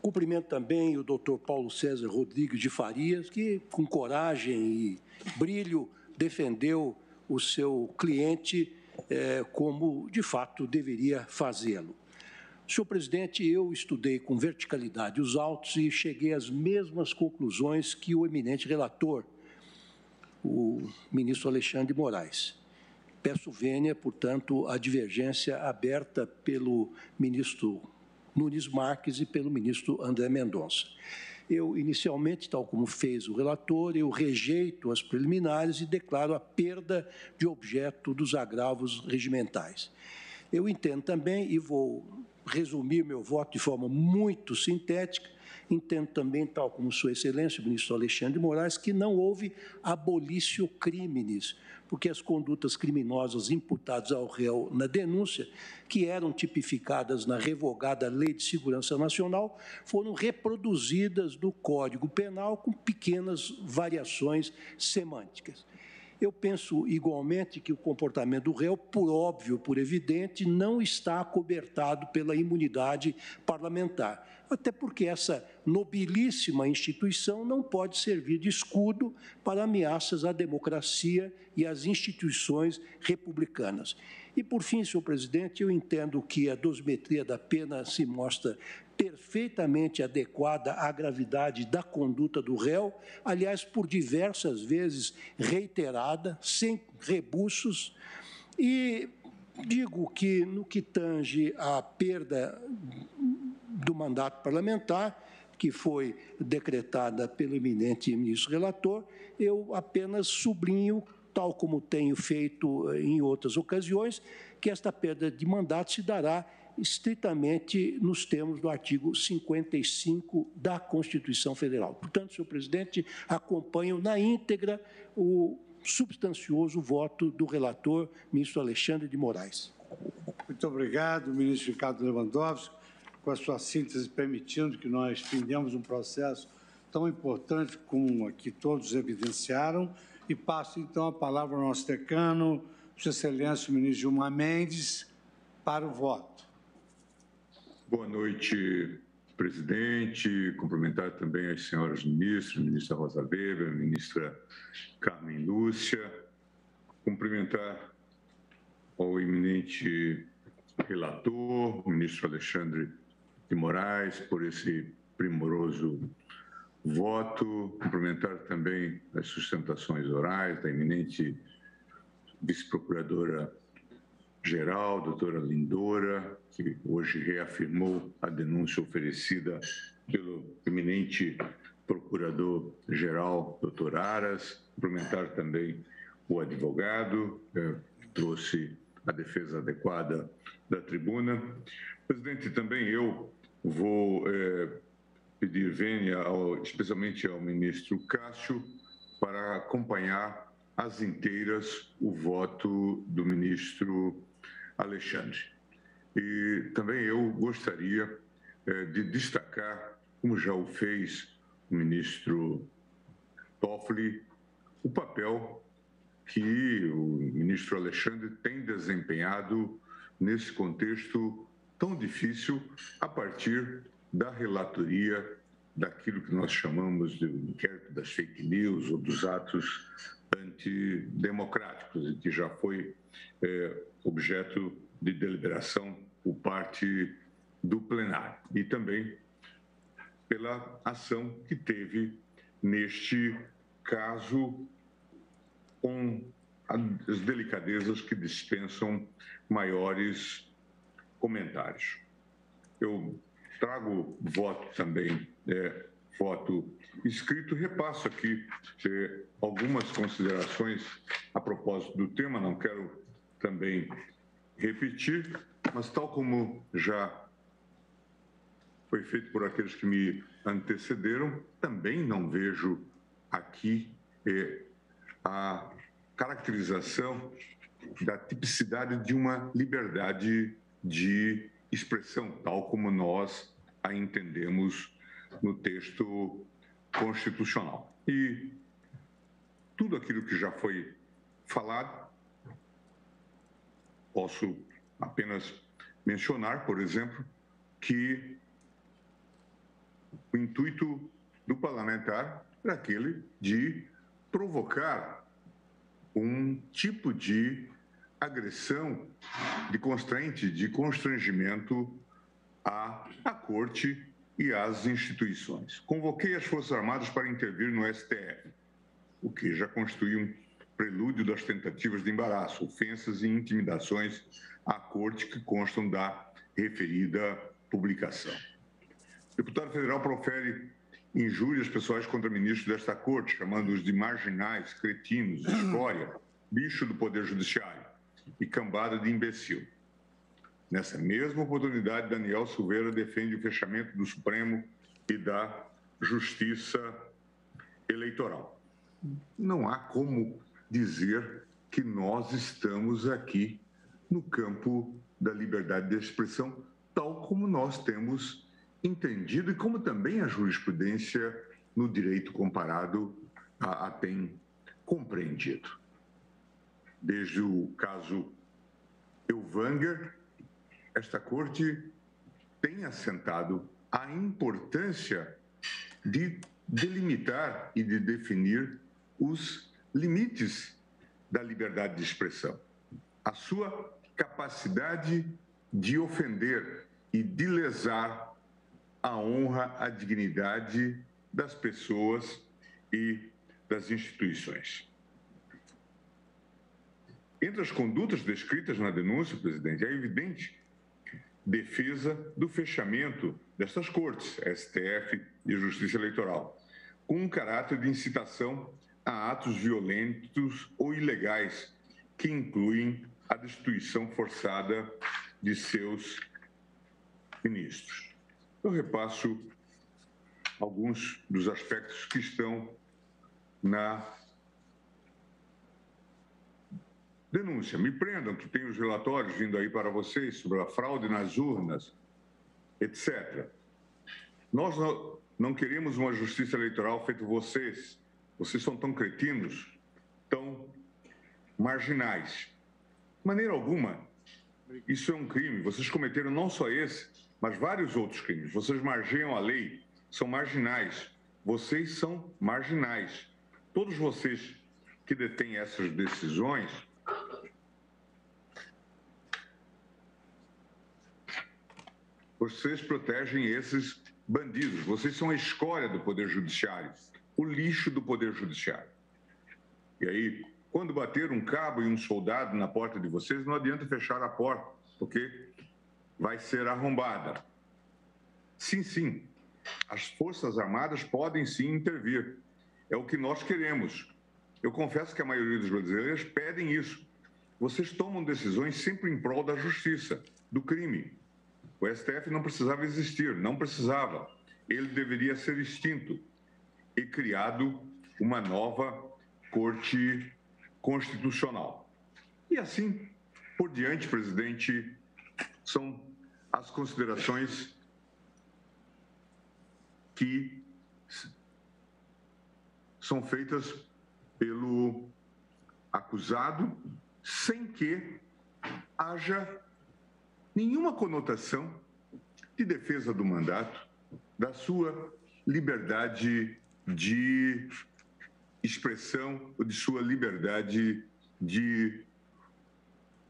Cumprimento também o doutor Paulo César Rodrigues de Farias, que, com coragem e brilho, defendeu o seu cliente eh, como, de fato, deveria fazê-lo. Senhor presidente, eu estudei com verticalidade os autos e cheguei às mesmas conclusões que o eminente relator, o ministro Alexandre de Moraes. Peço vênia, portanto, a divergência aberta pelo ministro Nunes Marques e pelo ministro André Mendonça. Eu, inicialmente, tal como fez o relator, eu rejeito as preliminares e declaro a perda de objeto dos agravos regimentais. Eu entendo também, e vou resumir meu voto de forma muito sintética, entendo também, tal como Sua Excelência, o ministro Alexandre de Moraes, que não houve abolício crimes, porque as condutas criminosas imputadas ao réu na denúncia, que eram tipificadas na revogada Lei de Segurança Nacional, foram reproduzidas no Código Penal com pequenas variações semânticas. Eu penso igualmente que o comportamento do réu, por óbvio, por evidente, não está cobertado pela imunidade parlamentar. Até porque essa nobilíssima instituição não pode servir de escudo para ameaças à democracia e às instituições republicanas. E, por fim, senhor presidente, eu entendo que a dosimetria da pena se mostra perfeitamente adequada à gravidade da conduta do réu, aliás, por diversas vezes reiterada, sem rebuços, e digo que, no que tange à perda do mandato parlamentar, que foi decretada pelo eminente ministro relator, eu apenas sublinho, tal como tenho feito em outras ocasiões, que esta perda de mandato se dará estritamente nos termos do artigo 55 da Constituição Federal. Portanto, senhor presidente, acompanho na íntegra o substancioso voto do relator, ministro Alexandre de Moraes. Muito obrigado, ministro Ricardo Lewandowski, com a sua síntese permitindo que nós findemos um processo tão importante como aqui todos evidenciaram. E passo então a palavra ao nosso decano, Sua Excelência o ministro Gilmar Mendes, para o voto. Boa noite, presidente. Cumprimentar também as senhoras ministras, ministra Rosa Weber, ministra Carmen Lúcia. Cumprimentar ao eminente relator, ministro Alexandre de Moraes, por esse primoroso voto, cumprimentar também as sustentações orais da eminente vice-procuradora geral, doutora Lindora, que hoje reafirmou a denúncia oferecida pelo eminente procurador-geral, doutor Aras, cumprimentar também o advogado, eh, que trouxe a defesa adequada da tribuna. Presidente, também eu vou eh, pedir vênia, ao, especialmente ao ministro Cássio, para acompanhar às inteiras o voto do ministro Alexandre. E também eu gostaria eh, de destacar, como já o fez o ministro Toffoli, o papel que o ministro Alexandre tem desempenhado nesse contexto tão difícil a partir da relatoria daquilo que nós chamamos de inquérito das fake news ou dos atos antidemocráticos, e que já foi é, objeto de deliberação por parte do plenário. E também pela ação que teve neste caso com as delicadezas que dispensam maiores comentários. Eu trago voto também, é, voto escrito, repasso aqui é, algumas considerações a propósito do tema, não quero também repetir, mas tal como já foi feito por aqueles que me antecederam, também não vejo aqui é, a caracterização da tipicidade de uma liberdade de expressão, tal como nós a entendemos no texto constitucional. E tudo aquilo que já foi falado, posso apenas mencionar, por exemplo, que o intuito do parlamentar era aquele de provocar um tipo de agressão, de constrante, de constrangimento à, à corte e às instituições. Convoquei as Forças Armadas para intervir no STF, o que já constitui um prelúdio das tentativas de embaraço, ofensas e intimidações à corte que constam da referida publicação. O deputado federal profere injúrias pessoais contra ministros desta corte, chamando-os de marginais, cretinos, escória, bicho do Poder Judiciário e cambada de imbecil. Nessa mesma oportunidade, Daniel Silveira defende o fechamento do Supremo e da Justiça Eleitoral. Não há como dizer que nós estamos aqui no campo da liberdade de expressão, tal como nós temos entendido e como também a jurisprudência no direito comparado a, a tem compreendido. Desde o caso Elvanger, esta corte tem assentado a importância de delimitar e de definir os limites da liberdade de expressão, a sua capacidade de ofender e de lesar a honra, a dignidade das pessoas e das instituições. Entre as condutas descritas na denúncia, presidente, é evidente defesa do fechamento destas cortes, STF e Justiça Eleitoral, com um caráter de incitação a atos violentos ou ilegais, que incluem a destituição forçada de seus ministros. Eu repasso alguns dos aspectos que estão na denúncia. Me prendam, que tem os relatórios vindo aí para vocês sobre a fraude nas urnas, etc. Nós não queremos uma justiça eleitoral feita vocês. Vocês são tão cretinos, tão marginais. De maneira alguma, isso é um crime. Vocês cometeram não só esse, mas vários outros crimes. Vocês margeiam a lei, são marginais. Vocês são marginais. Todos vocês que detêm essas decisões vocês protegem esses bandidos, vocês são a escória do Poder Judiciário, o lixo do Poder Judiciário. E aí, quando bater um cabo e um soldado na porta de vocês, não adianta fechar a porta, porque vai ser arrombada. Sim, sim, as Forças Armadas podem sim intervir. É o que nós queremos. Eu confesso que a maioria dos brasileiros pedem isso. Vocês tomam decisões sempre em prol da justiça, do crime. O STF não precisava existir, não precisava. Ele deveria ser extinto e criado uma nova Corte Constitucional. E assim por diante, presidente, são as considerações que são feitas pelo acusado sem que haja nenhuma conotação de defesa do mandato, da sua liberdade de expressão de sua liberdade de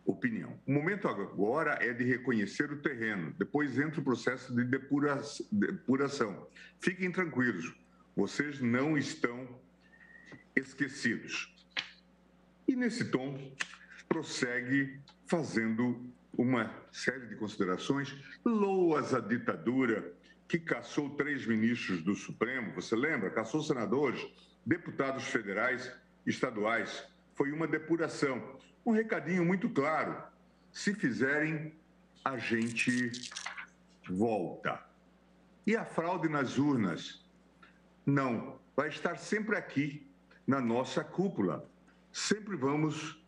opinião. O momento agora é de reconhecer o terreno, depois entra o processo de depuração. Fiquem tranquilos, vocês não estão esquecidos. E nesse tom, prossegue fazendo uma série de considerações, loas a ditadura que caçou três ministros do Supremo, você lembra? Caçou senadores, deputados federais, estaduais. Foi uma depuração. Um recadinho muito claro: se fizerem, a gente volta. E a fraude nas urnas? Não, vai estar sempre aqui, na nossa cúpula. Sempre vamos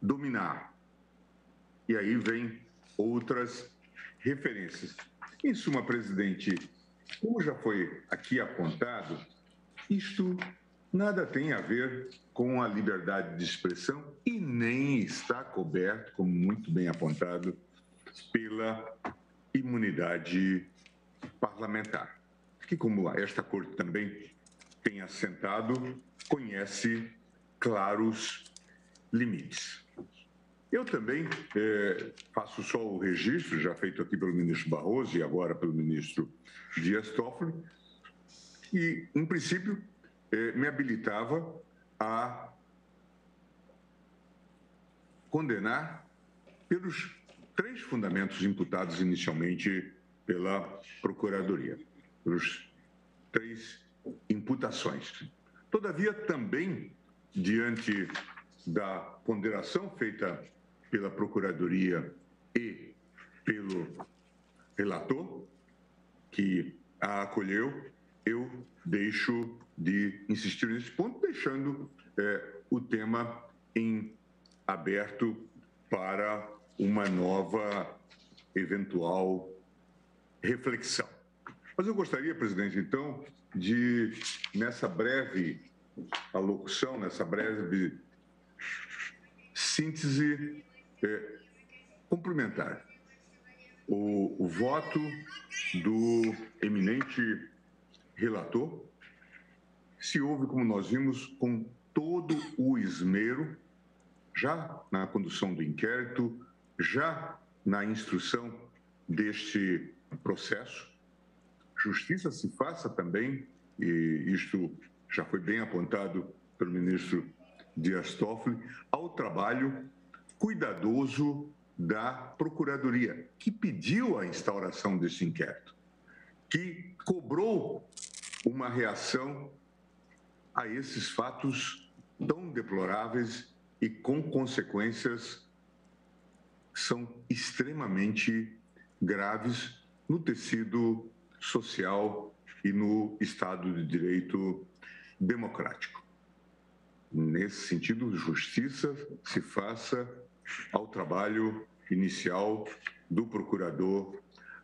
dominar. E aí vem outras referências. Em suma, presidente, como já foi aqui apontado, isto nada tem a ver com a liberdade de expressão e nem está coberto, como muito bem apontado, pela imunidade parlamentar, que, como esta corte também tem assentado, conhece claros limites. Eu também é, faço só o registro, já feito aqui pelo ministro Barroso e agora pelo ministro Dias Toffoli, e, em princípio, é, me habilitava a condenar pelos três fundamentos imputados inicialmente pela Procuradoria, pelos três imputações. Todavia, também, diante da ponderação feita pela Procuradoria e pelo relator, que a acolheu, eu deixo de insistir nesse ponto, deixando é, o tema em aberto para uma nova eventual reflexão. Mas eu gostaria, presidente, então, de, nessa breve alocução, nessa breve síntese, é, cumprimentar o, o voto do eminente relator, se houve, como nós vimos, com todo o esmero, já na condução do inquérito, já na instrução deste processo. Justiça se faça também, e isto já foi bem apontado pelo ministro Dias Toffoli, ao trabalho cuidadoso da Procuradoria, que pediu a instauração desse inquérito, que cobrou uma reação a esses fatos tão deploráveis e com consequências são extremamente graves no tecido social e no Estado de Direito democrático. Nesse sentido, justiça se faça ao trabalho inicial do procurador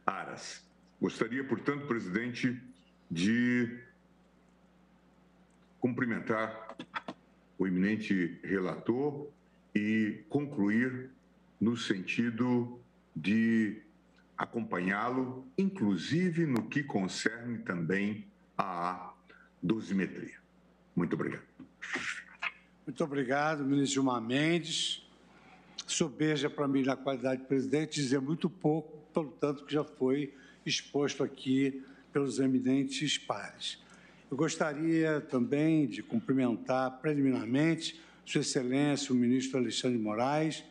Aras. Gostaria, portanto, presidente, de cumprimentar o eminente relator e concluir no sentido de acompanhá-lo, inclusive no que concerne também à dosimetria. Muito obrigado. Muito obrigado, ministro Gilmar Mendes. Sobeja para mim, na qualidade de presidente, dizer muito pouco, pelo tanto que já foi exposto aqui pelos eminentes pares. Eu gostaria também de cumprimentar preliminarmente Sua Excelência, o ministro Alexandre Moraes.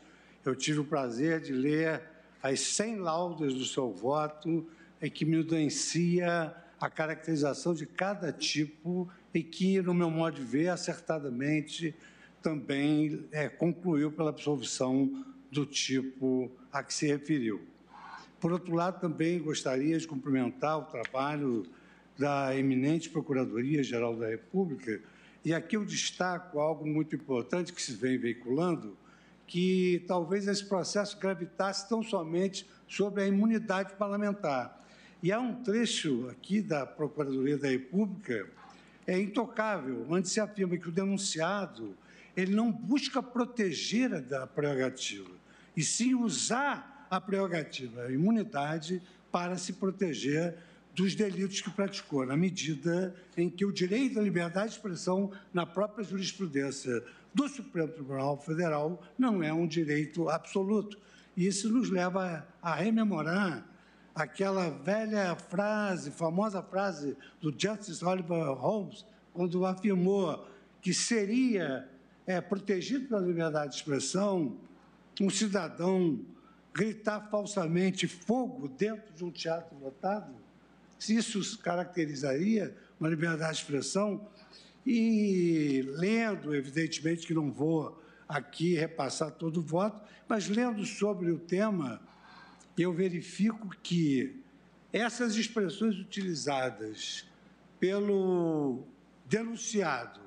Eu tive o prazer de ler as 100 laudas do seu voto, em que me evidencia a caracterização de cada tipo e que, no meu modo de ver, acertadamente também é, concluiu pela absolvição do tipo a que se referiu. Por outro lado, também gostaria de cumprimentar o trabalho da eminente Procuradoria-Geral da República, e aqui eu destaco algo muito importante que se vem veiculando, que talvez esse processo gravitasse tão somente sobre a imunidade parlamentar. E há um trecho aqui da Procuradoria da República é intocável, onde se afirma que o denunciado ele não busca proteger a prerrogativa, e sim usar a prerrogativa, a imunidade, para se proteger dos delitos que praticou, na medida em que o direito à liberdade de expressão, na própria jurisprudência do Supremo Tribunal Federal, não é um direito absoluto. E isso nos leva a rememorar aquela velha frase, famosa frase do Justice Oliver Holmes, quando afirmou que seria é, protegido pela liberdade de expressão um cidadão gritar falsamente fogo dentro de um teatro lotado? Se isso caracterizaria uma liberdade de expressão? E lendo, evidentemente que não vou aqui repassar todo o voto, mas lendo sobre o tema, eu verifico que essas expressões utilizadas pelo denunciado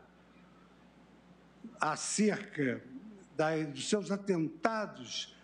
acerca da, dos seus atentados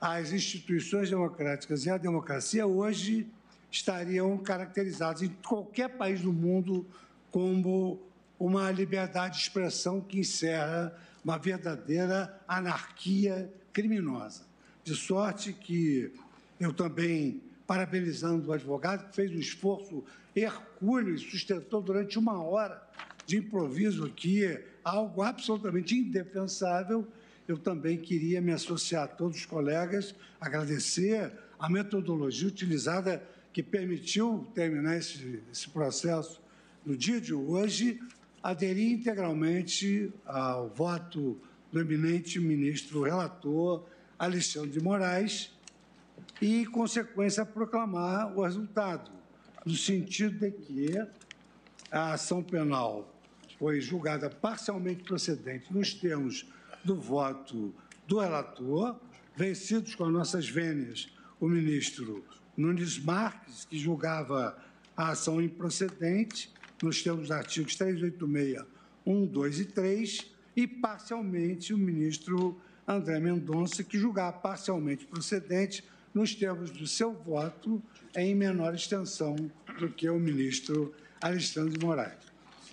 às instituições democráticas e à democracia, hoje estariam caracterizados em qualquer país do mundo como uma liberdade de expressão que encerra uma verdadeira anarquia criminosa. De sorte que eu também, parabenizando o advogado, que fez um esforço hercúleo e sustentou durante uma hora de improviso aqui algo absolutamente indefensável, eu também queria me associar a todos os colegas, agradecer a metodologia utilizada que permitiu terminar esse, esse processo no dia de hoje, aderir integralmente ao voto do eminente ministro relator Alexandre de Moraes e, em consequência, proclamar o resultado, no sentido de que a ação penal foi julgada parcialmente procedente nos termos do voto do relator, vencidos com as nossas vênias. O ministro Nunes Marques, que julgava a ação improcedente, nos termos dos artigos 386, 1, 2 e 3, e parcialmente o ministro André Mendonça, que julgava parcialmente procedente nos termos do seu voto em menor extensão do que o ministro Alexandre de Moraes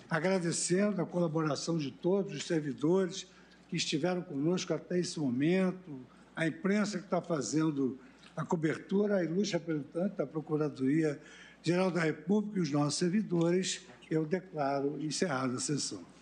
agradecendo a colaboração de todos os servidores que estiveram conosco até esse momento, a imprensa que está fazendo a cobertura, a ilustre representante da Procuradoria Geral da República e os nossos servidores, eu declaro encerrada a sessão.